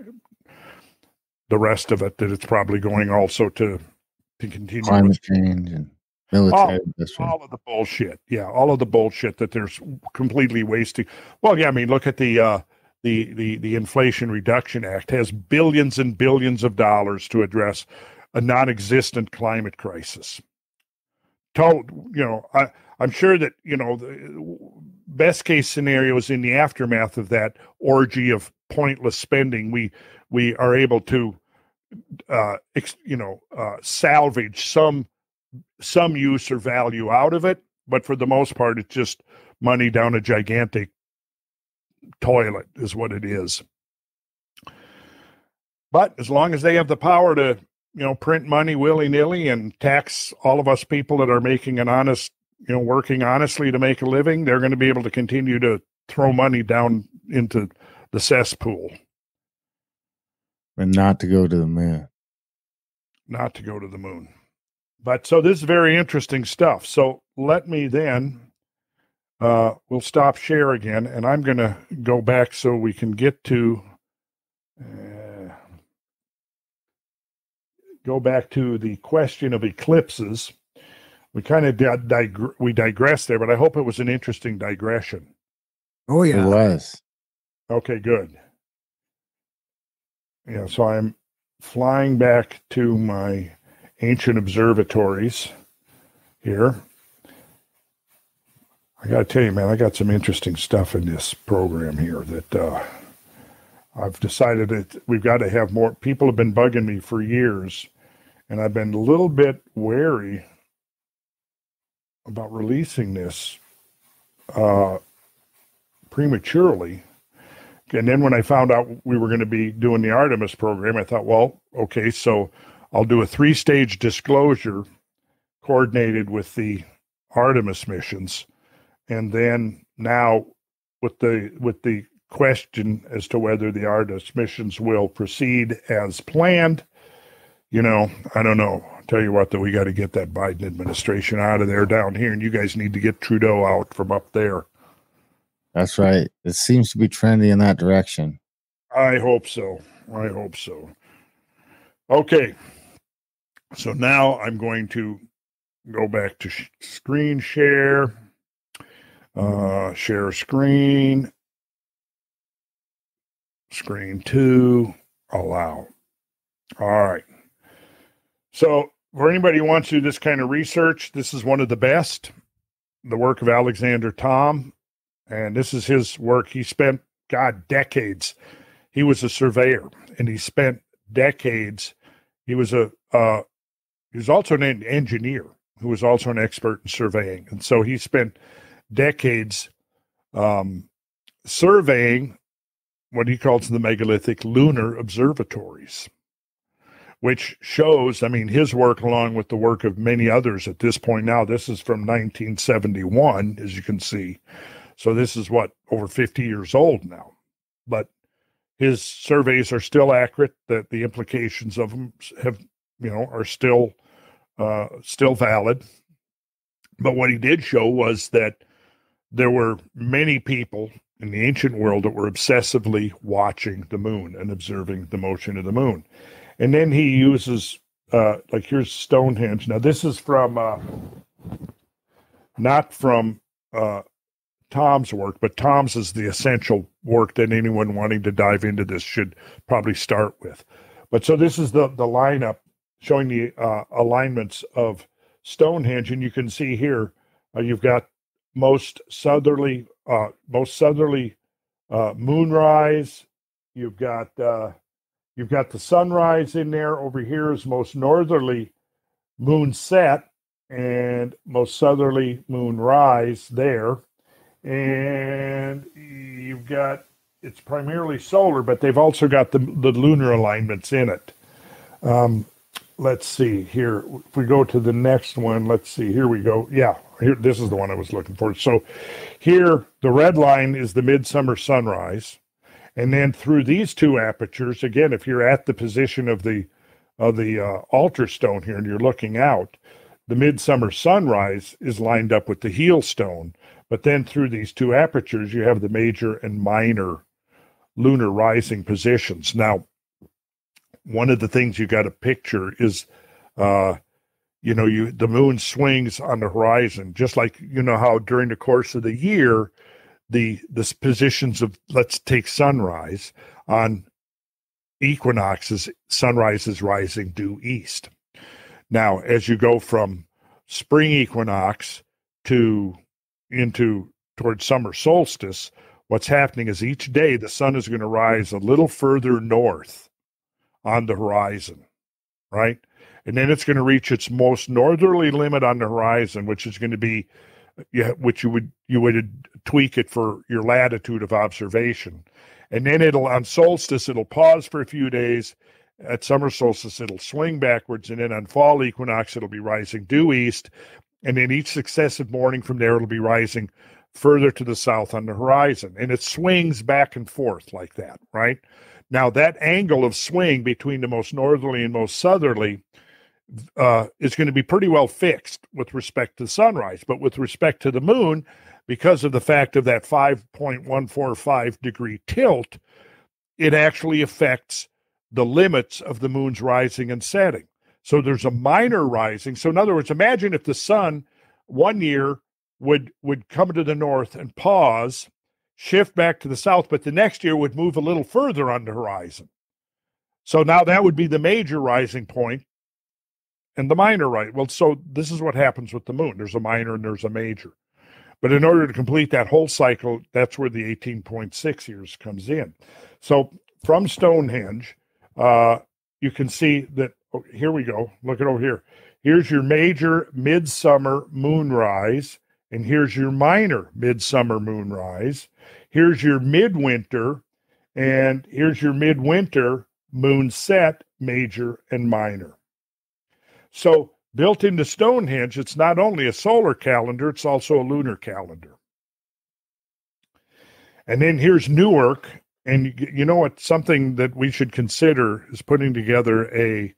the rest of it that it's probably going also to to continue with Climate change and military. industrial. all of the bullshit. Yeah, all of the bullshit that there's completely wasting. Well, yeah, I mean, look at the uh, the the the Inflation Reduction Act has billions and billions of dollars to address a non-existent climate crisis. Told, you know, I I'm sure that you know the best case scenario is in the aftermath of that orgy of pointless spending, we we are able to, uh, ex, you know, uh, salvage some some use or value out of it, but for the most part, it's just money down a gigantic toilet, is what it is. But as long as they have the power to, you know, print money willy nilly and tax all of us people that are making an honest, you know, working honestly to make a living, they're going to be able to continue to throw money down into the cesspool, and not to go to the moon. not to go to the moon. But so this is very interesting stuff. So let me then, uh, we'll stop share again, and I'm going to go back so we can get to, uh, go back to the question of eclipses. We kind of di- digr- we digressed there, but I hope it was an interesting digression. Oh yeah, It was. Okay, good. Yeah, so I'm flying back to my ancient observatories here. I got to tell you, man, I got some interesting stuff in this program here that uh, I've decided that we've got to have more. People have been bugging me for years, and I've been a little bit wary about releasing this uh, prematurely. And then when I found out we were going to be doing the Artemis program, I thought, well, okay, so I'll do a three stage disclosure coordinated with the Artemis missions. And then now with the with the question as to whether the Artemis missions will proceed as planned, you know, I don't know. i Tell you what, though, we got to get that Biden administration out of there down here, and you guys need to get Trudeau out from up there. That's right. It seems to be trending in that direction. I hope so. I hope so. Okay. So now I'm going to go back to sh- screen share, uh, share screen, screen two, allow. All right. So for anybody who wants to do this kind of research, this is one of the best. The work of Alexander Thom, and this is his work. He spent, God, decades. He was a surveyor, and he spent decades. He was a uh, he was also an engineer who was also an expert in surveying, and so he spent decades um, surveying what he calls the megalithic lunar observatories which shows, I mean, his work along with the work of many others at this point now. This is from 1971, as you can see. So this is what, over 50 years old now. But his surveys are still accurate, that the implications of them have, you know, are still uh, still valid. But what he did show was that there were many people in the ancient world that were obsessively watching the moon and observing the motion of the moon. And then he uses uh like here's Stonehenge. Now this is from uh not from uh Thom's work, but Thom's is the essential work that anyone wanting to dive into this should probably start with. But so this is the the lineup showing the uh, alignments of Stonehenge, and you can see here uh, you've got most southerly, uh, most southerly uh, moonrise. You've got uh, you've got the sunrise in there. Over here is most northerly moon set and most southerly moon rise there. And you've got it's primarily solar, but they've also got the, the lunar alignments in it. Um, let's see here. If we go to the next one, let's see. Here we go. Yeah, here this is the one I was looking for. So here the red line is the midsummer sunrise. And then through these two apertures, again, if you're at the position of the of the uh, altar stone here and you're looking out, the midsummer sunrise is lined up with the heel stone. But then through these two apertures, you have the major and minor lunar rising positions. Now, one of the things you got to picture is, uh, you know, you the moon swings on the horizon, just like you know how during the course of the year, the the positions of let's take sunrise on equinoxes, sunrise is rising due east. Now, as you go from spring equinox to into towards summer solstice, what's happening is each day the sun is going to rise a little further north on the horizon, right? And then it's going to reach its most northerly limit on the horizon, which is going to be, yeah, which you would you would tweak it for your latitude of observation, and then it'll on solstice it'll pause for a few days. At summer solstice, it'll swing backwards, and then on fall equinox, it'll be rising due east, and then each successive morning from there, it'll be rising further to the south on the horizon. And it swings back and forth like that, right? Now, that angle of swing between the most northerly and most southerly uh, is going to be pretty well fixed with respect to sunrise. But with respect to the moon, because of the fact of that 5.145 degree tilt, it actually affects the limits of the moon's rising and setting. So there's a minor rising. So, in other words, imagine if the sun one year would would come to the north and pause, shift back to the south, but the next year would move a little further on the horizon. So now that would be the major rising point and the minor right. Well, so this is what happens with the moon. There's a minor and there's a major. But in order to complete that whole cycle, that's where the 18.6 years comes in. So from Stonehenge, uh, you can see that. Oh, here we go. Look at over here. Here's your major midsummer moonrise and here's your minor midsummer moonrise. Here's your midwinter, and here's your midwinter moon set, major and minor. So, built into Stonehenge, it's not only a solar calendar, it's also a lunar calendar. And then here's Newark. And you know what? Something that we should consider is putting together a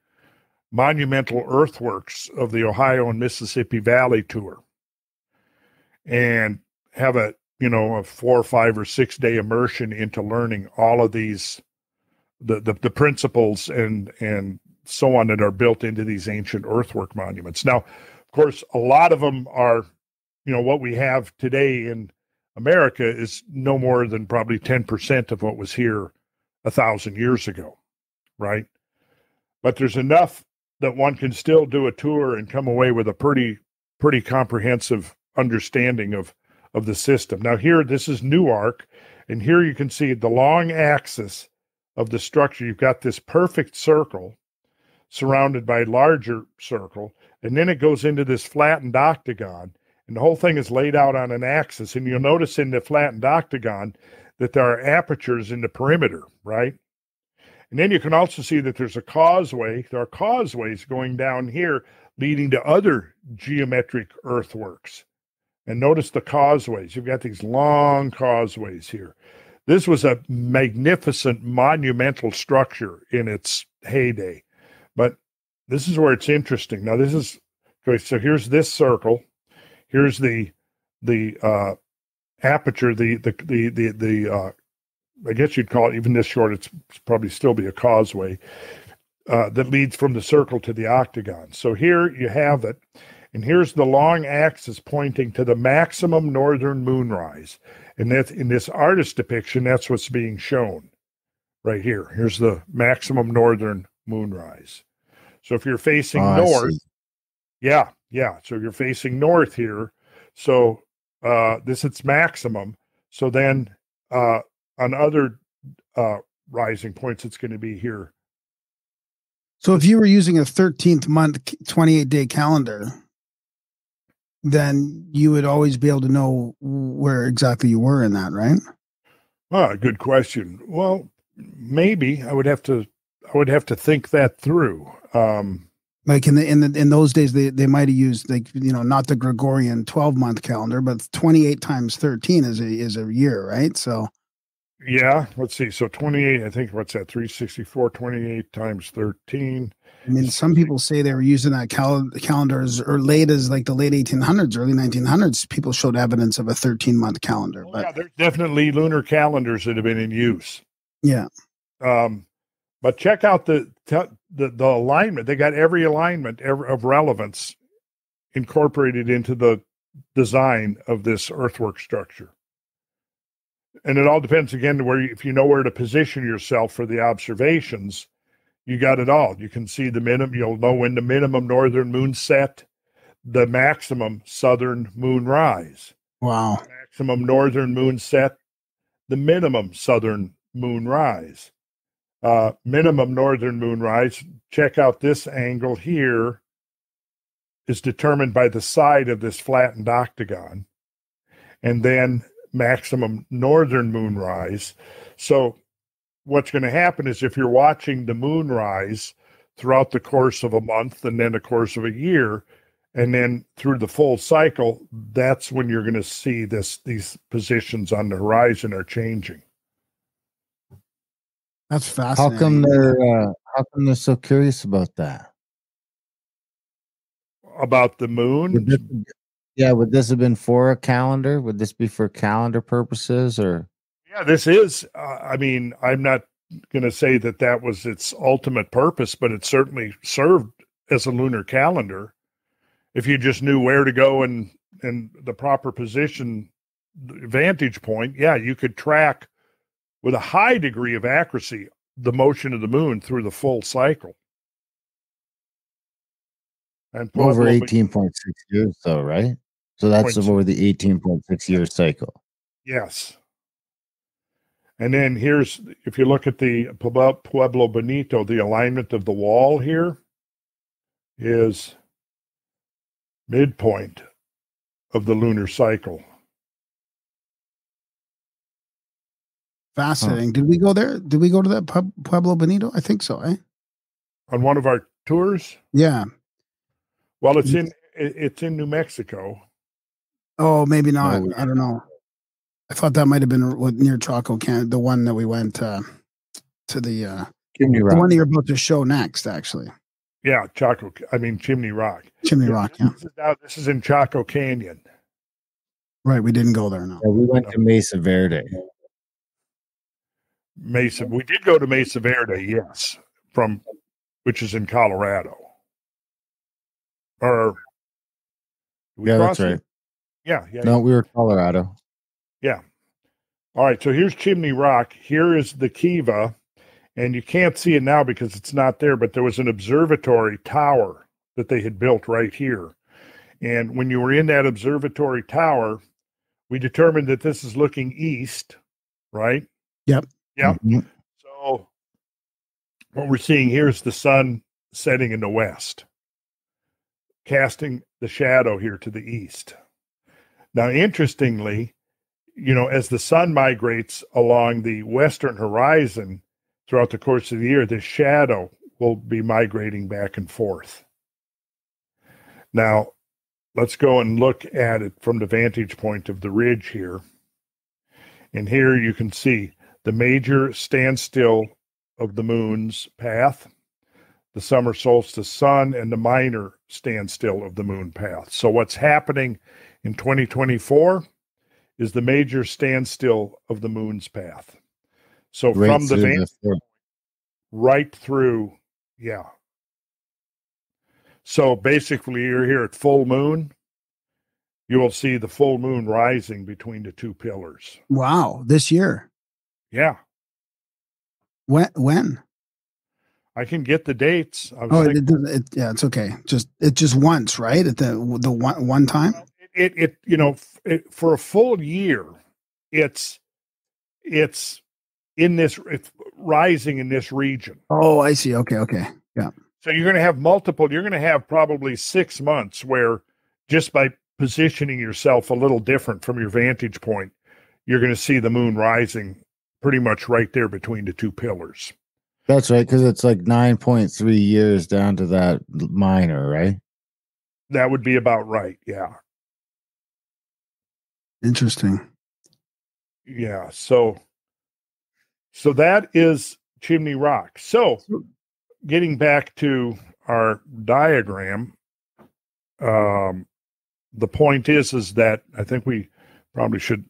monumental earthworks of the Ohio and Mississippi Valley tour and have a you know a four or five or six day immersion into learning all of these the, the the, principles and and so on that are built into these ancient earthwork monuments. Now of course a lot of them are you know what we have today in america is no more than probably 10% of what was here a thousand years ago right? But there's enough that one can still do a tour and come away with a pretty pretty comprehensive understanding of of the system. Now here this is Newark and here you can see the long axis of the structure. You've got this perfect circle surrounded by a larger circle and then it goes into this flattened octagon and the whole thing is laid out on an axis and you'll notice in the flattened octagon that there are apertures in the perimeter, right? And then you can also see that there's a causeway. There are causeways going down here leading to other geometric earthworks. And notice the causeways. You've got these long causeways here. This was a magnificent, monumental structure in its heyday. But this is where it's interesting. Now, this is okay. So here's this circle. Here's the the uh, aperture. The the the the the uh, I guess you'd call it even this short. It's probably still be a causeway uh, that leads from the circle to the octagon. So here you have it, and here's the long axis pointing to the maximum northern moonrise. And that's in this artist depiction, that's what's being shown right here. Here's the maximum northern moonrise. So if you're facing Oh, north, yeah. Yeah, so you're facing north here. So uh, this is maximum. So then uh, on other uh, rising points, it's going to be here. So if you were using a 13th month, 28 day calendar, then you would always be able to know where exactly you were in that, right? Ah, good question. Well, maybe I would have to. I would have to think that through. Um, Like in the in the in those days, they they might have used like you know not the Gregorian 12 month calendar, but 28 times 13 is a is a year, right? So yeah, let's see. So 28, I think what's that? 364, 28 times 13. I mean, some people say they were using that cal- calendars or late as like the late 1800s, early 1900s. People showed evidence of a 13 month calendar, Oh, but yeah, there's definitely lunar calendars that have been in use. yeah, Um, but check out the, the the alignment. They got every alignment ever of relevance incorporated into the design of this earthwork structure. And it all depends again to where you, if you know where to position yourself for the observations, you got it all. You can see the minimum. You'll know when the minimum northern moon set, the maximum southern moon rise wow, maximum northern moon set, the minimum southern moon rise. Uh, minimum northern moon rise, check out this angle here, is determined by the side of this flattened octagon. And then maximum northern moon rise. So, what's going to happen is if you're watching the moon rise throughout the course of a month and then the course of a year, and then through the full cycle that's when you're going to see this these positions on the horizon are changing that's fascinating. How fascinating. come they're uh, how come they're so curious about that? about the moon Would this, yeah, would this have been for a calendar? Would this be for calendar purposes or? yeah this is uh, i mean i'm not going to say that that was its ultimate purpose but it certainly served as a lunar calendar if you just knew where to go and and the proper position vantage point yeah you could track with a high degree of accuracy the motion of the moon through the full cycle and over 18.6 years though right so that's over the 18.6 year cycle Yes. And then here's, if you look at the Pueblo Pueblo Bonito, the alignment of the wall here is midpoint of the lunar cycle. fascinating. Did we go there? Did we go to that Pueblo Bonito? I think so. Eh? On one of our tours, Yeah. Well, it's in it's in New Mexico. Oh, maybe not. we- I don't know. I thought that might have been near Chaco, Can the one that we went uh, to the uh, Chimney the one that you're about to show next, actually. Yeah, Chaco. I mean Chimney Rock. Chimney Rock. Yeah, This is, now, this is in Chaco Canyon. right. We didn't go there. No. Yeah, we went to Mesa Verde. Mesa. We did go to Mesa Verde, yes, from which is in Colorado. Or we Yeah, that's it? right. Yeah, yeah. No, we were Colorado. Yeah. All right. So here's Chimney Rock. Here is the Kiva. And you can't see it now because it's not there, but there was an observatory tower that they had built right here. And when you were in that observatory tower, we determined that this is looking east, right? Yep. Mhm. So what we're seeing here is the sun setting in the west, casting the shadow here to the east. Now, interestingly, you know, as the sun migrates along the western horizon throughout the course of the year, this shadow will be migrating back and forth. Now, let's go and look at it from the vantage point of the ridge here. And here you can see the major standstill of the moon's path, the summer solstice sun, and the minor standstill of the moon path. So, what's happening in 2024 is the major standstill of the moon's path. So, Right from the van- the right through, yeah. So, basically, you're here at full moon. You will see the full moon rising between the two pillars. Wow. This year. Yeah. When? When? I can get the dates. Oh, it, it, yeah, it's okay. Just it just once, right? At the the one one time. it, it you know it, for a full year it's it's in this it's rising in this region Oh, I see. Okay, okay. Yeah. So you're going to have multiple you're going to have probably six months where just by positioning yourself a little different from your vantage point you're going to see the moon rising pretty much right there between the two pillars That's right, because it's like nine point three years down to that minor, right? that would be about right yeah Interesting. yeah so so that is chimney rock so getting back to our diagram um the point is is that i think we probably should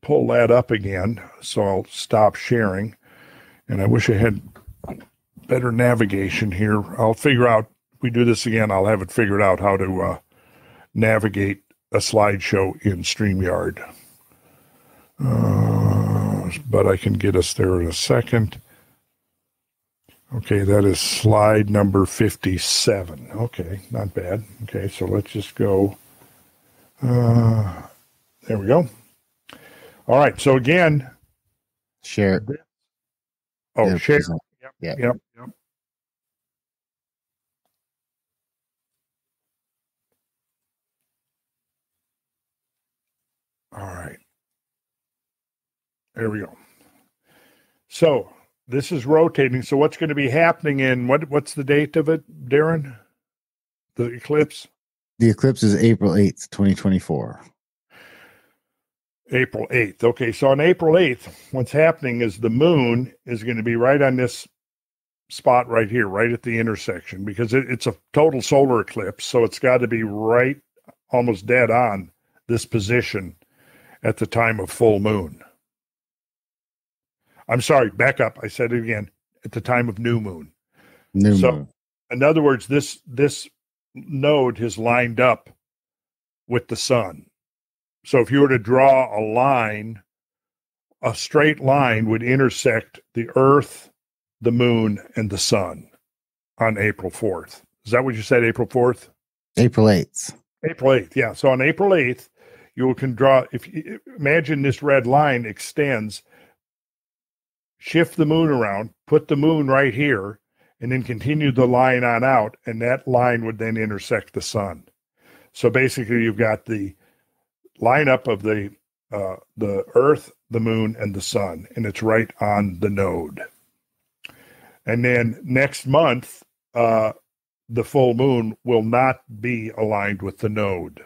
pull that up again so i'll stop sharing and i wish i had better navigation here i'll figure out if we do this again i'll have it figured out how to uh, navigate a slideshow in streamyard uh, but i can get us there in a second Okay, that is slide number 57. Okay, not bad. Okay, so let's just go. Uh, there we go. All right, so again, Share. oh, Yeah, share. Present. Yep, Yeah. yep, yep. All right. There we go. So this is rotating. So what's going to be happening in what? What's the date of it, Darren? The eclipse, The eclipse is April eighth, twenty twenty four. April eighth. Okay, so on April eighth, what's happening is the moon is going to be right on this spot right here, right at the intersection, because it, it's a total solar eclipse. So it's got to be right, almost dead on this position at the time of full moon. I'm sorry, back up. I said it again. At the time of new moon. New So- moon. in other words this this node has lined up with the sun so if you were to draw a line a straight line would intersect the earth the moon and the sun on april 4th is that what you said april 4th April eighth. april 8th yeah so on april 8th you can draw if you imagine this red line extends shift the moon around put the moon right here and then continue the line on out, and that line would then intersect the sun. So basically, you've got the lineup of the uh, the Earth, the Moon, and the Sun, and it's right on the node. And then next month, uh, the full moon will not be aligned with the node,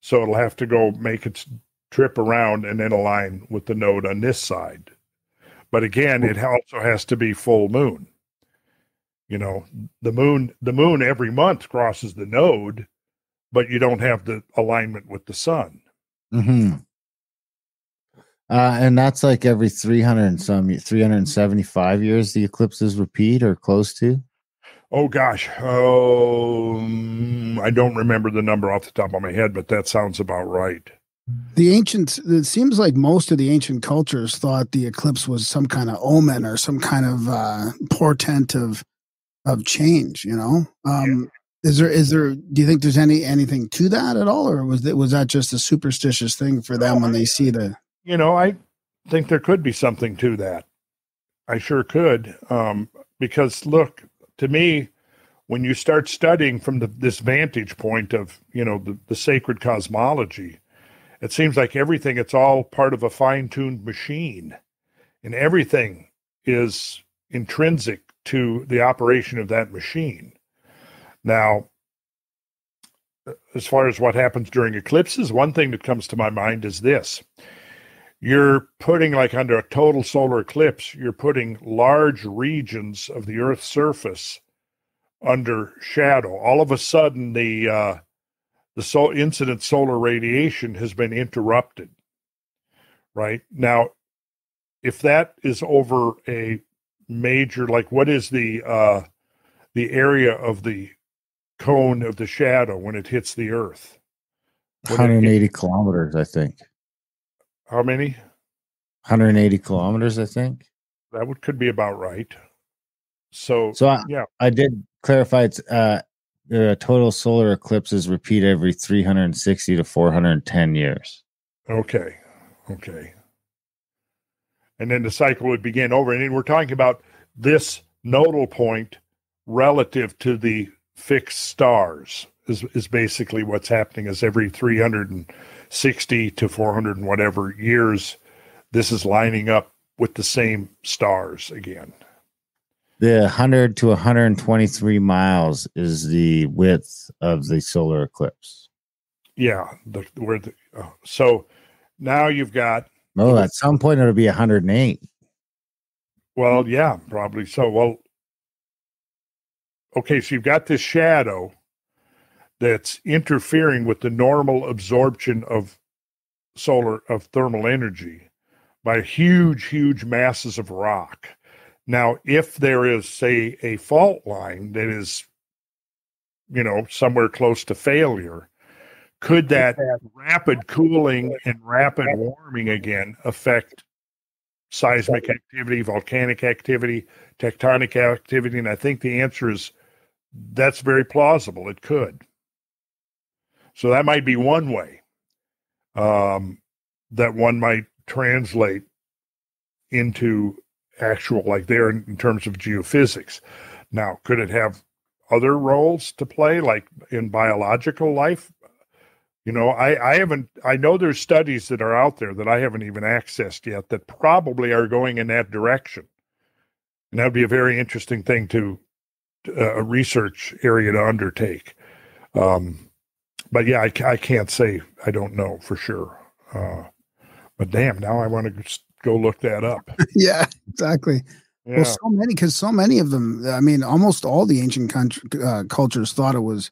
so it'll have to go make its trip around and then align with the node on this side. But again, it also has to be full moon you know the moon the moon every month crosses the node but you don't have the alignment with the sun Mm-hmm. Uh, and that's like every 300 and some 375 years the eclipses repeat or close to. oh gosh oh mm, i don't remember the number off the top of my head but that sounds about right The ancients, it seems like most of the ancient cultures thought the eclipse was some kind of omen or some kind of uh, portent of of change. You know, um, is there is there? Do you think there's any anything to that at all, or was that was that just a superstitious thing for them when they see the? You know i think there could be something to that. I sure could um, because look to me when you start studying from the, this vantage point of you know the, the sacred cosmology it seems like everything it's all part of a fine-tuned machine. And everything is intrinsic to the operation of that machine. Now as far as what happens during eclipses one thing that comes to my mind is this you're putting like under a total solar eclipse you're putting large regions of the earth's surface under shadow. All of a sudden the uh the so incident solar radiation has been interrupted right? Now if that is over a major like what is the uh the area of the cone of the shadow when it hits the earth? When it- 180 kilometers, I think. How many 180 kilometers, I think. that would could be about right So, So I, yeah, I did clarify it's uh the total solar eclipses repeat every 360 to 410 years. okay, okay. And then the cycle would begin over. And then we're talking about this nodal point relative to the fixed stars is, is basically what's happening is every 360 to 400 and whatever years, this is lining up with the same stars again. The 100 to 123 miles is the width of the solar eclipse. Yeah, the where the uh, so now you've got Oh, at some point it'll be 108. well, yeah, probably so. Well, okay, so you've got this shadow that's interfering with the normal absorption of solar of thermal energy by huge, huge masses of rock. Now, if there is, say, a fault line that is, you know, somewhere close to failure, could that rapid cooling and rapid warming again affect seismic activity, volcanic activity, tectonic activity? And I think the answer is that's very plausible. It could. So that might be one way um, that one might translate into actual, like there in, in terms of geophysics. Now, could it have other roles to play, like in biological life? You know, I, I haven't, I know there's studies that are out there that I haven't even accessed yet that probably are going in that direction. And that'd be a very interesting thing to, uh, a research area to undertake. Um, but yeah, I, I can't say I don't know for sure. Uh, but damn, now I want to go look that up. yeah, exactly. Yeah. Well, so many because so many of them. I mean, almost all the ancient country, uh, cultures thought it was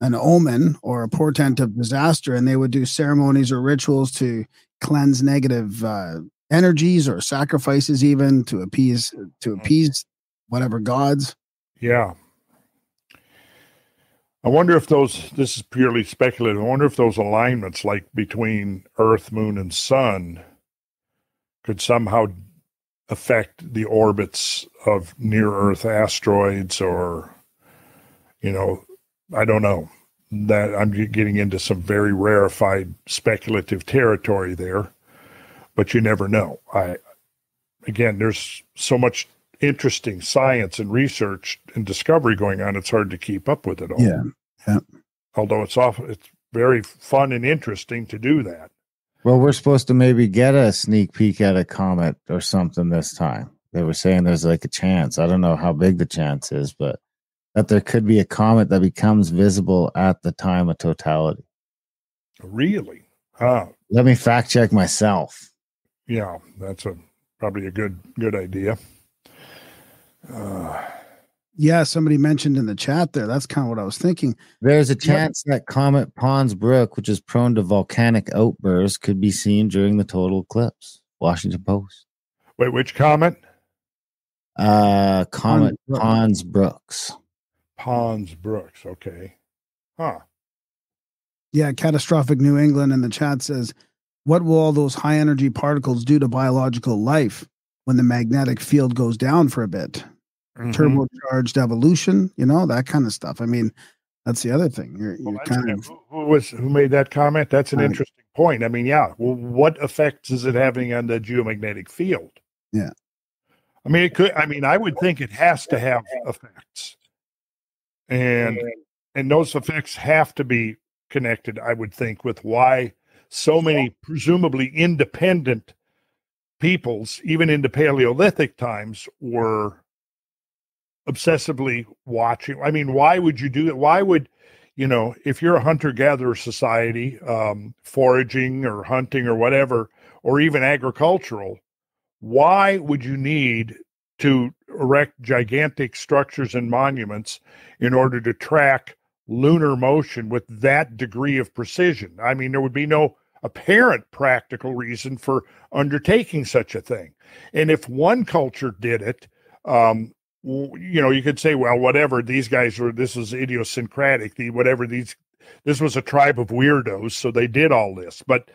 an omen or a portent of disaster, and they would do ceremonies or rituals to cleanse negative uh, energies or sacrifices, even to appease to appease whatever gods. Yeah. I wonder if those, this is purely speculative. I wonder if those alignments, like between Earth, Moon, and Sun, could somehow affect the orbits of near Earth asteroids or, you know, I don't know. That I'm getting into some very rarefied speculative territory there, but you never know. I, again, there's so much interesting science and research and discovery going on. It's hard to keep up with it all. Yeah, yeah. Although it's off, it's very fun and interesting to do that. Well, we're supposed to maybe get a sneak peek at a comet or something this time. They were saying there's like a chance. I don't know how big the chance is, but that there could be a comet that becomes visible at the time of totality. Really? Huh. Let me fact check myself. Yeah, that's a probably a good good idea. Uh, Yeah, somebody mentioned in the chat there. That's kind of what I was thinking. There's a chance that Comet Pons Brook, which is prone to volcanic outbursts, could be seen during the total eclipse. Washington Post. wait, which comet? Uh, Comet Pons Brook. Pons Brooks. Pons Brooks. Okay. Huh. Yeah, catastrophic New England in the chat says, "What will all those high energy particles do to biological life when the magnetic field goes down for a bit? Mhm. Turbocharged evolution, you know that kind of stuff. I mean, that's the other thing. You're, Well, you're kind of who, who was who made that comment? That's an interesting point. I mean, yeah. Well, what effects is it having on the geomagnetic field? Yeah. I mean, it could. I mean, I would think it has to have effects, and and those effects have to be connected. I would think with why so many presumably independent peoples, even into Paleolithic times, were obsessively watching. I mean, why would you do that? Why would you know, if you're a hunter gatherer society, um, foraging or hunting or whatever, or even agricultural, why would you need to erect gigantic structures and monuments in order to track lunar motion with that degree of precision? I mean, there would be no apparent practical reason for undertaking such a thing. And if one culture did it, um, you know, you could say, well, whatever these guys were, this was idiosyncratic. The whatever these, this was a tribe of weirdos, so they did all this. But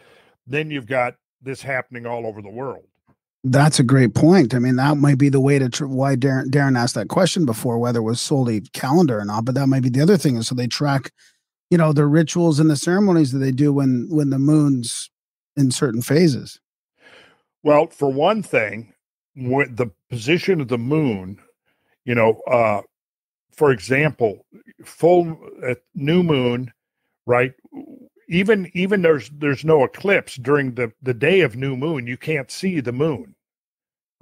then you've got this happening all over the world. That's a great point. I mean, that might be the way to tr- why Darren, Darren asked that question before, whether it was solely calendar or not. But that might be the other thing is so they track, you know, the rituals and the ceremonies that they do when when the moon's in certain phases. Well, for one thing, the position of the moon, you know, uh, for example, full at new moon, right? Even even there's there's no eclipse during the the day of new moon. You can't see the moon,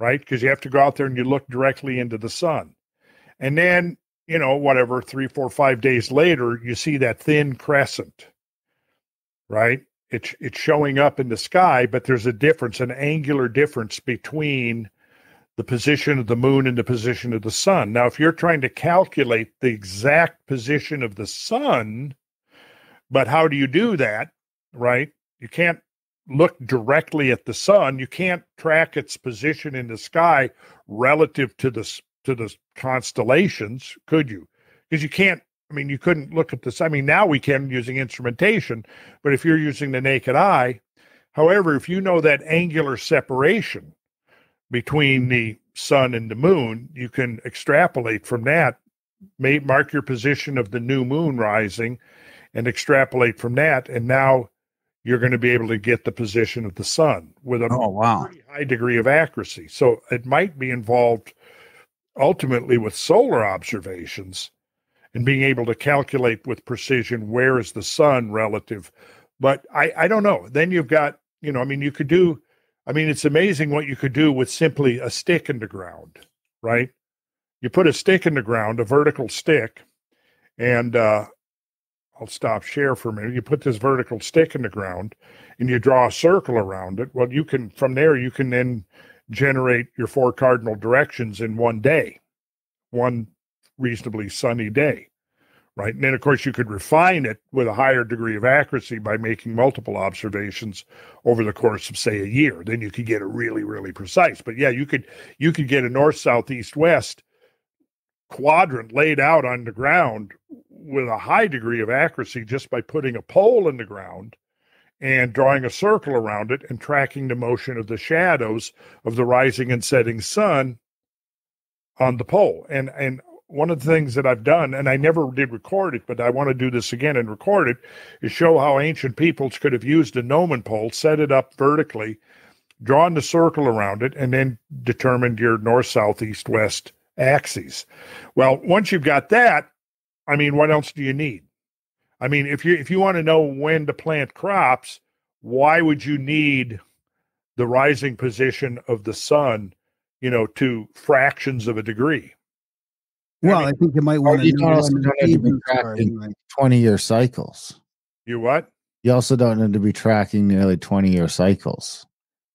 right? Because you have to go out there and you look directly into the sun, and then you know whatever three, four, five days later, you see that thin crescent, right? It's it's showing up in the sky, but there's a difference, an angular difference between the position of the moon and the position of the sun. Now, if you're trying to calculate the exact position of the sun, but how do you do that? Right? You can't look directly at the sun. You can't track its position in the sky relative to the to the constellations, could you? Because you can't. I mean, you couldn't look at this. I mean, now we can using instrumentation, but if you're using the naked eye, however, if you know that angular separation between the sun and the moon, you can extrapolate from that, may mark your position of the new moon rising and extrapolate from that. And now you're going to be able to get the position of the sun with a Oh wow. pretty high degree of accuracy. So it might be involved ultimately with solar observations and being able to calculate with precision where is the sun relative. But I, I don't know. Then you've got, you know, I mean, you could do, I mean, it's amazing what you could do with simply a stick in the ground, right? You put a stick in the ground, a vertical stick, and uh, I'll stop share for a minute. You put this vertical stick in the ground and you draw a circle around it. Well, you can, from there, you can then generate your four cardinal directions in one day, one reasonably sunny day, right? And then, of course, you could refine it with a higher degree of accuracy by making multiple observations over the course of, say, a year. Then you could get it really, really precise. But yeah, you could you could get a north, south, east, west quadrant laid out on the ground with a high degree of accuracy just by putting a pole in the ground and drawing a circle around it and tracking the motion of the shadows of the rising and setting sun on the pole. And and one of the things that I've done, and I never did record it, but I want to do this again and record it, is show how ancient peoples could have used a gnomon pole, set it up vertically, drawn the circle around it, and then determined your north, south, east, west axes. Well, once you've got that, I mean, what else do you need? I mean, if you if you want to know when to plant crops, why would you need the rising position of the sun, you know, to fractions of a degree? Well, mean- I think you might want to you don't also don't have to be tracking- like- 20 year cycles. You what? You also don't need to be tracking nearly 20 year cycles.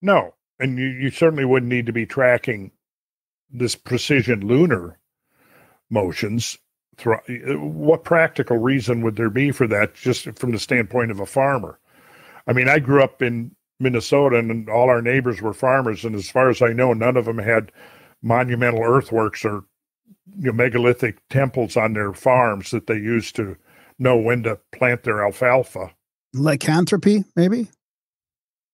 No, and you, you certainly wouldn't need to be tracking this precision lunar motions. Eh, what practical reason would there be for that, just from the standpoint of a farmer? I mean, I grew up in Minnesota, and all our neighbors were farmers, and as far as I know, none of them had monumental earthworks or you know, megalithic temples on their farms that they used to know when to plant their alfalfa. lycanthropy, maybe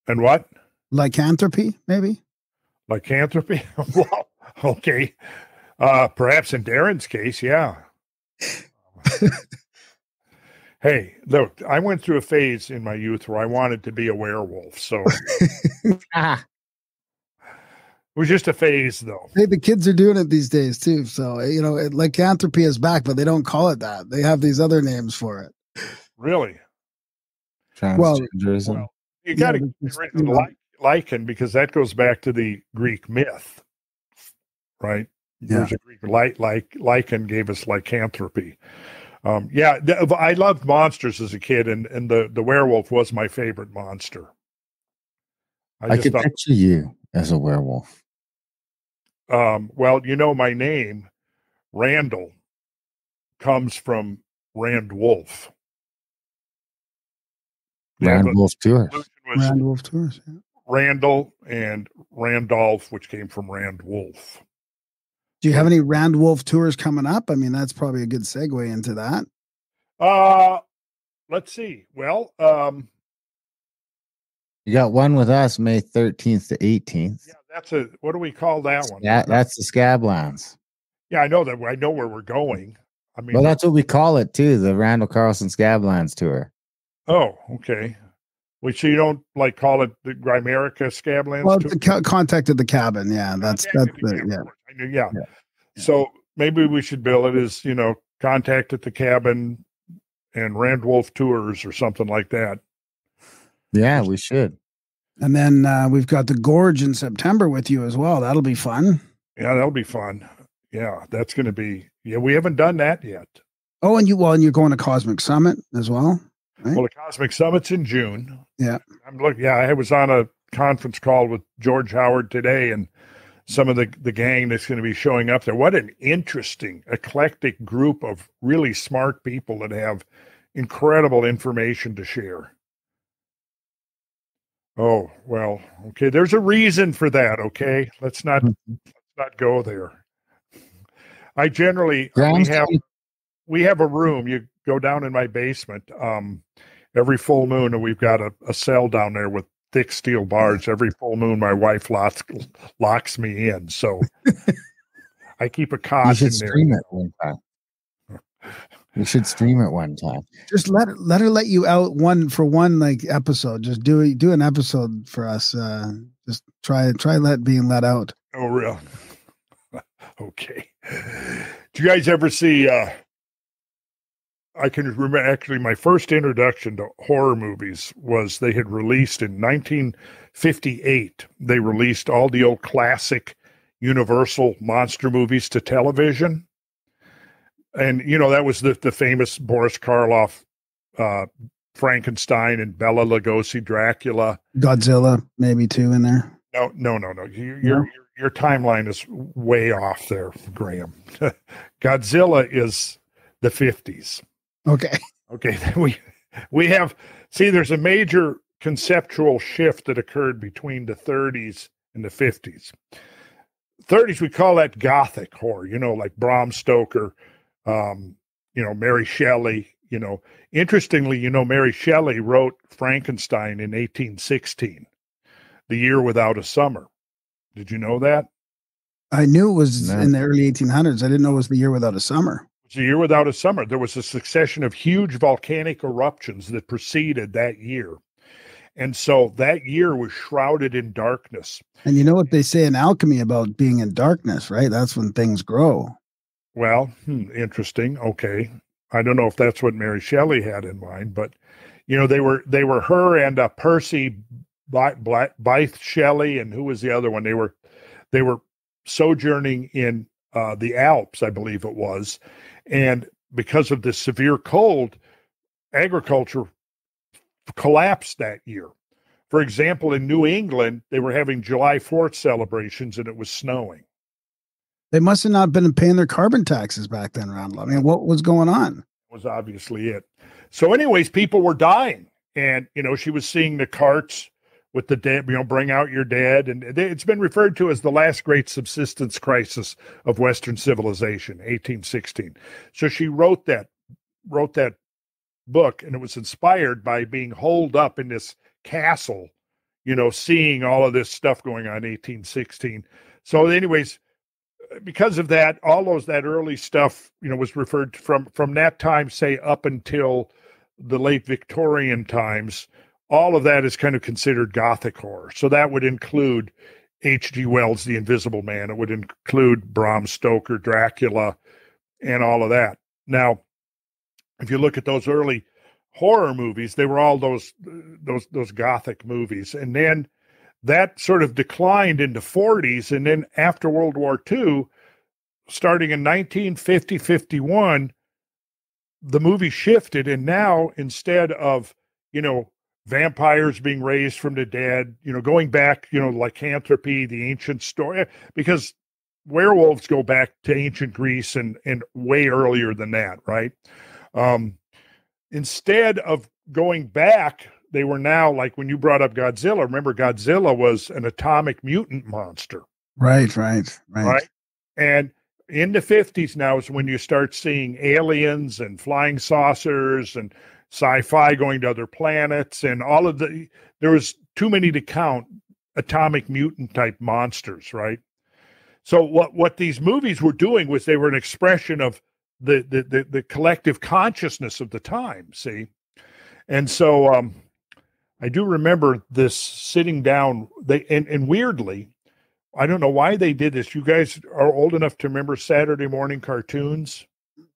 And what? lycanthropy, maybe. Lycanthropy? well, okay. Uh, perhaps in Darren's case, yeah. hey, look, I went through a phase in my youth where I wanted to be a werewolf. So Ah, was just a phase, though. Hey, the kids are doing it these days too. So you know, it, lycanthropy is back, but they don't call it that. They have these other names for it. Really. Well- transgenderism. Well, you got to but get rid of the know- lichen because that goes back to the Greek myth, right? There's a Greek like like Lycaon gave us lycanthropy. Um, yeah, th- I loved monsters as a kid, and and the the werewolf was my favorite monster. I, I just could thought, picture you as a werewolf. Um, well, you know, my name Randall comes from Rand Wolf. Yeah, Rand but Wolf Tours. the solution Rand Wolf Tours. Yeah. Randall and Randolph, which came from Rand Wolf. Do you have any Rand Wolf tours coming up? I mean, that's probably a good segue into that. Uh let's see. Well, um, You got one with us May 13th to 18th. yeah, That's a what do we call that one? Yeah, that's the Scablands. Yeah, I know that. I know where we're going. I mean, Well, that's what we call it too, the Randall Carlson Scablands tour. oh, okay. Well, so you don't like call it the Grimerica Scablands? Well, tour? the ca- contacted the cabin. Yeah, that's that's the, yeah, yeah. I knew- yeah. Yeah. So maybe we should bill it as, you know, contact at the cabin and Rand Wolf tours or something like that. Yeah, we should. And then uh, we've got the gorge in September with you as well. That'll be fun. Yeah, that'll be fun. Yeah, that's going to be, yeah, we haven't done that yet. Oh, and you well, and you're going to Cosmic Summit as well. Right. Well, the Cosmic Summit's in June. Yeah. I'm looking, yeah, I was on a conference call with George Howard today and some of the, the gang that's going to be showing up there. What an interesting, eclectic group of really smart people that have incredible information to share. Oh, well, okay. There's a reason for that, okay? Let's not let's not go there. I generally we have we have a room. You go down in my basement um, every full moon, and we've got a, a cell down there with thick steel bars. Every full moon, my wife locks locks me in, so I keep a cot in there. stream it one time. We should stream it one time. Just let let her let you out one for one like episode. Just do it. Do an episode for us. Uh, just try try let being let out. Oh, real? okay. Do you guys ever see? uh I can remember actually my first introduction to horror movies was they had released in 1958. They released all the old classic Universal monster movies to television, and you know that was the the famous Boris Karloff, uh, Frankenstein, and Bela Lugosi Dracula. Godzilla maybe two in there. No, no, no, no. You, your, your your timeline is way off there, Graham. Godzilla is the fifties. Okay. Okay, we we have see. There's a major conceptual shift that occurred between the 30s and the 50s. 30s we call that gothic horror. You know, like Bram Stoker, um, you know, Mary Shelley. You know, interestingly, you know, Mary Shelley wrote Frankenstein in 1816, the year without a summer. Did you know that? I knew it was No. in the early 1800s. I didn't know it was the year without a summer. It was a year without a summer. There was a succession of huge volcanic eruptions that preceded that year. And so that year was shrouded in darkness. And you know what they say in alchemy about being in darkness, right? That's when things grow. Well, hmm, interesting. Okay. I don't know if that's what Mary Shelley had in mind, but you know, they were they were her and uh, Percy Bly- Bly- Bythe Shelley and who was the other one? They were they were sojourning in uh, the Alps, I believe it was, and because of the severe cold, agriculture collapsed that year. For example, in New England, they were having July 4th celebrations and it was snowing. They must have not been paying their carbon taxes back then, Randall. I mean, what was going on? was obviously it. So, anyways, people were dying, and you know, she was seeing the carts with the dead. You know, bring out your dead, and it's been referred to as the last great subsistence crisis of Western civilization, 1816. So she wrote that wrote that book, and it was inspired by being holed up in this castle, you know, seeing all of this stuff going on, 1816. So, anyways, because of that, all those that early stuff, you know, was referred to from from that time, say up until the late Victorian times. All of that is kind of considered Gothic horror. So that would include H.G. Wells' The Invisible Man. It would include Bram Stoker, Dracula, and all of that. Now, if you look at those early horror movies, they were all those those those Gothic movies, and then that sort of declined into 40s and then after world war ii starting in 1950 51 the movie shifted. And now instead of you know vampires being raised from the dead you know going back you know lycanthropy the ancient story because werewolves go back to ancient greece and and way earlier than that right? Um instead of going back they were now like when you brought up Godzilla. Remember, Godzilla was an atomic mutant monster, Right, right, right. right? And in the 50s now is when you start seeing aliens and flying saucers and sci fi going to other planets and all of the. There was too many to count atomic mutant type monsters, right? So what what these movies were doing was they were an expression of the the the, the collective consciousness of the time. See, and so um, I do remember this sitting down. They and and weirdly, I don't know why they did this. You guys are old enough to remember Saturday morning cartoons.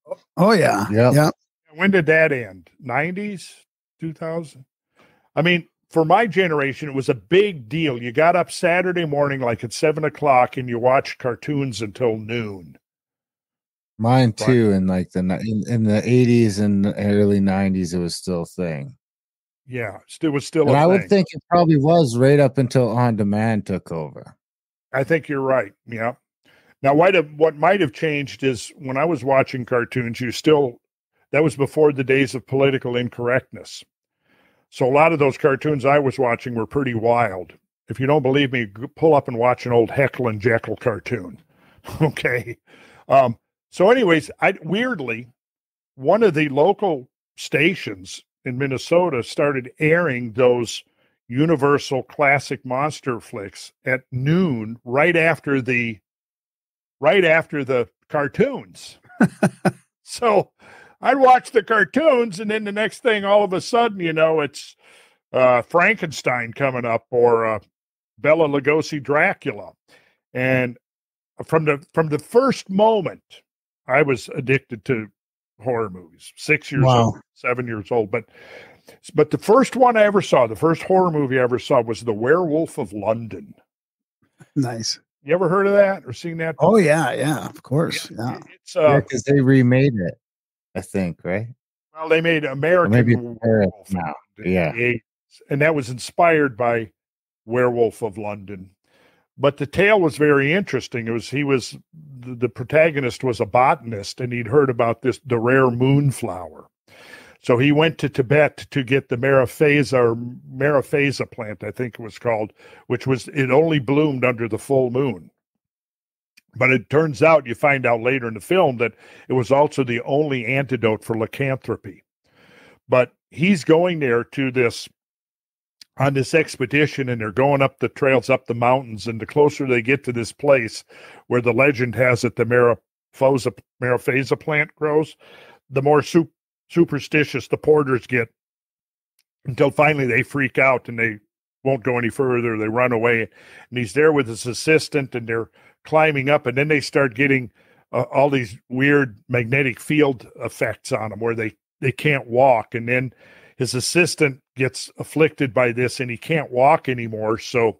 Oh, oh yeah. Yep. Yeah. When did that end? 90s, 2000? I mean, for my generation, it was a big deal. You got up Saturday morning, like at seven o'clock, and you watched cartoons until noon. Mine too. In like the in, in the eighties and early nineties, it was still a thing. Yeah, it was still. And I would thing. think it probably was right up until on demand took over. I think you're right. Yeah. Now, what what might have changed is when I was watching cartoons, you still that was before the days of political incorrectness. So a lot of those cartoons I was watching were pretty wild. If you don't believe me, pull up and watch an old Heckle and Jeckle cartoon. okay. Um, so, anyways, I weirdly, one of the local stations in Minnesota started airing those Universal classic monster flicks at noon, right after the right after the cartoons. so I'd watch the cartoons, and then the next thing, all of a sudden, you know, it's uh, Frankenstein coming up or uh, Bela Lugosi Dracula, and from the from the first moment, I was addicted to horror movies. Six years Wow. old, seven years old, but but the first one I ever saw, the first horror movie I ever saw, was The Werewolf of London. Nice. You ever heard of that or seen that? Oh yeah, yeah, of course. Yeah. It's uh, because they remade it, I think, right? well, they made American maybe Werewolf now. Yeah. and that was inspired by Werewolf of London. But the tale was very interesting. It was he was the, the protagonist was a botanist, and he'd heard about this the rare moonflower. So he went to Tibet to get the Mariphasa or plant, I think it was called, which was it only bloomed under the full moon. But it turns out, you find out later in the film that it was also the only antidote for lycanthropy. But he's going there to this on this expedition, and they're going up the trails, up the mountains, and the closer they get to this place where the legend has it the Mariphasa, Mariphasa plant grows, the more su- superstitious the porters get until finally they freak out and they won't go any further. They run away, and he's there with his assistant, and they're climbing up, and then they start getting uh, all these weird magnetic field effects on them where they they can't walk, and then his assistant gets afflicted by this, and he can't walk anymore. So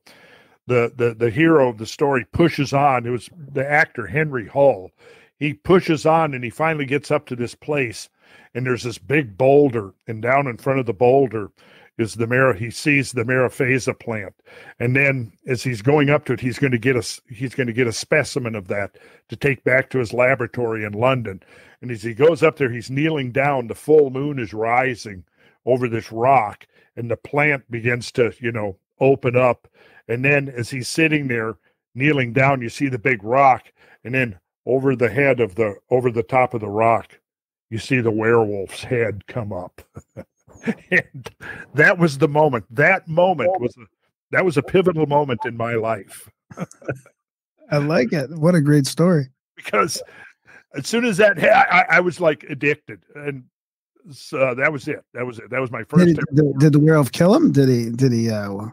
the the the hero of the story pushes on. It was the actor Henry Hull. He pushes on, and he finally gets up to this place, and there's this big boulder, and down in front of the boulder is the Mara. He sees the Mariphasa plant, and then as he's going up to it, he's going to get a he's going to get a specimen of that to take back to his laboratory in London. And as he goes up there, he's kneeling down. The full moon is rising over this rock, and the plant begins to you know open up. And then as he's sitting there kneeling down, you see the big rock, and then over the head of the over the top of the rock, you see the werewolf's head come up. and that was the moment. That moment was a, that was a pivotal moment in my life I like it. What a great story. because as soon as that ha- I, I was like addicted, and so that was it. That was it. That was my first. Did, did, did the werewolf kill him? Did he? Did he? Uh,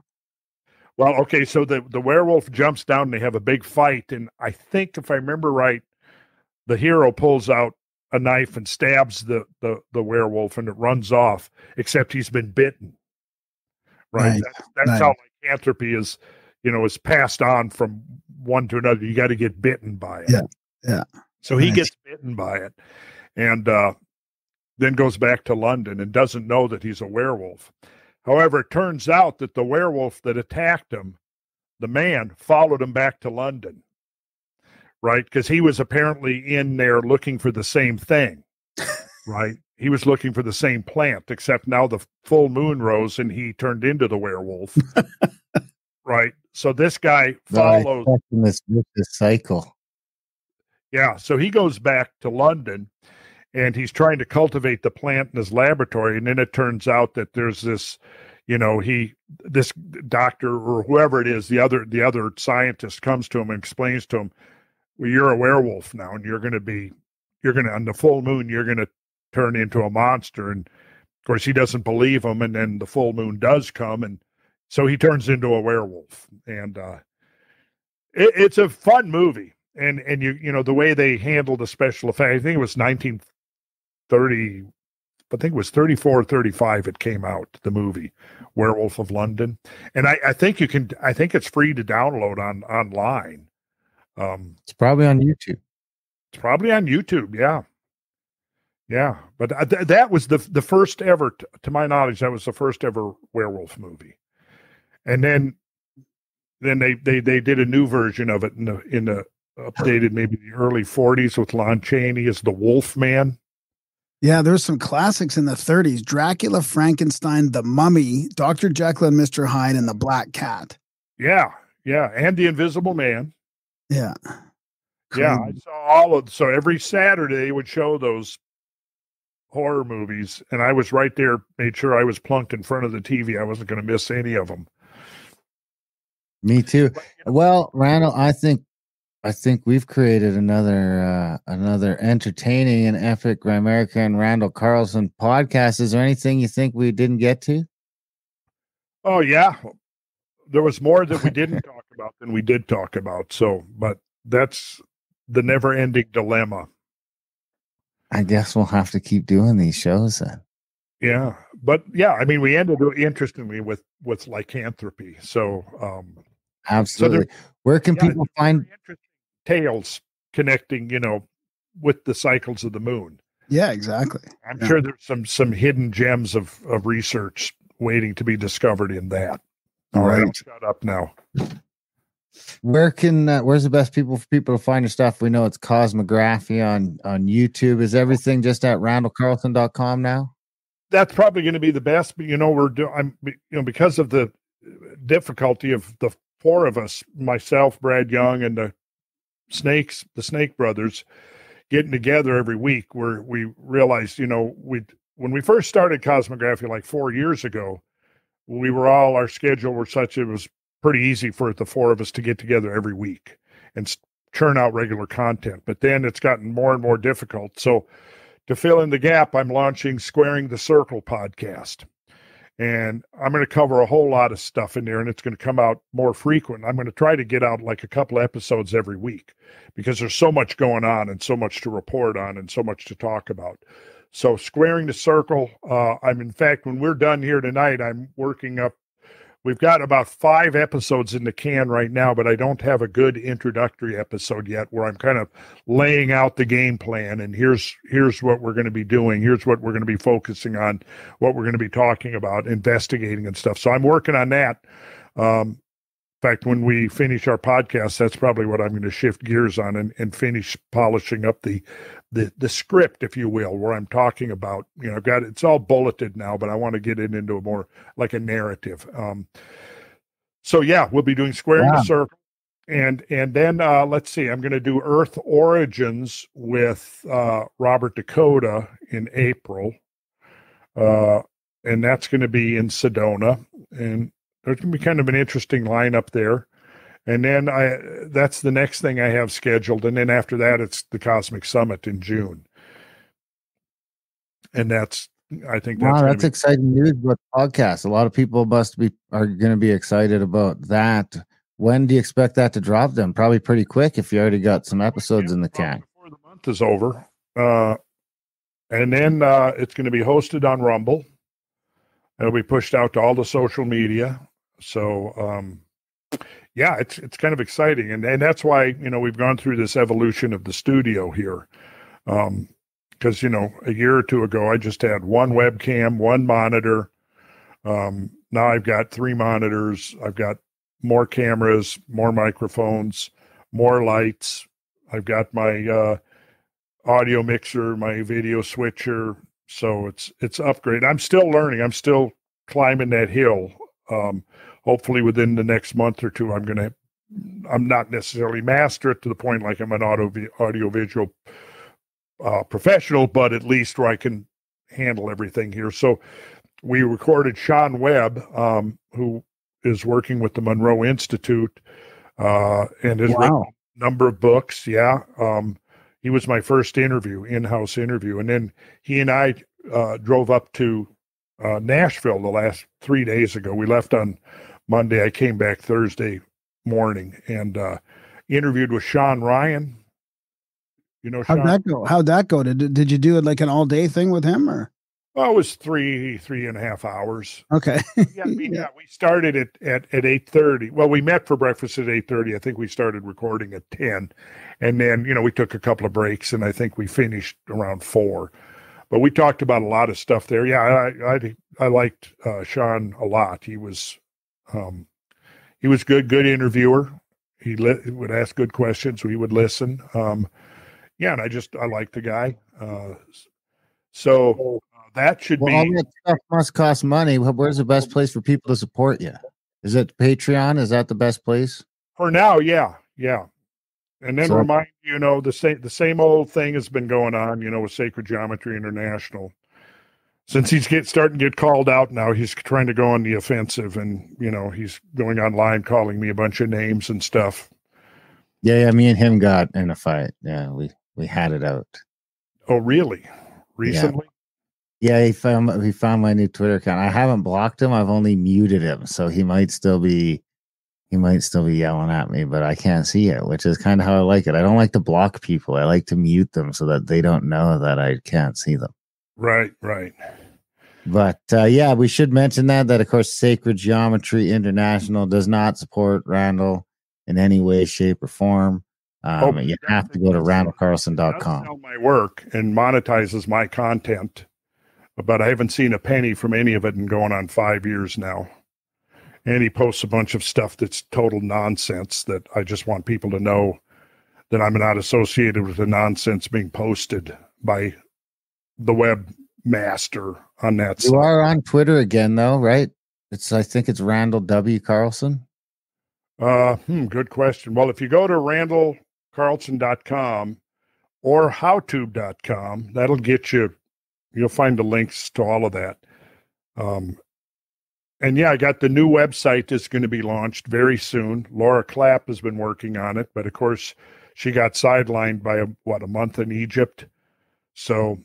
Well, okay, so the the werewolf jumps down and they have a big fight, and I think if I remember right, the hero pulls out a knife and stabs the the, the werewolf, and it runs off. Except he's been bitten. Right. Nice, That's, that's nice. how lycanthropy is, you know, is passed on from one to another. You got to get bitten by it. Yeah, yeah. So he gets bitten by it, and uh, then goes back to London and doesn't know that he's a werewolf. However, it turns out that the werewolf that attacked him, the man, followed him back to London, right? Because he was apparently in there looking for the same thing, right? He was looking for the same plant, except now the full moon rose and he turned into the werewolf, right? So this guy follows. this cycle. Yeah, so he goes back to London and he's trying to cultivate the plant in his laboratory. And then it turns out that there's this, you know, he this doctor or whoever it is, the other the other scientist comes to him and explains to him, well, you're a werewolf now, and you're going to be, you're going to on the full moon, you're going to turn into a monster, and of course he doesn't believe him, and then the full moon does come, and so he turns into a werewolf, and uh, it, it's a fun movie, and and you you know the way they handled the special effect, I think it was 1930 I think it was 34 or 35 it came out, the movie Werewolf of London. And I, I think you can I think it's free to download on online. Um It's probably on YouTube. it's probably on YouTube, yeah. Yeah, but uh, th- that was the the first ever t- to my knowledge that was the first ever werewolf movie. And then then they they they did a new version of it in the in the updated maybe the early 40s with Lon Chaney as the Wolf Man. Yeah, there's some classics in the 30s Dracula, Frankenstein, The Mummy, Dr. Jekyll and Mr. Hyde, and The Black Cat. Yeah, yeah, and the Invisible Man. Yeah. Yeah, I saw all of so every Saturday would show those horror movies, and I was right there, made sure I was plunked in front of the TV. I wasn't going to miss any of them. Me too. Well, Randall, I think I think we've created another uh another entertaining and epic Grimerica and Randall Carlson podcast. Is there anything you think we didn't get to? Oh yeah, there was more that we didn't talk about than we did talk about. So, but that's the never-ending dilemma. I guess we'll have to keep doing these shows then. Yeah, but yeah, I mean, we ended interestingly with with lycanthropy. So, um, Absolutely. Where can yeah, people find very interesting tales connecting, you know, with the cycles of the moon. Yeah, exactly. I'm Yeah. sure there's some some hidden gems of of research waiting to be discovered in that. All right, Right. Shut up now. where can uh, where's the best people for people to find your stuff? We know it's Kosmographia on on YouTube. Is everything just at randallcarlson.com now? That's probably going to be the best, but you know, we're doing. I'm you know because of the difficulty of the four of us, myself, Brad Young, and the Snakes, the Snake Brothers, getting together every week. Where we realized, you know, we when we first started Kosmographia like four years ago, we were all our schedule were such it was pretty easy for the four of us to get together every week and churn out regular content. But then it's gotten more and more difficult. So to fill in the gap, I'm launching Squaring the Circle podcast. And I'm going to cover a whole lot of stuff in there, and it's going to come out more frequent. I'm going to try to get out like a couple episodes every week because there's so much going on and so much to report on and so much to talk about. So, Squaring the Circle, uh, I'm in fact, when we're done here tonight, I'm working up We've got about five episodes in the can right now, but I don't have a good introductory episode yet where I'm kind of laying out the game plan and here's here's what we're going to be doing, here's what we're going to be focusing on, what we're going to be talking about, investigating and stuff. So I'm working on that. Um, in fact, when we finish our podcast, that's probably what I'm going to shift gears on and, and finish polishing up the the the script, if you will, where I'm talking about. You know, I've got it's all bulleted now, but I want to get it into a more like a narrative. Um, so yeah, we'll be doing squaring Wow. the circle, and and then uh, let's see, I'm going to do Earth Origins with uh, Robert Dakota in April, uh, and that's going to be in Sedona, and there's going to be kind of an interesting lineup there. And then I that's the next thing I have scheduled. And then after that it's the Cosmic Summit in June. And that's I think that's wow, that's be- exciting news about the podcast. A lot of people must be are going to be excited about that. When do you expect that to drop? Then probably pretty quick if you already got some episodes in the can. before the month is over. Uh, and then uh, it's going to be hosted on Rumble. It'll be pushed out to all the social media. So um, yeah, it's it's kind of exciting, and and that's why you know we've gone through this evolution of the studio here. Um, because you know a year or two ago I just had one webcam, one monitor. Um, now I've got three monitors. I've got more cameras, more microphones, more lights. I've got my uh, audio mixer, my video switcher. So it's it's upgrade. I'm still learning. I'm still climbing that hill. Um, hopefully within the next month or two, I'm gonna. I'm not necessarily master it to the point like I'm an audio audio visual uh, professional, but at least where I can handle everything here. So we recorded Sean Webb, um, who is working with the Monroe Institute uh, and has written a number of books. Yeah. Um, he was my first interview, in house interview. And then he and I uh, drove up to uh, Nashville the last three days ago. We left on Monday. I came back Thursday morning and uh, interviewed with Sean Ryan. You know, How'd that go? How'd that go? Did did you do it like an all day thing with him or? Well, it was three, three and a half hours. Okay. Yeah, I mean, yeah, we started at at at eight thirty. Well, we met for breakfast at eight thirty. I think we started recording at ten, and then you know we took a couple of breaks, and I think we finished around four. But we talked about a lot of stuff there. Yeah, I I, I liked uh, Sean a lot. He was, um, he was good, good interviewer. He li- would ask good questions. We would listen. Um, yeah, and I just I liked the guy. Uh, so uh, that should Well, be. all that stuff must cost money. Where's the best place for people to support you? Is it Patreon? Is that the best place? For now, yeah, yeah. And then So- remind you, know, the same the same old thing has been going on, you know, with Sacred Geometry International. Since he's get starting to get called out now, he's trying to go on the offensive, and you know, he's going online calling me a bunch of names and stuff. Yeah, yeah. Me and him got in a fight. Yeah, we we had it out. Oh, really? Recently? Yeah, he found he found my new Twitter account. I haven't blocked him. I've only muted him, so he might still be he might still be yelling at me, but I can't see it, which is kind of how I like it. I don't like to block people. I like to mute them so that they don't know that I can't see them. Right, right. But uh, yeah, we should mention that that of course Sacred Geometry International does not support Randall in any way, shape, or form. Um, Oh, you have to go to. Randallcarlson.com. my work and monetizes my content, but I haven't seen a penny from any of it in going on five years now. And he posts a bunch of stuff that's total nonsense that I just want people to know that I'm not associated with the nonsense being posted by the webmaster on that You site. are on Twitter again, though, right? It's I think it's Randall W. Carlson. Uh, hmm, good question. Well, if you go to randallcarlson.com or howtube.com, that'll get you, you'll find the links to all of that. Um, and yeah, I got the new website that's going to be launched very soon. Laura Clapp has been working on it, but of course, she got sidelined by a, what a month in Egypt. So,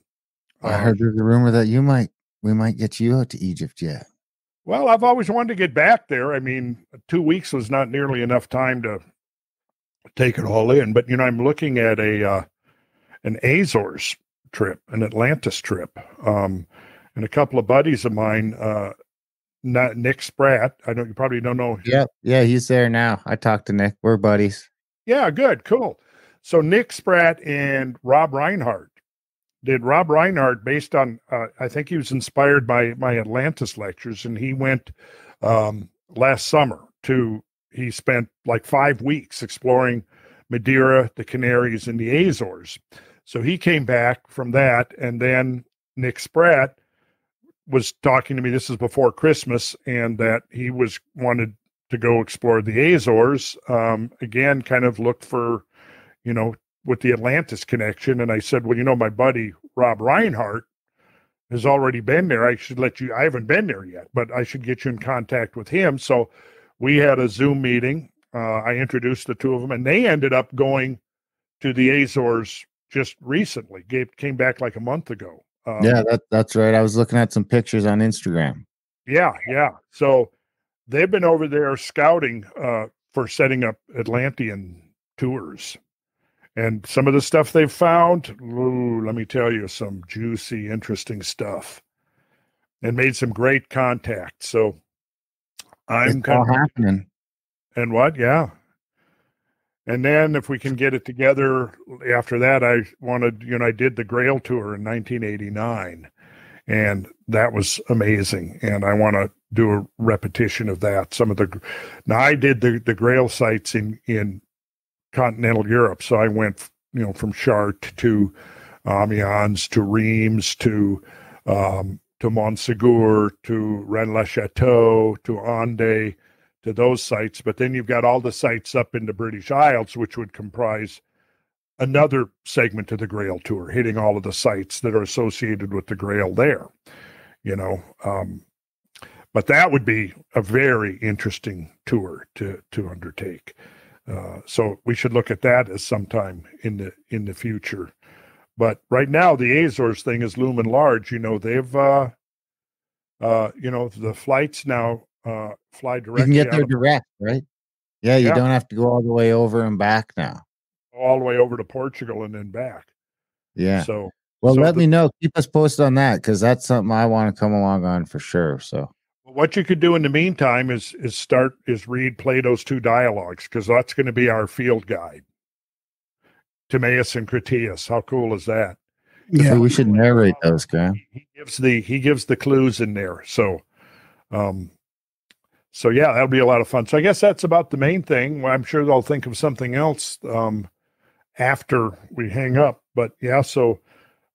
I uh, heard there's a rumor that you might we might get you out to Egypt yet. Well, I've always wanted to get back there. I mean, two weeks was not nearly enough time to take it all in. But you know, I'm looking at a uh, an Azores trip, an Atlantis trip, um, and a couple of buddies of mine, uh, not Nick Spratt. I don't, you probably don't know. Yeah, yeah, he's there now. I talked to Nick. We're buddies. Yeah, good, cool. So Nick Spratt and Rob Reinhardt did Rob Reinhardt based on uh, I think he was inspired by my Atlantis lectures, and he went um, last summer to he spent like five weeks exploring Madeira, the Canaries, and the Azores. So he came back from that, and then Nick Spratt was talking to me. This is before Christmas, and that he was wanted to go explore the Azores. Um, again, kind of looked for, you know, with the Atlantis connection. And I said, well, you know, my buddy Rob Reinhardt has already been there. I should let you. I haven't been there yet, but I should get you in contact with him. So we had a Zoom meeting. Uh, I introduced the two of them, and they ended up going to the Azores just recently. Came back like a month ago. Um, yeah, that that's right. I was looking at some pictures on Instagram. yeah, yeah. So they've been over there scouting uh, for setting up Atlantean tours. And some of the stuff they've found, ooh, let me tell you, some juicy, interesting stuff. And made some great contacts. So I'm It's all kind of, happening. and what? Yeah. And then if we can get it together after that, I wanted, you know, I did the Grail tour in 1989 and that was amazing. And I want to do a repetition of that. Some of the, now I did the, the Grail sites in, in continental Europe. So I went, you know, from Chartres to Amiens to Reims to, um, to Montsegur to Rennes-le-Château to Ande to those sites. But then you've got all the sites up in the British Isles, which would comprise another segment of the Grail tour, hitting all of the sites that are associated with the Grail there. You know, um, but that would be a very interesting tour to to undertake. Uh, so we should look at that as sometime in the in the future. But right now, the Azores thing is looming large. You know, they've uh, uh, you know the flights now uh, fly You can get there direct, right? Yeah, you Yeah. don't have to go all the way over and back now. all the way over to Portugal and then back. Yeah. So well, so let the- me know. Keep us posted on that because that's something I want to come along on for sure. So what you could do in the meantime is is start is read Plato's two dialogues because that's going to be our field guide. Timaeus and Critias. How cool is that? Yeah. we should narrate those, Graham. He gives the he gives the clues in there. So um so yeah, that'll be a lot of fun. So I guess that's about the main thing. I'm sure they'll think of something else um after we hang up. But yeah, so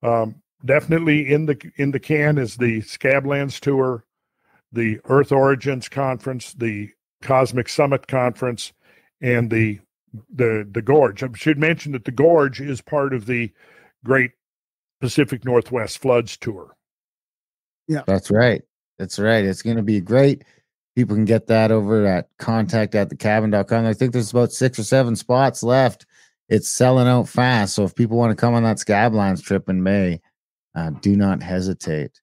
um definitely in the in the can is the Scablands tour, the Earth Origins conference, the Cosmic Summit conference, and the the the gorge. I should mention that the gorge is part of the Great Pacific Northwest Floods tour. Yeah, that's right. That's right. It's going to be great. People can get that over at contact at the cabin.com. I think there's about six or seven spots left. It's selling out fast. So if people want to come on that Scablands trip in May, uh, do not hesitate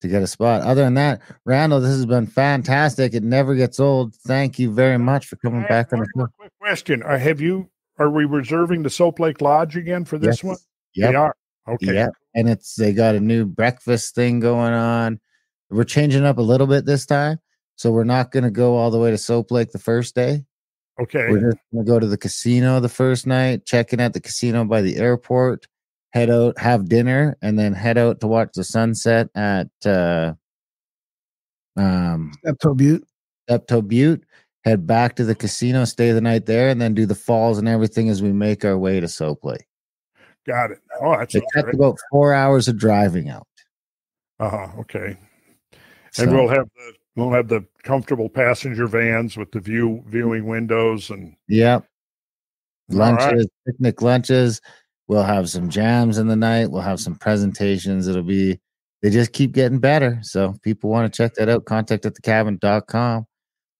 to get a spot. Other than that, Randall, this has been fantastic. It never gets old. Thank you very much for coming back on the show. quick question: uh, Have you? Are we reserving the Soap Lake Lodge again for this Yes. one? Yeah, We are. Okay. Yeah, and it's they got a new breakfast thing going on. We're changing up a little bit this time, so we're not going to go all the way to Soap Lake the first day. Okay. We're just going to go to the casino the first night, check in at the casino by the airport, head out, have dinner, and then head out to watch the sunset at uh, um, Steptoe Butte. Steptoe Butte. Head back to the casino, stay the night there, and then do the falls and everything as we make our way to Soap Lake. Got it. Oh, that's It cuts about four hours of driving out. Uh huh. Okay. So- And we'll have the we'll have the comfortable passenger vans with the view viewing windows and yeah All right. Lunches, picnic lunches. We'll have some jams in the night. We'll have some presentations. It'll be, they just keep getting better. So people want to check that out, contact at the cabin.com.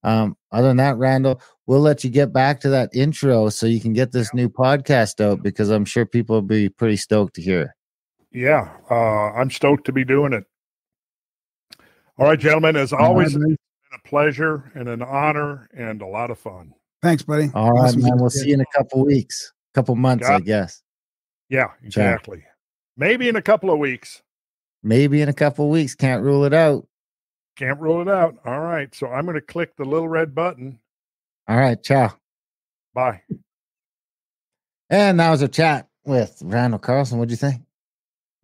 Um, other than that, Randall, we'll let you get back to that intro so you can get this new podcast out because I'm sure people will be pretty stoked to hear. it. yeah, uh, I'm stoked to be doing it. All right, gentlemen. As always, it's buddy. been a pleasure and an honor and a lot of fun. Thanks, buddy. All right, Awesome. man. We'll see you in a couple weeks, a couple months, Got I guess. Yeah, exactly. Maybe in a couple of weeks. Maybe in a couple of weeks. Can't rule it out. Can't rule it out. All right. So I'm going to click the little red button. All right. Ciao. Bye. And that was a chat with Randall Carlson. What'd you think?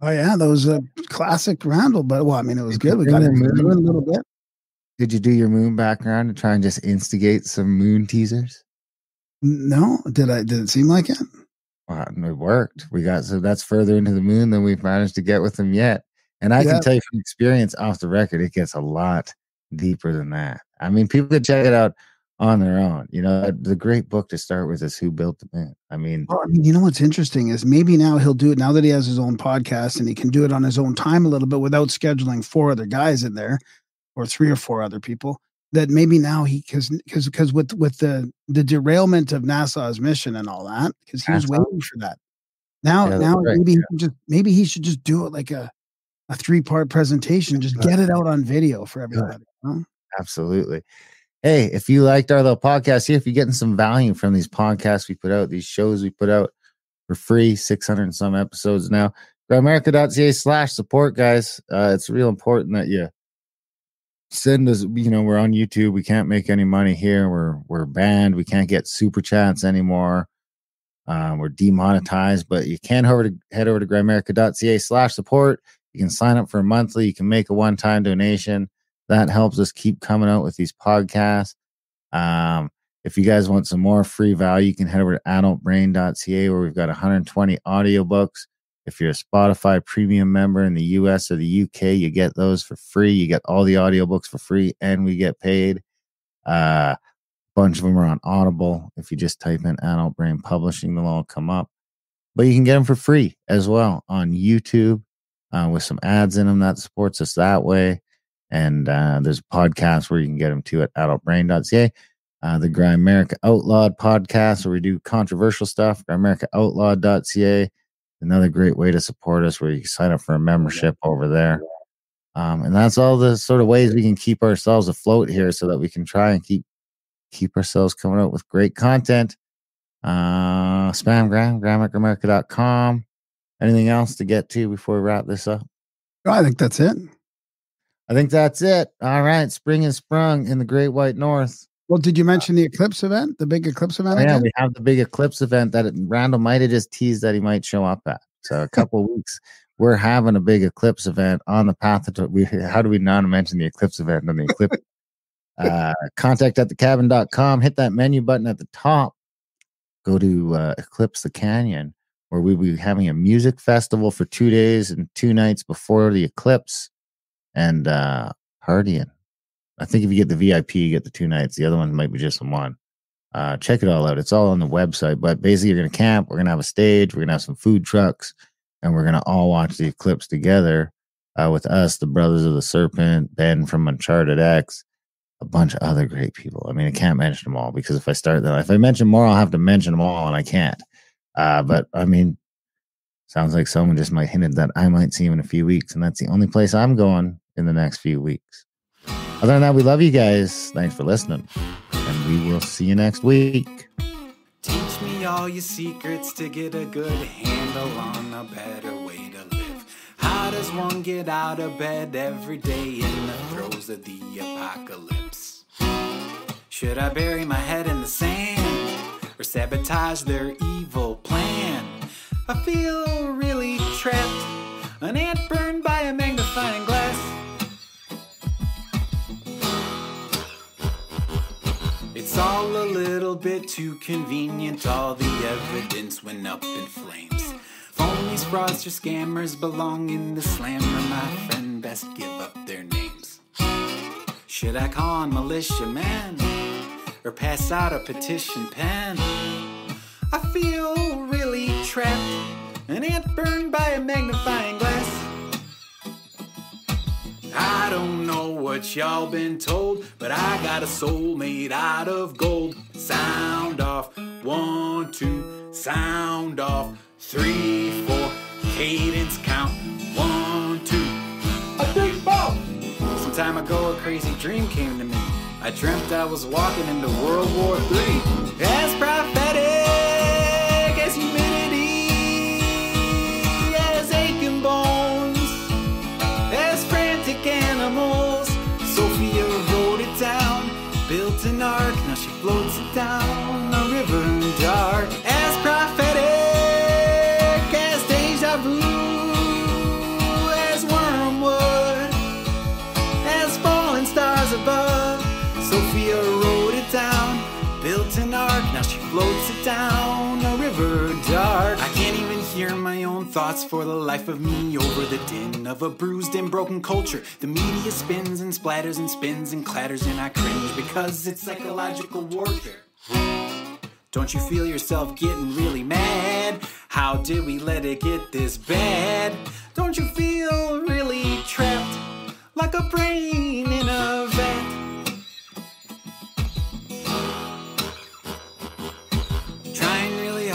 Oh yeah, that was a classic Randall. But well, I mean, it was Did good. We got the moon? a little bit. Did you do your moon background to try and just instigate some moon teasers? No, did I? Did it seem like it? Well, it worked. We got so that's further into the moon than we've managed to get with them yet. And I Yeah. can tell you from experience off the record, it gets a lot deeper than that. I mean, people could check it out on their own. You know, the great book to start with is Who Built the Moon. I mean, Well, I mean, you know what's interesting is maybe now he'll do it now that he has his own podcast and he can do it on his own time a little bit without scheduling four other guys in there or three or four other people. That maybe now he because because because with with the the derailment of NASA's mission and all that because he was NASA. waiting for that. Now Yeah, now right, maybe he just maybe he should just do it like a a three part presentation. Just get it out on video for everybody. you know? Absolutely. Hey, if you liked our little podcast here, if you're getting some value from these podcasts we put out, these shows we put out for free, 600 and some episodes now, grimerica.ca slash support, guys. Uh, it's real important that you send us, you know, we're on YouTube. We can't make any money here. We're, we're banned. We can't get super chats anymore. Um, we're demonetized, but you can head over to head over to grimerica.ca slash support. You can sign up for a monthly. You can make a one-time donation that helps us keep coming out with these podcasts. Um, if you guys want some more free value, you can head over to adultbrain.ca where we've got 120 audiobooks. If you're a Spotify premium member in the US or the UK, you get those for free. You get all the audiobooks for free and we get paid. Uh, a bunch of them are on Audible. If you just type in Adult Brain Publishing, they'll all come up. But you can get them for free as well on YouTube uh, with some ads in them that supports us that way. And uh, there's a podcast where you can get them to at adultbrain.ca. Uh, the Grimerica Outlawed podcast, where we do controversial stuff, grimericaoutlawed.ca. Another great way to support us where you can sign up for a membership over there. Um, and that's all the sort of ways we can keep ourselves afloat here so that we can try and keep keep ourselves coming out with great content. Uh, spamgram, grammaticamerica.com. Anything else to get to before we wrap this up? I think that's it. I think that's it. All right. Spring is sprung in the Great White North. Well, did you mention the eclipse event, the big eclipse event? Oh, yeah, again? we have the big eclipse event that Randall might have just teased that he might show up at. So a couple weeks, we're having a big eclipse event on the path to we how do we not mention the eclipse event on the eclipse? uh contact at the cabin.com, hit that menu button at the top, go to uh, Eclipse the Canyon, where we'll be having a music festival for two days and two nights before the eclipse and uh partying. I think if you get the VIP, you get the two nights. The other one might be just one. Uh, check it all out. It's all on the website. But basically, you're to camp. We're to have a stage. We're to have some food trucks, and we're to all watch the eclipse together uh, with us, the Brothers of the Serpent, Ben from Uncharted X, a bunch of other great people. I mean, I can't mention them all because if I start them, if I mention more, I'll have to mention them all, and I can't. Uh, but I mean, sounds like someone just might hinted that I might see him in a few weeks, and that's the only place I'm going in the next few weeks. Other than that, we love you guys. Thanks for listening. And we will see you next week. Teach me all your secrets to get a good handle on a better way to live. How does one get out of bed every day in the throes of the apocalypse? Should I bury my head in the sand or sabotage their evil plan? I feel really trapped, an ant burned by a magnifying glass. All a little bit too convenient. All the evidence went up in flames. Phonies, fraudsters, scammers belong in the slammer. My friend, best give up their names. Should I call on militiamen or pass out a petition pen? I feel really trapped, an ant burned by a magnifying glass. I don't know what y'all been told, but I got a soul made out of gold. Sound off, one, two, sound off, three, four, cadence count, one, two. A big ball! Some time ago, a crazy dream came to me. I dreamt I was walking into World War III. As prophetic thoughts for the life of me over the din of a bruised and broken culture. The media spins and splatters and spins and clatters, and I cringe because it's psychological warfare. Don't you feel yourself getting really mad? How did we let it get this bad? Don't you feel really trapped like a brain in a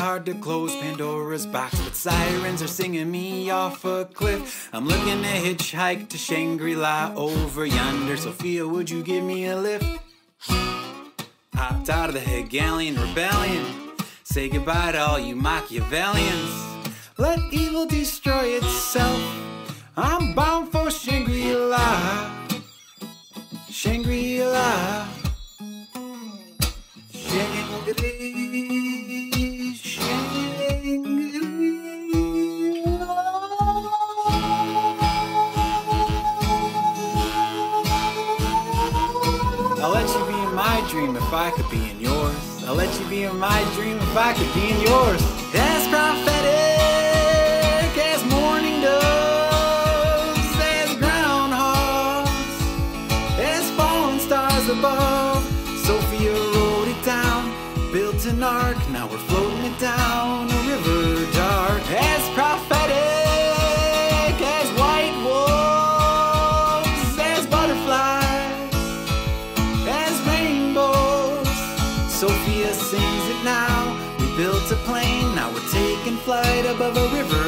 hard to close Pandora's box, but sirens are singing me off a cliff. I'm looking to hitchhike to Shangri La over yonder. Sophia, would you give me a lift? Hopped out of the Hegelian rebellion. Say goodbye to all you Machiavellians. Let evil destroy itself. I'm bound for Shangri La. Shangri La. I could be in yours. I'll let you be in my dream if I could be in yours. That's prophetic built a river.